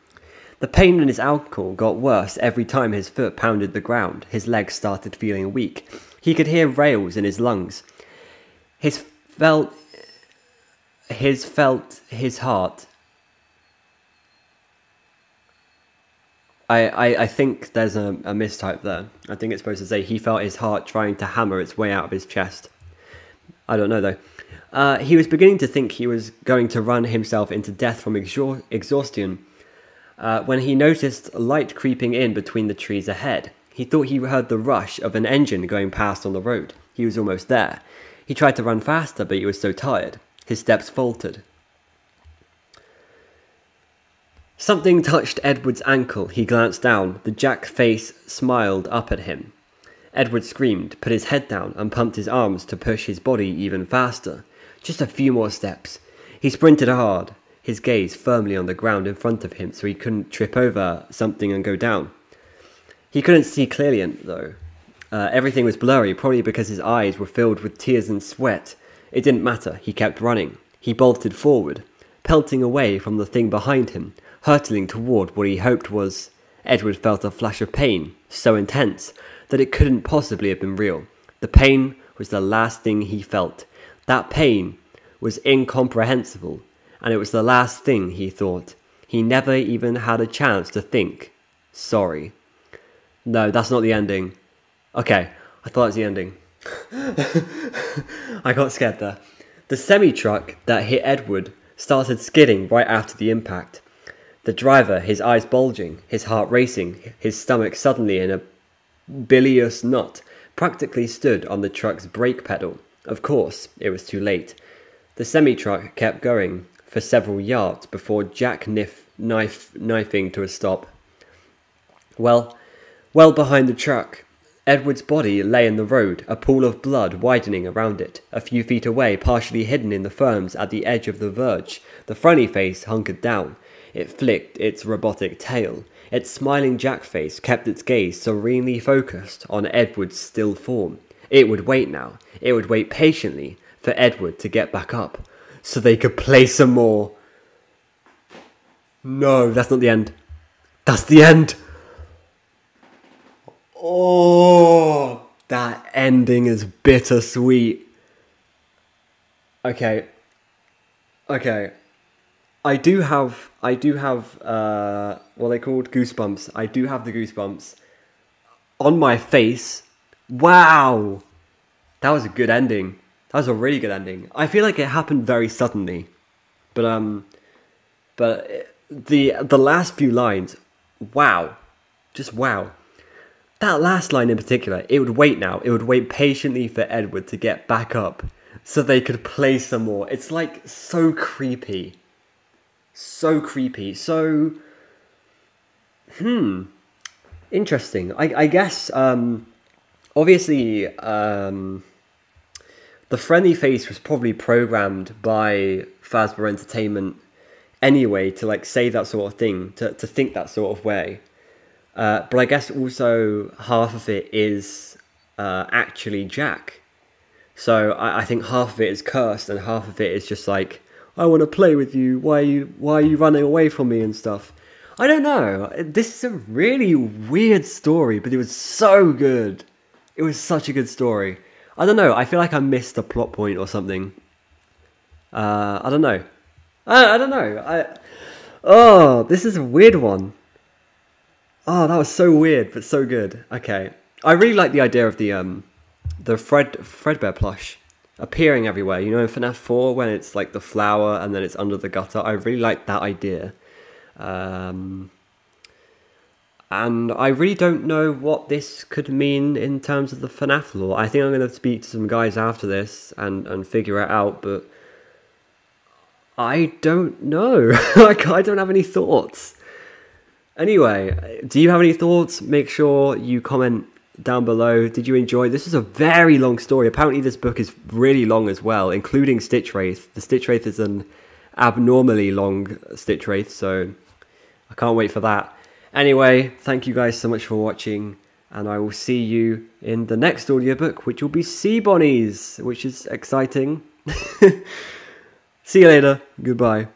The pain in his ankle got worse every time his foot pounded the ground. His legs started feeling weak. He could hear rails in his lungs. His felt his felt his heart. I, I, I think there's a, a mistype there. I think it's supposed to say he felt his heart trying to hammer its way out of his chest. I don't know though. Uh, he was beginning to think he was going to run himself into death from exhaustion uh, when he noticed light creeping in between the trees ahead. He thought he heard the rush of an engine going past on the road. He was almost there. He tried to run faster, but he was so tired. His steps faltered. Something touched Edward's ankle. He glanced down. The Jack face smiled up at him. Edward screamed, put his head down, and pumped his arms to push his body even faster. Just a few more steps. He sprinted hard, his gaze firmly on the ground in front of him so he couldn't trip over something and go down. He couldn't see clearly, though. Uh, everything was blurry, probably because his eyes were filled with tears and sweat. It didn't matter, he kept running. He bolted forward, pelting away from the thing behind him, hurtling toward what he hoped was. Edward felt a flash of pain, so intense that it couldn't possibly have been real. The pain was the last thing he felt. That pain was incomprehensible, and it was the last thing he thought. He never even had a chance to think. Sorry. No, that's not the ending. Okay, I thought it was the ending. I got scared there. The semi truck that hit Edward started skidding right after the impact. The driver, his eyes bulging, his heart racing, his stomach suddenly in a bilious knot, practically stood on the truck's brake pedal. Of course, it was too late. The semi truck kept going for several yards before Jack knife, knife, knifing to a stop. Well, well behind the truck, Edward's body lay in the road, a pool of blood widening around it. A few feet away, partially hidden in the ferns at the edge of the verge, the frowny face hunkered down. It flicked its robotic tail. Its smiling jack face kept its gaze serenely focused on Edward's still form. It would wait now. It would wait patiently for Edward to get back up, so they could play some more. No, that's not the end. That's the end! Oh, that ending is bittersweet. Okay. Okay. I do have I do have uh what they called goosebumps. I do have the goosebumps on my face. Wow. That was a good ending. That was a really good ending. I feel like it happened very suddenly. But um but the the last few lines, wow. Just wow. That last line in particular, it would wait now. It would wait patiently for Edward to get back up so they could play some more. It's like so creepy. So creepy. So hmm. Interesting. I I guess um obviously um the friendly face was probably programmed by Fazbear Entertainment anyway to like say that sort of thing, to, to think that sort of way. Uh, but I guess also half of it is uh, actually Jack. So I, I, think half of it is cursed and half of it is just like, I want to play with you. Why are you why are you running away from me and stuff? I don't know. This is a really weird story, but it was so good. It was such a good story. I don't know. I feel like I missed a plot point or something. Uh, I don't know. I, I don't know. I oh, this is a weird one. Oh, that was so weird, but so good. Okay, I really like the idea of the um, the Fred Fredbear plush appearing everywhere. You know, in FNAF Four when it's like the flower and then it's under the gutter. I really like that idea. Um, and I really don't know what this could mean in terms of the FNAF lore. I think I'm going to speak to some guys after this and, and figure it out, but I don't know. like, I don't have any thoughts. Anyway, do you have any thoughts? Make sure you comment down below. Did you enjoy? This is a very long story. Apparently, this book is really long as well, including Stitchwraith. The Stitchwraith is an abnormally long Stitchwraith, so I can't wait for that. Anyway, thank you guys so much for watching, and I will see you in the next audiobook, which will be Sea Bonnies, which is exciting. see you later. Goodbye.